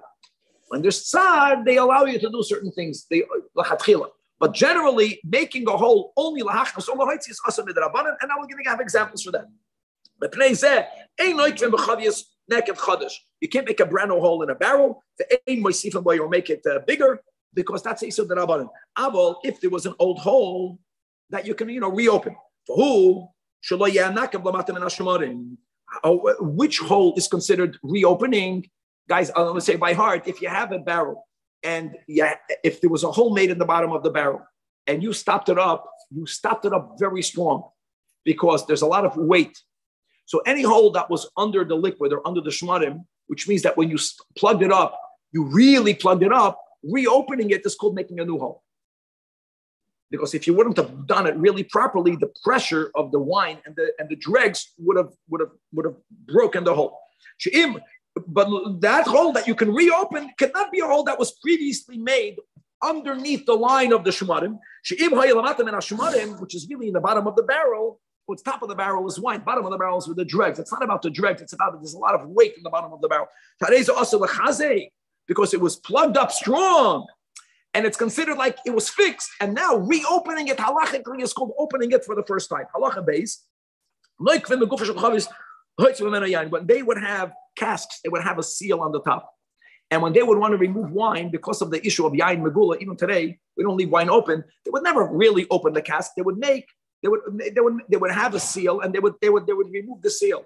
Speaker 1: when there's tzad, they allow you to do certain things. They But generally, making a hole only lahachnas or is asam midrabanan, and now we're going to have examples for that. But you can't make a brand new hole in a barrel. The you make it uh, bigger because that's isur derabanan. Aval, if there was an old hole that you can, you know, reopen. For who? Which hole is considered reopening? Guys, I'm going to say by heart, if you have a barrel and yeah, if there was a hole made in the bottom of the barrel and you stopped it up, you stopped it up very strong because there's a lot of weight. So any hole that was under the liquid or under the shmarim, which means that when you s- plugged it up, you really plugged it up, reopening it is called making a new hole. Because if you wouldn't have done it really properly, the pressure of the wine and the and the dregs would have would have would have broken the hole. But that hole that you can reopen cannot be a hole that was previously made underneath the line of the shumarim. She'im which is really in the bottom of the barrel. What's top of the barrel is wine. Bottom of the barrel is with the dregs. It's not about the dregs. It's about there's a lot of weight in the bottom of the barrel. Today's also the because it was plugged up strong and it's considered like it was fixed. And now reopening it halachically is called opening it for the first time. Halacha base. When they would have casks, they would have a seal on the top. And when they would want to remove wine because of the issue of yain megula, even today, we don't leave wine open. They would never really open the cask. They would make, they would, they would, they would have a seal, and they would, they would, they would remove the seal.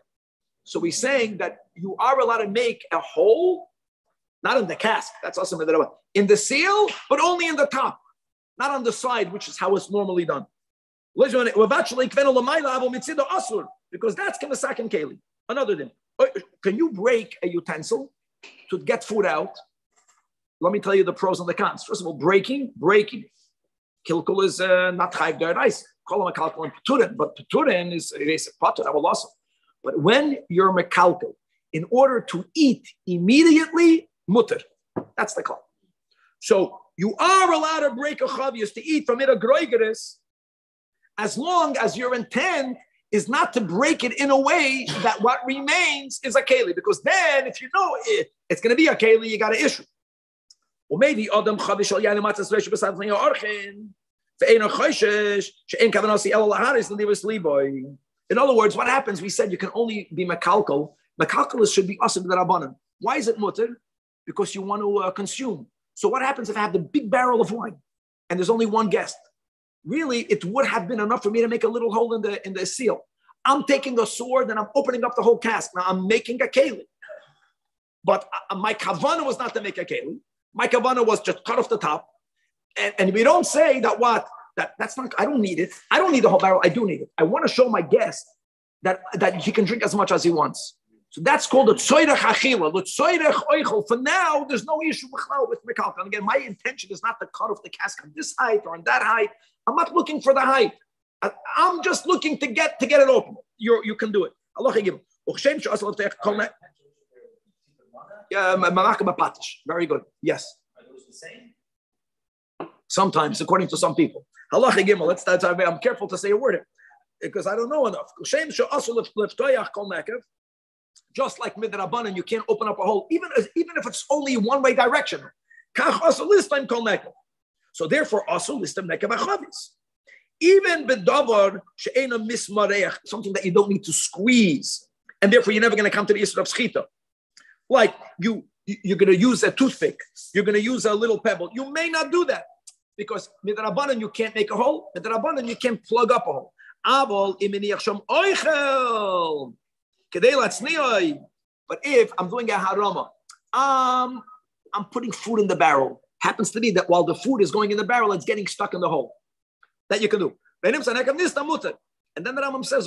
Speaker 1: So we're saying that you are allowed to make a hole, not in the cask. That's also in the seal, but only in the top, not on the side, which is how it's normally done. Because that's kamasak and keli. Another thing. Can you break a utensil to get food out? Let me tell you the pros and the cons. First of all, breaking, breaking. Kilkul is uh, not chayv ice. Call him a kalkul and peturin, but peturin is is patur. I will also. But when you're mekalkul, in order to eat immediately, mutter. That's the call. So you are allowed to break a chavius to eat from it a groigeris, as long as your intent is not to break it in a way that what remains is a keli. Because then, if you know it, it's going to be a keli, you got an issue. Or maybe Adam chavish al yanim atzas resh b'sad chayim orchin ve'ena choishesh she'en el laharis liboy. In other words, what happens? We said you can only be mekalkal. Mekalkal should be asim rabbanan. Why is it mutter? Because you want to uh, consume. So what happens if I have the big barrel of wine and there's only one guest? Really, it would have been enough for me to make a little hole in the in the seal. I'm taking a sword and I'm opening up the whole cask. Now I'm making a keli. But uh, my kavana was not to make a keli. My kavana was just cut off the top. And, and we don't say that what that that's not I don't need it. I don't need the whole barrel. I do need it. I want to show my guest that that he can drink as much as he wants. So that's called the tzoyrech achila. The tzoyrech oichel. For now, there's no issue with mekalka. And again, my intention is not to cut off the cask on this height or on that height. I'm not looking for the height. I'm just looking to get to get it open. You you can do it. Allah. Yeah, very good. Yes. Sometimes, according to some people. Allah. Let's. That's. I'm careful to say a word because I don't know enough. Just like midrabanan, you can't open up a hole, even as, even if it's only one way direction. So therefore, also listam nekav Even bedavar she'ena mismareach, something that you don't need to squeeze, and therefore you're never going to come to the issue of schita. Like you, you're going to use a toothpick, you're going to use a little pebble. You may not do that because midrabanan you can't make a hole. Midrabanan you can't plug up a hole. But if I'm doing a harama, um, I'm putting food in the barrel. Happens to be that while the food is going in the barrel, it's getting stuck in the hole. That you can do. And then the Rambam says,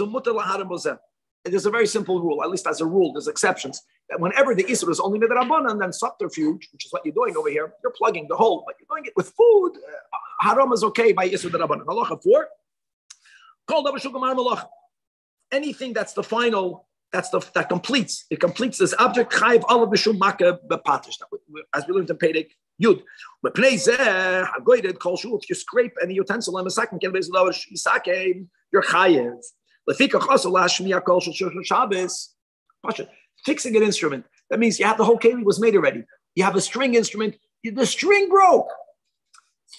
Speaker 1: it is a very simple rule, at least as a rule, there's exceptions. That whenever the Isra is only midrabanan, then subterfuge, which is what you're doing over here, you're plugging the hole, but you're doing it with food. Uh, haram is okay by Isra Darabanan. Halacha 4. Called Anything that's the final that's the that completes. It completes this object. Chayv olav b'shum maka. As we learned in Pedic Yud. If you scrape any utensil on a second. You're chayev. Fixing an instrument. That means you have the whole keli was made already. You have a string instrument. The string broke.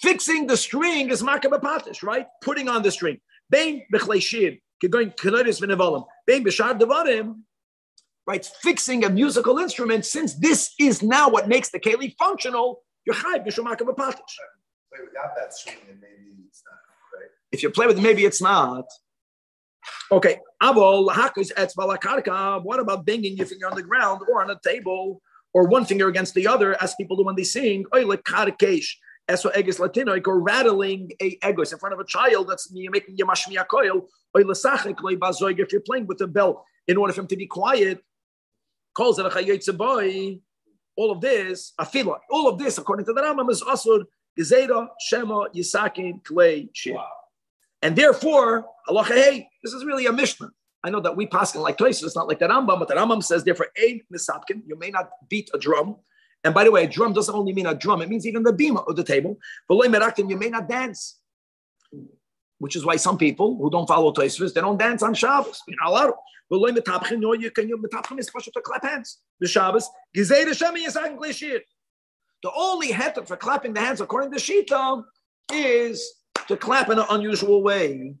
Speaker 1: Fixing the string is makabapatish, right? Putting on the string. Bein b'chlei going right? Fixing a musical instrument, since this is now what makes the keli functional, you're chayv b'shamak of a patish.
Speaker 2: Without that string, maybe it's not right.
Speaker 1: If you play with it, maybe it's not. Okay, what about banging your finger on the ground or on a table or one finger against the other, as people do when they sing? eso egis latinoik, or rattling a egos in front of a child that's you're making yamashmiya koil, or loy bazoig, if you're playing with a bell in order for him to be quiet, calls it a boy, all of this, afila, all of this, according to the Rambam, is asur, gezeda, shema, yisakin, klei, shir. And therefore, Allah, hey, this is really a Mishnah. I know that we pass in like Toys, it's not like the Rambam, but the Rambam says, therefore, a misapkin, you may not beat a drum. And by the way, a drum doesn't only mean a drum, it means even the beam of the table. But you may not dance. Which is why some people who don't follow Tosfos, they don't dance on Shabbos. You're not allowed. But loy metapchin, no, you can you metapchin is to clap hands. The Shabbos, glishir. The only heter for clapping the hands, according to Shita, is to clap in an unusual way.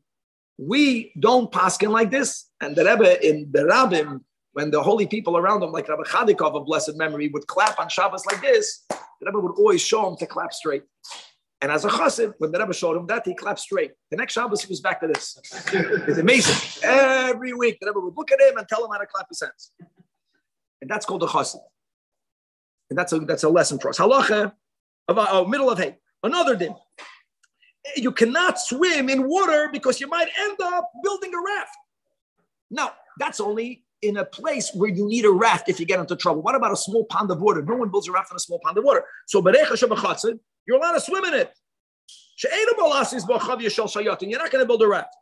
Speaker 1: We don't paskin like this. And the Rebbe in the Rabbim, when the holy people around him, like Rabbi Chodakov of blessed memory, would clap on Shabbos like this, the Rebbe would always show him to clap straight. And as a chassid, when the Rebbe showed him that, he clapped straight. The next Shabbos, he was back to this. It's amazing. Every week, the Rebbe would look at him and tell him how to clap his hands. And that's called a chassid. And that's a, that's a lesson for us. Halacha, of, oh, middle of hay. Another din. You cannot swim in water because you might end up building a raft. Now, that's only in a place where you need a raft if you get into trouble. What about a small pond of water? No one builds a raft in a small pond of water. So you're allowed to swim in it. You're not going to build a raft.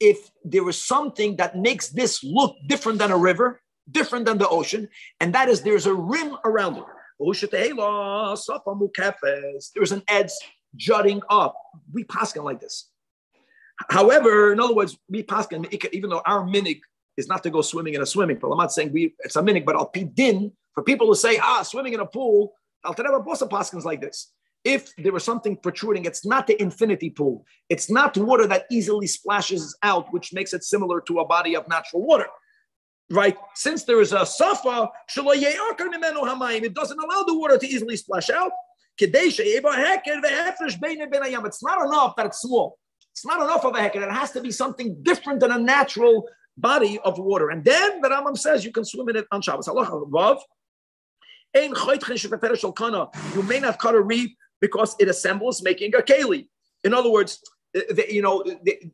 Speaker 1: If there is something that makes this look different than a river, different than the ocean, and that is there's a rim around it. There's an edge jutting up. We paskin like this. However, in other words, we paskin, even though our minig is not to go swimming in a swimming pool. I'm not saying we it's a minig, but I'll din for people to say, ah, swimming in a pool. I'll tell you paskins like this. If there was something protruding, it's not the infinity pool. It's not water that easily splashes out, which makes it similar to a body of natural water right? Since there is a safa, it doesn't allow the water to easily splash out. It's not enough that it's small. It's not enough of a hecker. It has to be something different than a natural body of water. And then the Rambam says you can swim in it on Shabbos. You may not cut a reed because it assembles making a keli. In other words, you know,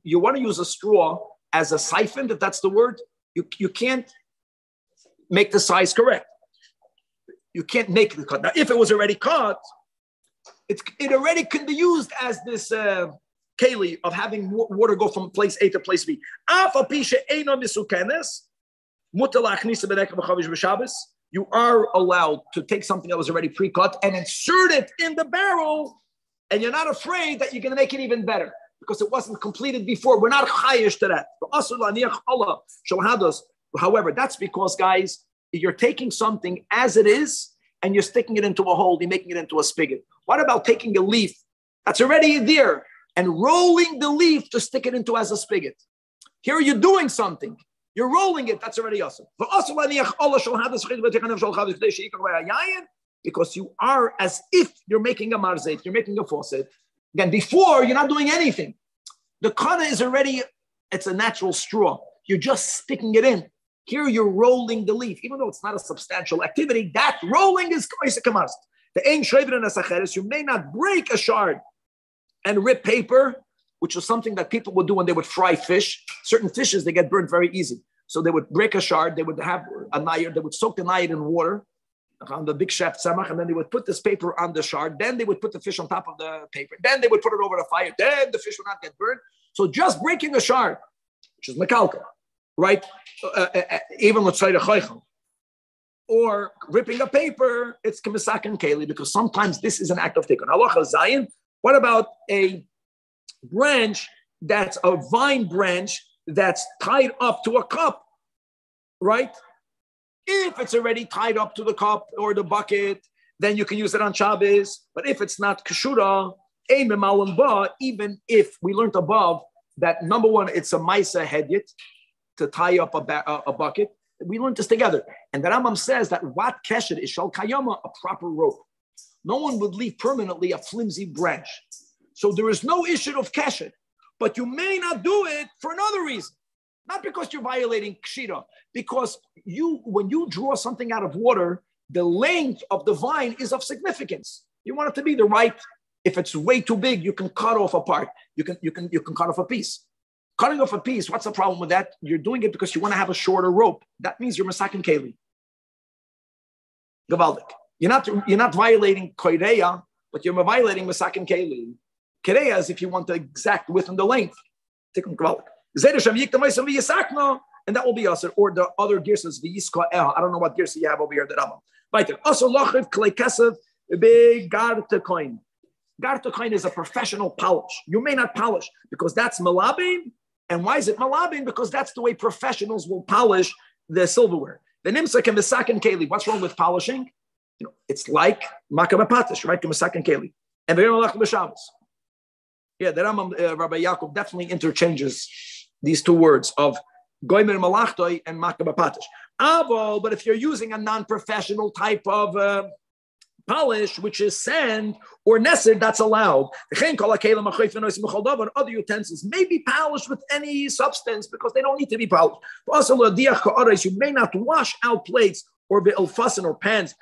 Speaker 1: you want to use a straw as a siphon, if that's the word. You, you can't make the size correct. You can't make the cut. Now, if it was already cut, it's, it already can be used as this uh, keli of having water go from place A to place B. You are allowed to take something that was already pre-cut and insert it in the barrel, and you're not afraid that you're going to make it even better because it wasn't completed before. We're not chayish to that. However, that's because, guys, you're taking something as it is and you're sticking it into a hole, you're making it into a spigot. What about taking a leaf that's already there and rolling the leaf to stick it into as a spigot? Here you're doing something. You're rolling it, that's already awesome. Because you are as if you're making a marzet, you're making a faucet. Again, before you're not doing anything. The kana is already, it's a natural straw. You're just sticking it in. Here you're rolling the leaf, even though it's not a substantial activity. That rolling is kamas. The ain shreivin and asacheres. You may not break a shard and rip paper, which was something that people would do when they would fry fish. Certain fishes they get burnt very easy, so they would break a shard. They would have a nayir. They would soak the nayir in water on the big chef samach, and then they would put this paper on the shard. Then they would put the fish on top of the paper. Then they would put it over the fire. Then the fish would not get burned. So just breaking a shard, which is mekalka, right? Uh, uh, uh even with Chaychel. Or ripping a paper, it's kemisak and keli because sometimes this is an act of tikkun. Halacha zayin. What about a branch that's a vine branch that's tied up to a cup, right? If it's already tied up to the cup or the bucket, then you can use it on Shabbos. But if it's not kashura, even if we learned above that number one, it's a maisa hedyet to tie up a, ba- a, bucket. We learned this together. And the Rambam says that what keshet is shal kayama, a proper rope. No one would leave permanently a flimsy branch. So there is no issue of keshet, but you may not do it for another reason. Not because you're violating kshira, because you, when you draw something out of water, the length of the vine is of significance. You want it to be the right. If it's way too big, you can cut off a part. You can you can you can cut off a piece. Cutting off a piece, what's the problem with that? You're doing it because you want to have a shorter rope. That means you're masakin keli. Gavaldik. You're not you're not violating koireya, but you're violating masakin keli. Kereya if you want the exact width and the length. Take gavaldik. And that will be us, or the other gears v'yiska I don't know what gears you have over here. The Rambam. Also lochiv klei kesef big garta is a professional polish. You may not polish because that's malabin. And why is it malabin? Because that's the way professionals will polish the silverware. The nimsak and the sakin keli. What's wrong with polishing? You know, it's like makabapatish, right? Kamasak and keli. And the b'Shabbos. Yeah, the Rambam, uh, Rabbi Yaakov definitely interchanges these two words of goimer malachtoi and makabapatish. Avo, but if you're using a non-professional type of uh, polish, which is sand or neser, that's allowed. Other utensils may be polished with any substance because they don't need to be polished. Also, you may not wash out plates or be or pans.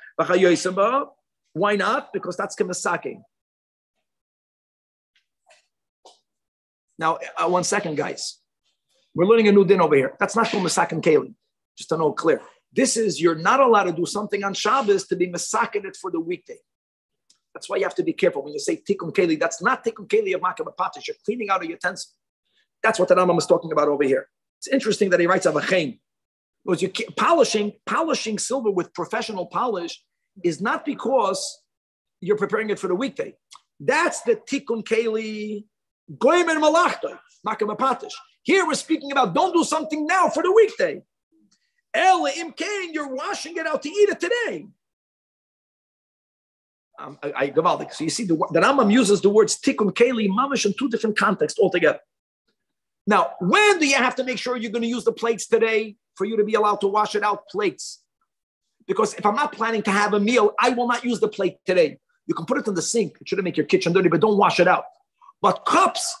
Speaker 1: Why not? Because that's kemasake. Now, uh, one second, guys. We're learning a new din over here. That's not from Masakin Keli, just to know clear. This is you're not allowed to do something on Shabbos to be Masakin it for the weekday. That's why you have to be careful when you say tikkun keli. That's not tikkun keli of makabapatish. You're cleaning out a utensil. That's what the Rambam is talking about over here. It's interesting that he writes avachain. Because you polishing polishing silver with professional polish is not because you're preparing it for the weekday. That's the tikkun keli goyim malachta makabapatish. Here we're speaking about don't do something now for the weekday. El imkain, you're washing it out to eat it today. Um, I, I Gavaldik. So you see, the, the Rambam uses the words tikkun keli mamish in two different contexts altogether. Now, when do you have to make sure you're going to use the plates today for you to be allowed to wash it out? Plates. Because if I'm not planning to have a meal, I will not use the plate today. You can put it in the sink. It shouldn't make your kitchen dirty, but don't wash it out. But cups,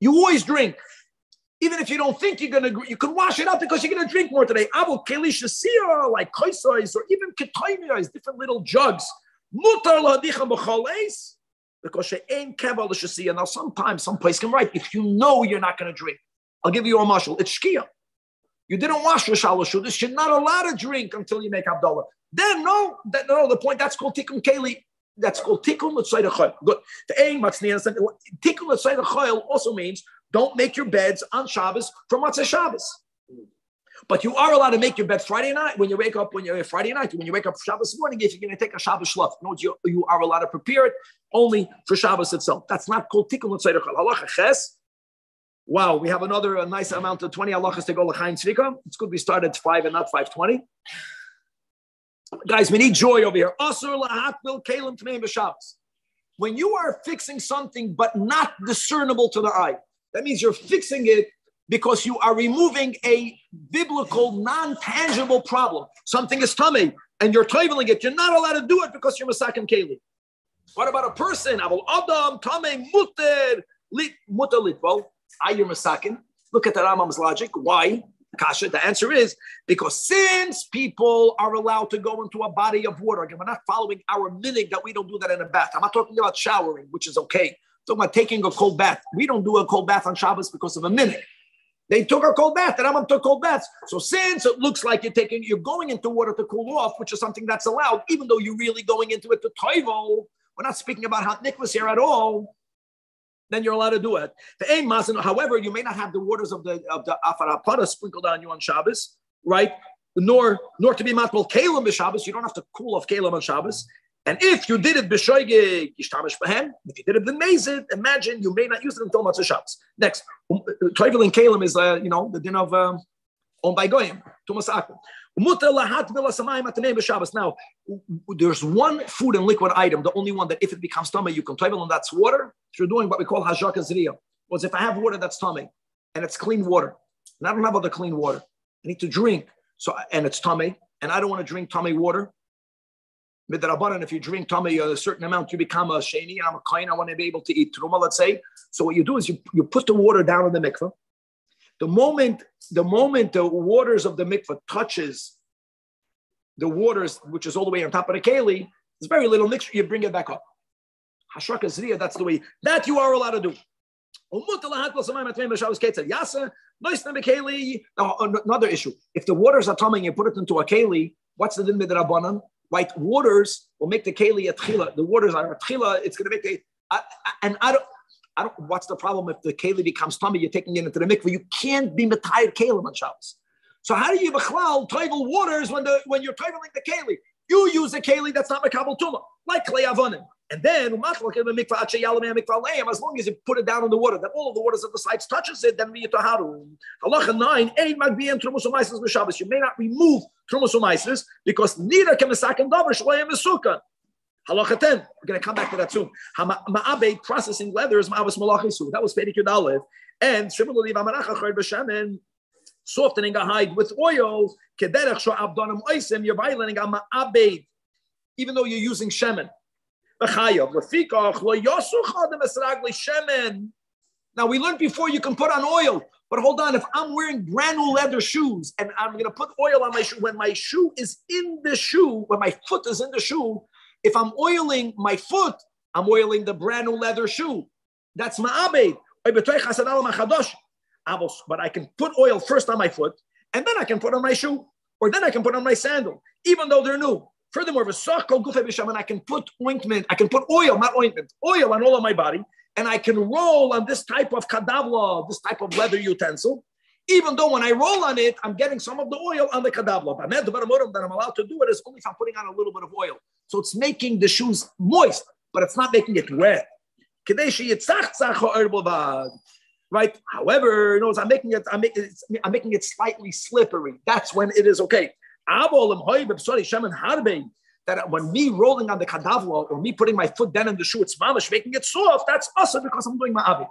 Speaker 1: you always drink. Even if you don't think you're gonna, you can wash it out because you're gonna drink more today. Avo kelishasir, like kaisais, or even ketoimias, different little jugs. Mutar lahadicha b'chales, because she ain't keval l'shasiyah. Now, sometimes some place can write if you know you're not gonna drink. I'll give you a mashal. It's shkia. You didn't wash your shalashu. This you're not allowed to drink until you make Havdalah. Then no, that, no, the point that's called tikkun keli. That's called tikkun l'tzayda Good. The aim tikkun l'tzayda also means don't make your beds on Shabbos from a Shabbos. But you are allowed to make your bed Friday night when you wake up, when you're Friday night, when you wake up Shabbos morning, if you're going to take a Shabbos shluf. No, you, you are allowed to prepare it only for Shabbos itself. That's not called tikkun l'tzayda Halacha ches. Wow, we have another nice amount of 20 halachas to go l'chayin tzvika. It's good we started at 5 and not 520. Guys, we need joy over here. Kalim tmeim b'Shabbos. When you are fixing something but not discernible to the eye, that means you're fixing it because you are removing a biblical, non-tangible problem. Something is tummy, and you're toiveling it. You're not allowed to do it because you're masakin keli. What about a person? Abul adam tame muter lit muter lit. Well, are ah, you masakin? Look at the Rambam's logic. Why? Kasha. The answer is because since people are allowed to go into a body of water, again, we're not following our minute that we don't do that in a bath. I'm not talking about showering, which is okay talking about taking a cold bath. We don't do a cold bath on Shabbos because of a minute. They took a cold bath, and I'm on took cold baths. So since it looks like you're taking, you're going into water to cool off, which is something that's allowed, even though you're really going into it to toivel. We're not speaking about hot nicholas here at all. Then you're allowed to do it. However, you may not have the waters of the of the afarapara sprinkled on you on Shabbos, right? Nor nor to be matbal kalim Shabbos. You don't have to cool off kalim on Shabbos. And if you did it b'shoige yishtamish b'hem, if you did it b'mezid, imagine you may not use it until Motzei Shabbos. Next, um, Toivel and Kalim is, uh, you know, the din of um, on by Goyim, Tumas Akum. Now, there's one food and liquid item, the only one that if it becomes tummy, you can travel, and that's water. If you're doing what we call hajaka zriya, was if I have water that's tummy and it's clean water, and I don't have other clean water, I need to drink, so and it's tummy, and I don't want to drink tummy water, midrabanan, if you drink tummy uh, a certain amount, you become a sheni. I'm a kain. I want to be able to eat truma. Let's say. So what you do is you, you put the water down in the mikveh. The moment the moment the waters of the mikveh touches the waters, which is all the way on top of the keli, there's very little mixture. You bring it back up. Hashraka Zriya, that's the way, that you are allowed to do. Now, uh, another issue. If the waters are coming, you put it into a keli, what's the din midrabanan? Right, waters will make the keli a tchila. The waters are a tchila. It's going to make a, and I don't. I don't. What's the problem if the keli becomes tummy? You're taking it into the mikveh. You can't be metired keli on Shabbos. So how do you bechlal toivel waters when the when you're toiveling the keli? You use a keli that's not makabel tuma, like clay avonim. And then, as long as you put it down in the water, that all of the waters of the sides touches it, then you taharu. Halacha nine, You may not remove trumusumaisis because neither can the misaken davar shloyim sukkah. Halacha 10. We're going to come back to that soon. Ma'abe processing leather is ma'avas malachisu. That was Pedicure Aleph. And similarly, Vamaracha chayr b'shemen, softening a hide with oil, kederech sho abdonim oisim, you're violating a ma'abe, even though you're using shemen. Now we learned before you can put on oil, but hold on. If I'm wearing brand new leather shoes and I'm going to put oil on my shoe, when my shoe is in the shoe, when my foot is in the shoe, if I'm oiling my foot, I'm oiling the brand new leather shoe. That's ma'abed. But I can put oil first on my foot, and then I can put on my shoe, or then I can put on my sandal, even though they're new. Furthermore, I can put ointment, I can put oil, not ointment, oil on all of my body, and I can roll on this type of kadavla, this type of leather utensil. Even though when I roll on it, I'm getting some of the oil on the kadavla. But that I'm allowed to do it is only if I'm putting on a little bit of oil. So it's making the shoes moist, but it's not making it wet. Right. However, know, I'm making it, I'm making it, I'm making it slightly slippery. That's when it is okay that when me rolling on the kadavla or me putting my foot down in the shoe, it's mamish, making it soft, that's also because I'm doing my avid.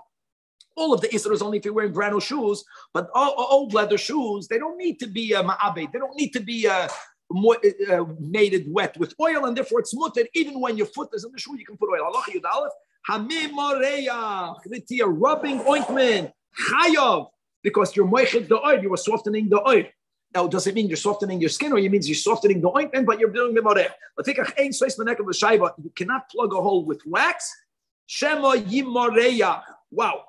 Speaker 1: All of the Isra is only if you're wearing brand new shoes, but old leather shoes, they don't need to be uh, ma'abed. They don't need to be uh, more, uh, made it wet with oil, and therefore it's mutter. Even when your foot is in the shoe, you can put oil. Allah Yudalef, Hamim rubbing ointment, chayav, because you're moichet the oil, you were softening the oil. Now, does it mean you're softening your skin or it means you're softening the ointment, but you're doing the bimoreh? You cannot plug a hole with wax. Shema yimoreya. Wow.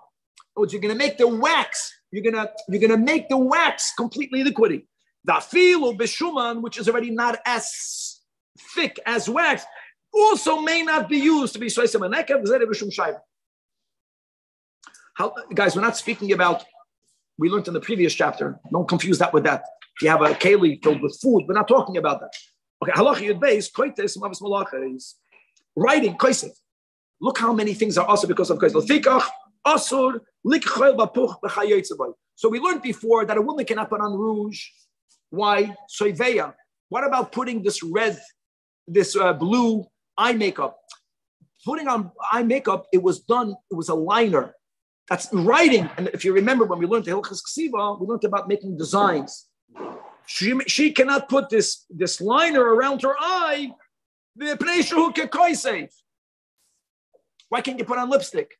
Speaker 1: What you're going to make the wax, you're going to you're going to make the wax completely liquidy. Of beshuman, which is already not as thick as wax, also may not be used to be How, guys, we're not speaking about, we learned in the previous chapter, don't confuse that with that you have a keli filled with food. We're not talking about that. Okay, halacha yud beis koites mavis malacha is writing koiset. Look how many things are also because of b'chayotzavay. So we learned before that a woman cannot put on rouge. Why? Soiveya. What about putting this red, this uh, blue eye makeup? Putting on eye makeup, it was done, it was a liner. That's writing. And if you remember when we learned Hilchas Ksiva, we learned about making designs. She, she cannot put this, this liner around her eye. The Why can't you put on lipstick?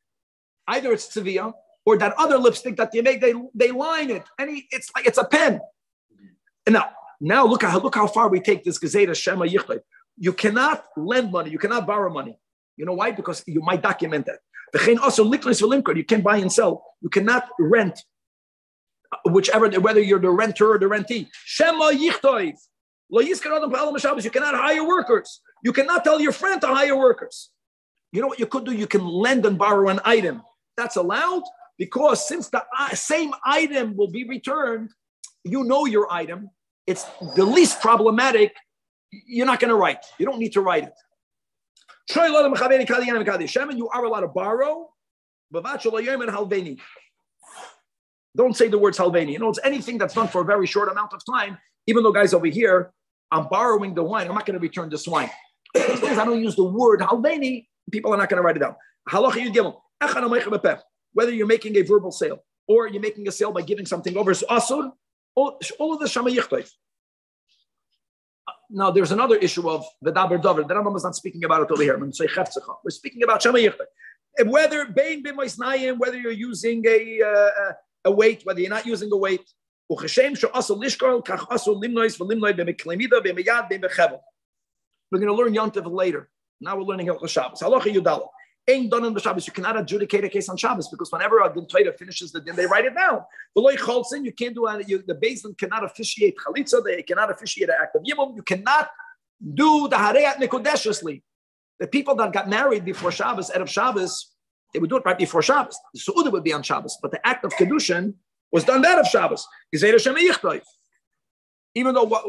Speaker 1: Either it's tzivia or that other lipstick that you make, they, they line it. And it's like it's a pen. And now, now look how look how far we take this Gezeda Shema Yichlev. You cannot lend money, you cannot borrow money. You know why? Because you might document that. Also, you can't buy and sell. You cannot rent whichever, whether you're the renter or the rentee. Shema yichtoiv. You cannot hire workers. You cannot tell your friend to hire workers. You know what you could do? You can lend and borrow an item. That's allowed because since the uh, same item will be returned, you know your item. It's the least problematic. You're not going to write. You don't need to write it. You are allowed to borrow. Don't say the word halveni. You know, it's anything that's done for a very short amount of time. Even though, guys, over here, I'm borrowing the wine. I'm not going to return this wine. As long as I don't use the word halveni, people are not going to write it down. Whether you're making a verbal sale or you're making a sale by giving something over, asur, all, all of the shama now, there's another issue of the daber davar. The Rambam is not speaking about it over here. We're speaking about shama Whether bein whether you're using a, uh, a weight, whether you're not using a weight. We're going to learn Yontif later. Now we're learning Hilchah Shabbos. Halacha Yudala. Ain't done on the Shabbos. You cannot adjudicate a case on Shabbos because whenever a din Torah finishes the din, they write it down. Beloy cholzin, you can't do it. You, the Basin cannot officiate chalitza. They cannot officiate an act of yibum. You cannot do the hareyat nikodeshiously. The people that got married before Shabbos, out of Shabbos, they would do it right before Shabbos. The Su'udah would be on Shabbos, but the act of Kedushin was done that of Shabbos. Even though what,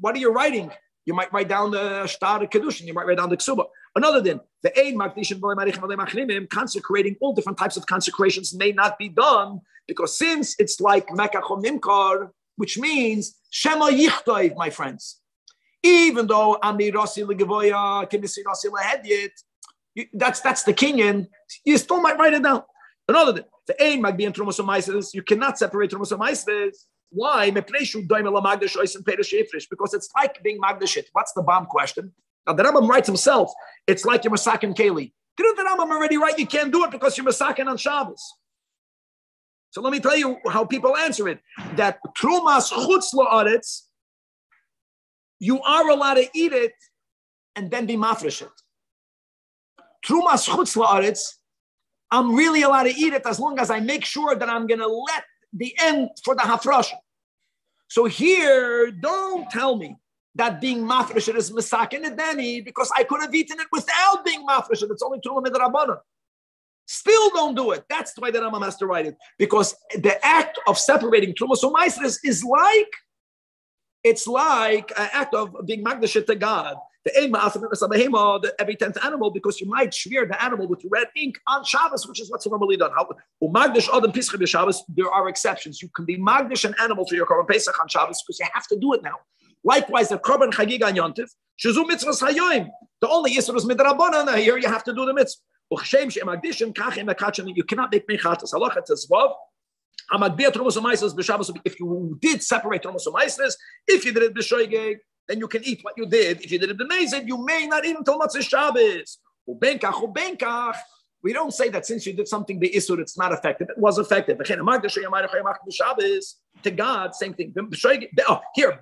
Speaker 1: what are you writing? You might write down the Shtar Kedushin, you might write down the Ksuba. Another din, the Ein Magdishin consecrating all different types of consecrations may not be done because since it's like Mekachom Nimkar, which means Shema Yichtoiv, my friends. Even though Amirasi Legevoya, Kimisi Rasi Lehedyet, that's that's the Kenyan, you still might write it down. Another thing, the aim might be in Trumos You cannot separate Trumos Why? Because it's like being Magdashit. What's the bomb question? Now the Rambam writes himself, it's like you're Masakin Keli. Didn't the Rambam already write you can't do it because you're Masakin on Shabbos? So let me tell you how people answer it. That Trumas Chutz La'aretz, you are allowed to eat it and then be mafresh it. Trumas Chutz La'aretz, I'm really allowed to eat it as long as I make sure that I'm going to let the end for the hafrash. So here, don't tell me that being mafresh is misakin edeni because I could have eaten it without being mafresh. It's only truma midrabanan. Still don't do it. That's why the Rambam has to write it because the act of separating trumas from is like it's like an act of being magdashit to God. The every tenth animal, because you might smear the animal with red ink on Shabbos, which is what's normally done. There are exceptions. You can be magdish an animal for your Korban Pesach on Shabbos because you have to do it now. Likewise, the Korban Chagig on Yontif, Shazu hayoim. The only Yisr is midrabanan. Here you have to do the mitzvah. You cannot make mechatas. Halacha tezvav. If you did separate Tromos if you did it b'shoigeg, then you can eat what you did. If you did it b'mezid, you may not eat until Motzei Shabbos. We don't say that since you did something be'isur, it's not effective. It was effective. To God, same thing. Oh, here,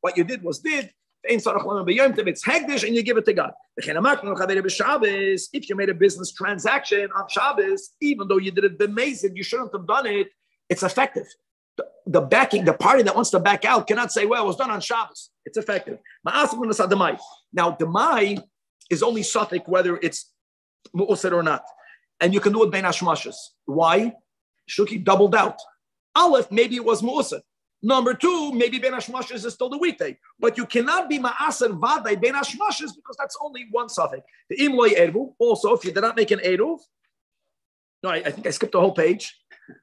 Speaker 1: what you did was did. It's hegdish and you give it to God. If you made a business transaction on Shabbos, even though you did it b'mezid, you shouldn't have done it. It's effective the backing, the party that wants to back out cannot say, well, it was done on Shabbos. It's effective. Now, the Mai is only suffix whether it's mu'usir or not. And you can do it ben hashmashas. Why? Shuki doubled out. Aleph, maybe it was mu'usir. Number two, maybe ben hashmashas is still the weekday. But you cannot be ma'asir vaday ben hashmashas because that's only one suffix. The imloy eruv, also, if you did not make an eruv, no, I, I think I skipped the whole page.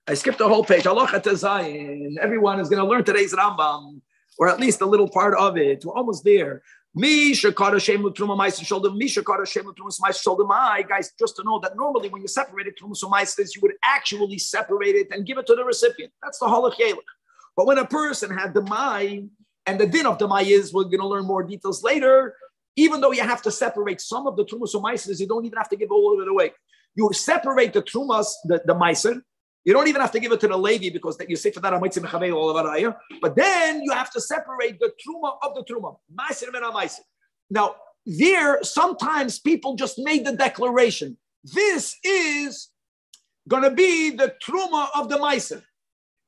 Speaker 1: I skipped the whole page. Halacha Zayin. Everyone is going to learn today's Rambam, or at least a little part of it. We're almost there. Me shekara shem l'truma ma'is shoulder. Me l'truma. My guys, just to know that normally when you separate it truma ma'is, you would actually separate it and give it to the recipient. That's the halach But when a person had the mai, and the din of the mai is, we're going to learn more details later. Even though you have to separate some of the trumas or you don't even have to give all of it away. You separate the trumas, the, the meiser, you don't even have to give it to the Levi because that you say for that all But then you have to separate the truma of the truma. Now, there, sometimes people just made the declaration. This is going to be the truma of the meiser.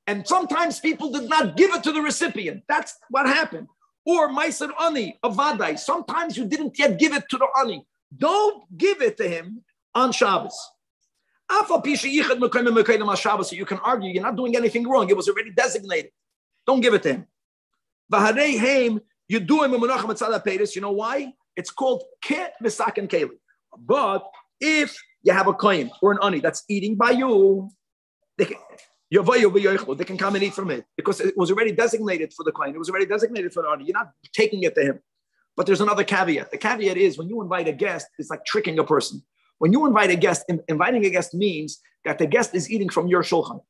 Speaker 1: And sometimes people did not give it to the recipient. That's what happened. Or meiser ani, a vadai. Sometimes you didn't yet give it to the ani. Don't give it to him on Shabbos. So you can argue you're not doing anything wrong. It was already designated. Don't give it to him. You do him You know why? It's called ket misaken keli. But if you have a coin or an ani that's eating by you, they can, they can come and eat from it because it was already designated for the coin. It was already designated for the ani. You're not taking it to him. But there's another caveat. The caveat is when you invite a guest, it's like tricking a person. When you invite a guest, inviting a guest means that the guest is eating from your shulchan.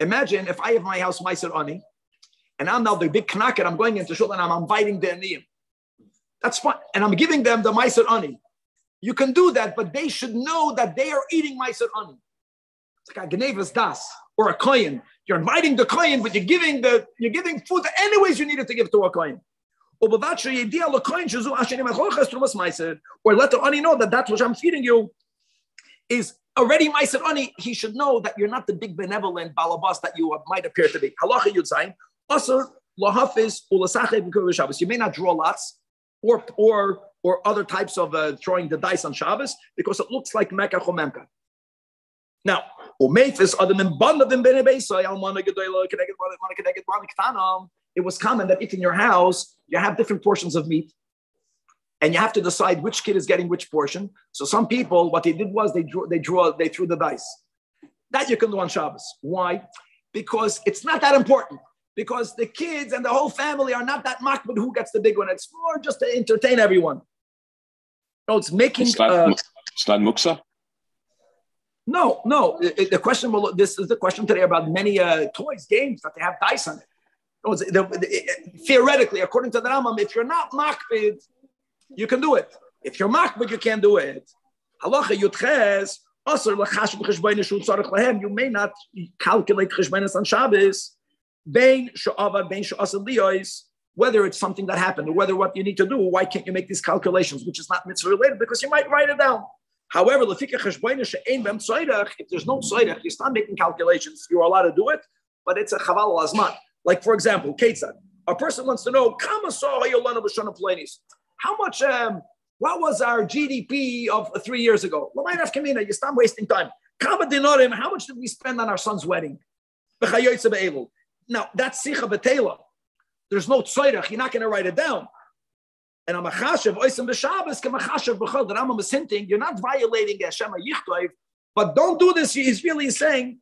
Speaker 1: Imagine if I have my house Meiser Ani, and I'm now the big knacker, I'm going into shulchan, I'm inviting the Aniyim. That's fine. And I'm giving them the Meiser Ani. You can do that, but they should know that they are eating Meiser Ani. It's like a Gnevas Das or a Kohen. You're inviting the Kohen, but you're giving the you're giving food anyways you needed to give to a Kohen. Or let the Ani know that that's what I'm feeding you is already Ma'aser he should know that you're not the big benevolent balabas that you might appear to be. Halacha Yudzayin, Asr, Lahafiz, Ulasache, Shabbos. You may not draw lots or, or, or other types of uh, throwing the dice on Shabbos because it looks like Mecca Chomemka. Now, it was common that if in your house you have different portions of meat, and you have to decide which kid is getting which portion. So some people, what they did was they drew, they draw, they threw the dice. That you can do on Shabbos. Why? Because it's not that important. Because the kids and the whole family are not that mock, but who gets the big one? It's more just to entertain everyone. No, it's making.
Speaker 5: Uh, Muksa?
Speaker 1: No, no. the question, well, this is the question today about many uh, toys, games that they have dice on it. No, the, the, theoretically, according to the Rambam, if you're not makbid, you can do it. If you're makbid, you can't do it. Halacha yutches, you may not calculate cheshbenis on Shabbos, whether it's something that happened or whether what you need to do, why can't you make these calculations, which is not mitzvah related, because you might write it down. However, if there's no tzedek, you start making calculations, you're allowed to do it, but it's a chaval azman. Like, for example, Ketzad, a person wants to know, how much, um, what was our GDP of three years ago? You stop wasting time. How much did we spend on our son's wedding? Now, that's Sicha Betela. There's no tzedek, you're not going to write it down. And I'm a machashev oisim b'Shabbos k'machashev b'chol. The Rambam is hinting you're not violating Hashem yichtoiv, but don't do this. He's really saying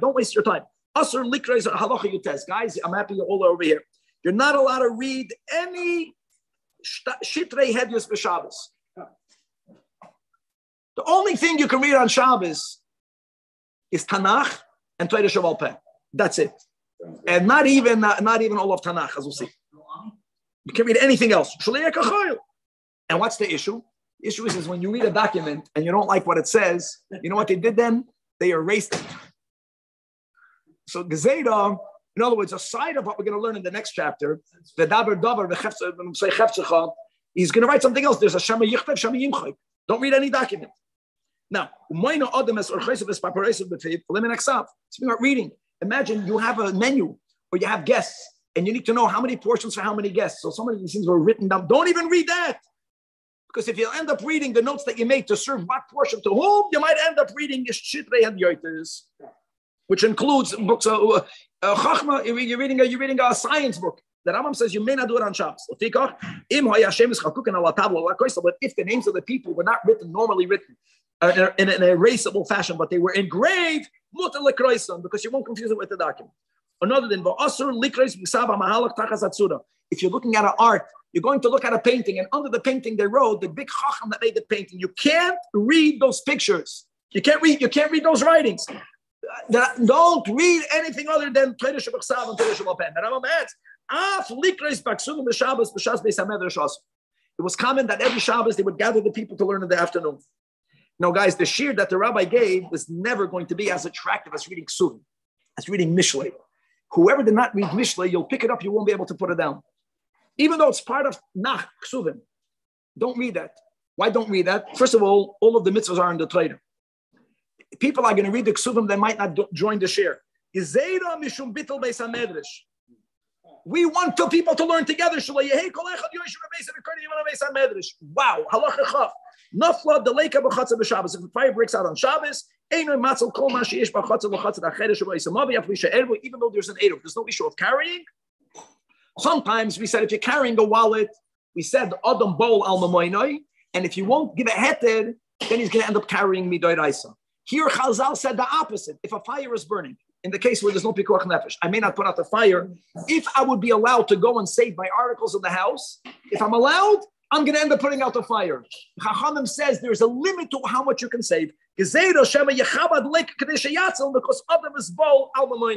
Speaker 1: don't waste your time. Asur likreis halacha yutes. Guys, I'm happy you're all over here. You're not allowed to read any shitrei b'Shabbos. The only thing you can read on Shabbos is Tanakh and Torah Shabbal Peh. That's it. And not even not even all of Tanakh, as we'll see. You can't read anything else. And what's the issue? The issue is, is when you read a document and you don't like what it says, you know what they did then? They erased it. So Gezeda, in other words, aside of what we're going to learn in the next chapter, he's going to write something else. There's a Shema Yichtav, Shema Yimchay. Don't read any document. Now, speaking about reading, imagine you have a menu or you have guests and you need to know how many portions for how many guests. So some of these things were written down. Don't even read that. Because if you end up reading the notes that you made to serve what portion to whom, you might end up reading Shitrei and Yoitis, which includes books of uh, uh, Chachma. You're reading, a, you're reading a science book. The Rambam says you may not do it on Shabbos. But if the names of the people were not written, normally written, uh, in an erasable fashion, but they were engraved, because you won't confuse it with the document. Another than If you're looking at an art, you're going to look at a painting, and under the painting they wrote the big chacham that made the painting. You can't read those pictures. You can't read. You can't read those writings. Don't read anything other than Torah Shabbat and Torah Shabbat Pen. And I'm It was common that every Shabbos they would gather the people to learn in the afternoon. No, guys, the shear that the rabbi gave was never going to be as attractive as reading Ksuvim, as reading Mishlei. Whoever did not read Mishlei, you'll pick it up, you won't be able to put it down. Even though it's part of Nach, Ksuvim. Don't read that. Why don't read that? First of all, all of the mitzvahs are in the Torah. People are going to read the Ksuvim, they might not do, join the share. We want two people to learn together. Wow. Nafla the lake of Shabbos. If the fire breaks out on Shabbos, even though there's an Eruv, there's no issue of carrying. Sometimes we said if you're carrying a wallet, we said Adam Bol al and if you won't give a heter, then he's going to end up carrying Midoiraisa. Here, Chazal said the opposite. If a fire is burning, in the case where there's no pikuach nefesh, I may not put out the fire. If I would be allowed to go and save my articles in the house, if I'm allowed, I'm going to end up putting out the fire. Chachamim says there's a limit to how much you can save. Because Adam is bol al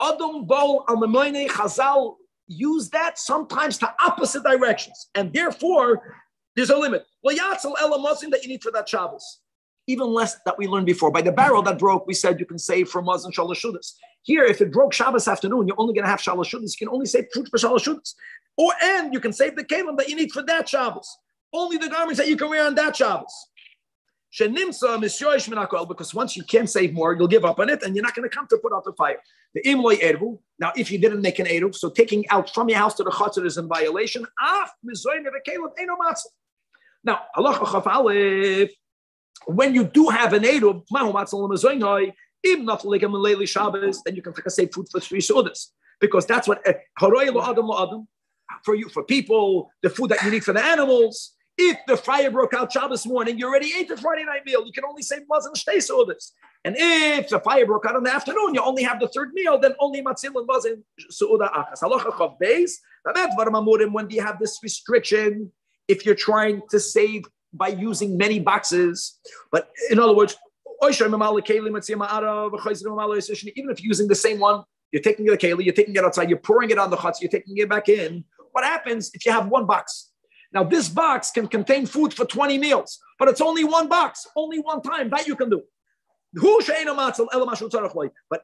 Speaker 1: Adam bol al Chazal use that sometimes to opposite directions. And therefore, there's a limit. Well, Yatzel Elamosin that you need for that Shabbos. Even less that we learned before. By the barrel that broke, we said you can save for and Shalashudas. Here, if it broke Shabbos afternoon, you're only going to have Shalashudas. You can only save fruit for Shalashudas. Or and you can save the kalim that you need for that Shabbos. Only the garments that you can wear on that Shabbos. Because once you can't save more, you'll give up on it and you're not going to come to put out the fire. The imloy ervu. Now, if you didn't make an eruv, so taking out from your house to the chutzner is in violation. Af. Now, Allah chaf aleph. When you do have an eruv, then you can take save food for three sodas because that's what eh, adam for you for people, the food that you need for the animals. If the fire broke out Shabbos morning, you already ate the Friday night meal. You can only say wasn't stay this. And if the fire broke out in the afternoon, you only have the third meal, then only matzil and wasn't suuda achas. Halacha chav beis. When do you have this restriction? If you're trying to save by using many boxes, but in other words, even if you're using the same one, you're taking the keli, you're taking it outside, you're pouring it on the chutz, you're taking it back in. What happens if you have one box? Now, this box can contain food for 20 meals, but it's only one box, only one time. That you can do. But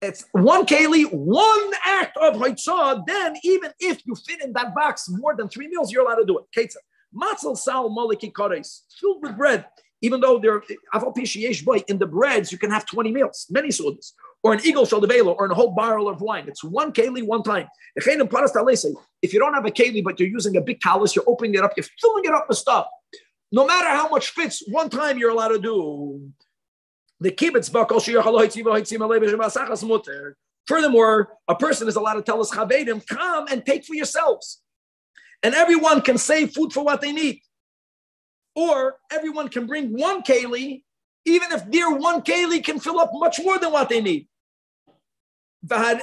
Speaker 1: it's one keli, one act of haitzah. Then, even if you fit in that box more than three meals, you're allowed to do it. Matzel sal maliki kares, filled with bread. Even though there, in the breads, you can have 20 meals, many sodas or an eagle velo, or a whole barrel of wine. It's one keli, one time. If you don't have a keli, but you're using a big talus, you're opening it up, you're filling it up with stuff. No matter how much fits, one time you're allowed to do. The kibbutz Furthermore, a person is allowed to tell us chavedim, come and take for yourselves. And everyone can save food for what they need. Or everyone can bring one keli even if their one keli can fill up much more than what they need.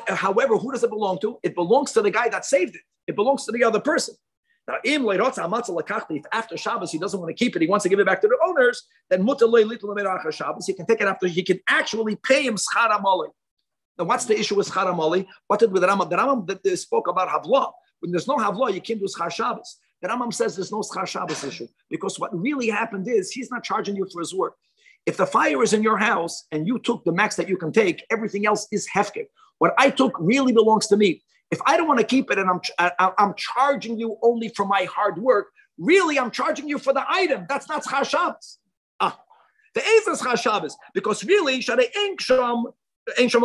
Speaker 1: However, who does it belong to? It belongs to the guy that saved it. It belongs to the other person. Now, if after Shabbos he doesn't want to keep it, he wants to give it back to the owners, then Shabbos, he can take it after, he can actually pay him schar Now, what's the issue with schar What did with the Rambam? The Rambam spoke about Havlah. When there's no Havlah, you can't do schar Shabbos. The Rambam says there's no schar Shabbos issue because what really happened is he's not charging you for his work. If the fire is in your house and you took the max that you can take, everything else is hefker. What I took really belongs to me. If I don't want to keep it and I'm, I'm charging you only for my hard work, really I'm charging you for the item. That's not Schar Shabbos. Ah, the eighth is Schar Shabbos because really, Shadei Enksham, Enksham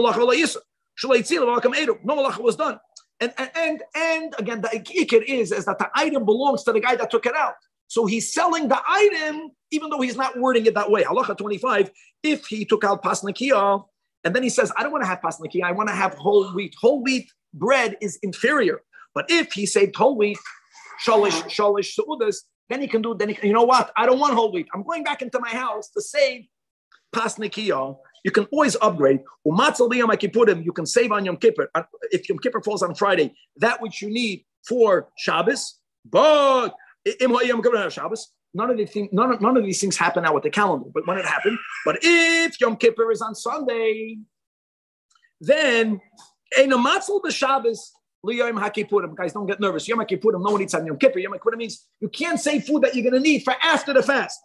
Speaker 1: No malacha was done. And, and, and again, the ikir is, is that the item belongs to the guy that took it out. So he's selling the item, even though he's not wording it that way. Halacha 25, if he took out pasnakia, and then he says, I don't want to have pasnakia, I want to have whole wheat. Whole wheat bread is inferior. But if he saved whole wheat, shalish, shalish, su'udas, then he can do, then he, you know what? I don't want whole wheat. I'm going back into my house to save pasnakia. You can always upgrade. You can save on Yom Kippur. If Yom Kippur falls on Friday, that which you need for Shabbos. But None of these things, none of, none of these things happen now with the calendar, but when it happened, but if Yom Kippur is on Sunday, then Ein Matzal b'Shabbos liyom. Guys, don't get nervous. Yom hakipurim, no one eats on Yom Kippur. Yom hakipurim means you can't save food that you're going to need for after the fast.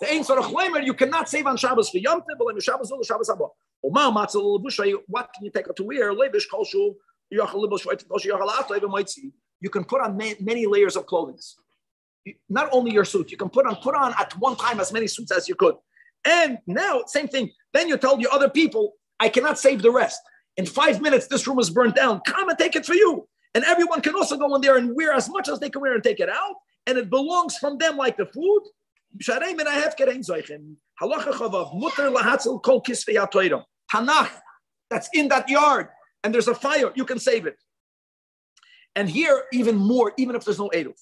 Speaker 1: The Ein Sorach Lemer, you cannot save on Shabbos for Yom Tov, but Shabbos Shabbos Haba. Oma Matzal l'Bushay, what can you take to wear? Levish Kolshu, Yachal Libosh, Yachal Ato, even You can put on many layers of clothing not only your suit, you can put on put on at one time as many suits as you could. And now, same thing. Then you tell your other people, I cannot save the rest. In five minutes, this room is burnt down. Come and take it for you. And everyone can also go in there and wear as much as they can wear and take it out. And it belongs from them like the food. Tanakh, that's in that yard. And there's a fire, you can save it. And here, even more, even if there's no Eruv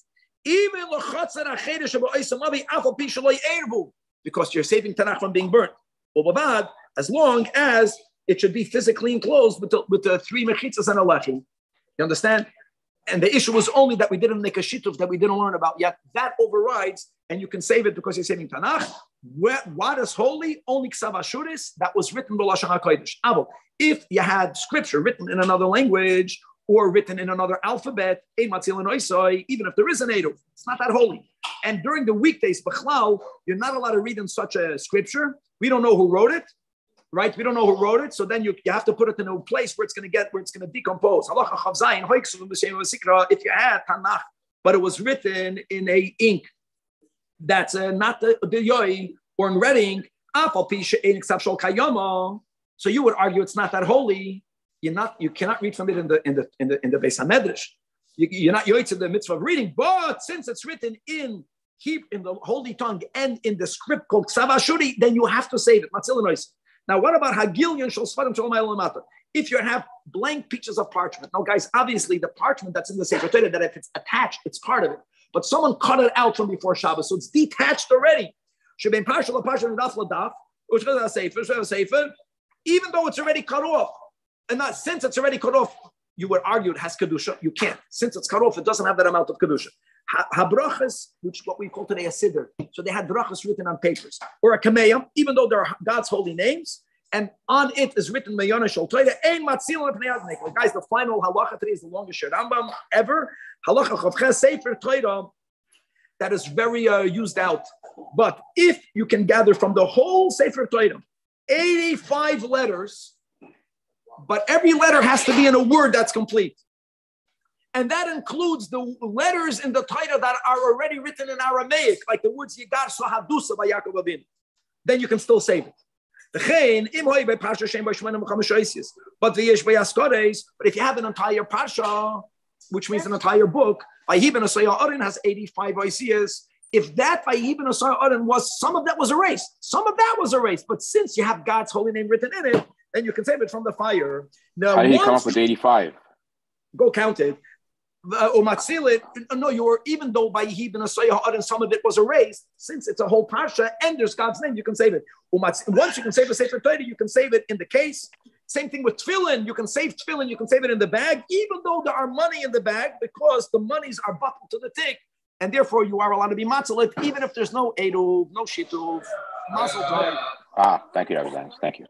Speaker 1: because you're saving Tanakh from being burnt. As long as it should be physically enclosed with the, with the three mechitzas and a lechi. You understand? And the issue was only that we didn't make a shituf that we didn't learn about yet. That overrides, and you can save it because you're saving Tanakh. What is holy? Only ksavashuris that was written b'lashon hakodesh. If you had scripture written in another language, or written in another alphabet, even if there is an Eruv. It's not that holy. And during the weekdays, Bechlal, you're not allowed to read in such a scripture. We don't know who wrote it, right? We don't know who wrote it. So then you, you have to put it in a place where it's going to get, where it's going to decompose. If you had Tanakh, but it was written in a ink, that's uh, not the, Yoi or in red Reading, so you would argue it's not that holy. You're not, you cannot read from it in the in the in the in the Beis Hamedrash. You, are not yoy to the mitzvah of reading, but since it's written in keep in the holy tongue and in the script called Ksavashuri, then you have to save it. Now, what about Hagilion Shal If you have blank pieces of parchment, now, guys, obviously the parchment that's in the Sefer Torah, that if it's attached, it's part of it. But someone cut it out from before Shabbos, so it's detached already. Even though it's already cut off, and not since it's already cut off, you would argue it has kedusha. You can't. Since it's cut off, it doesn't have that amount of kedusha. Habrachas, which what we call today a siddur. So they had brachas written on papers, or a kameya, even though they're God's holy names, and on it is written Mayana Shal Ein Matzil Guys, the final halacha today is the longest Rambam ever. Halacha Chavches Sefer Torah that is very uh, used out. But if you can gather from the whole Sefer Torah, 85 letters but every letter has to be in a word that's complete. And that includes the letters in the Torah that are already written in Aramaic, like the words Yigar Sahadusa by Yaakov Avin. Then you can still save it. But if you have an entire parsha, which means an entire book, Vayibin Asaya Arin has 85 Oisias. If that Vayibin Asaya Arin was, some of that was erased. Some of that was erased. But since you have God's holy name written in it, then you can save it from the fire.
Speaker 5: Now, how did he come up with 85?
Speaker 1: Go count it. Uh, no, you were even though by Yehib and and some of it was erased, since it's a whole parsha and there's God's name, you can save it. Once you can save a Sefer Torah, you can save it in the case. Same thing with tefillin. You can save tefillin, you can save it in the bag, even though there are money in the bag, because the monies are buckled to the tick, and therefore you are allowed to be matzalit, even if there's no edu, no shituv,
Speaker 5: Ah, thank you, Rabbi Thank you.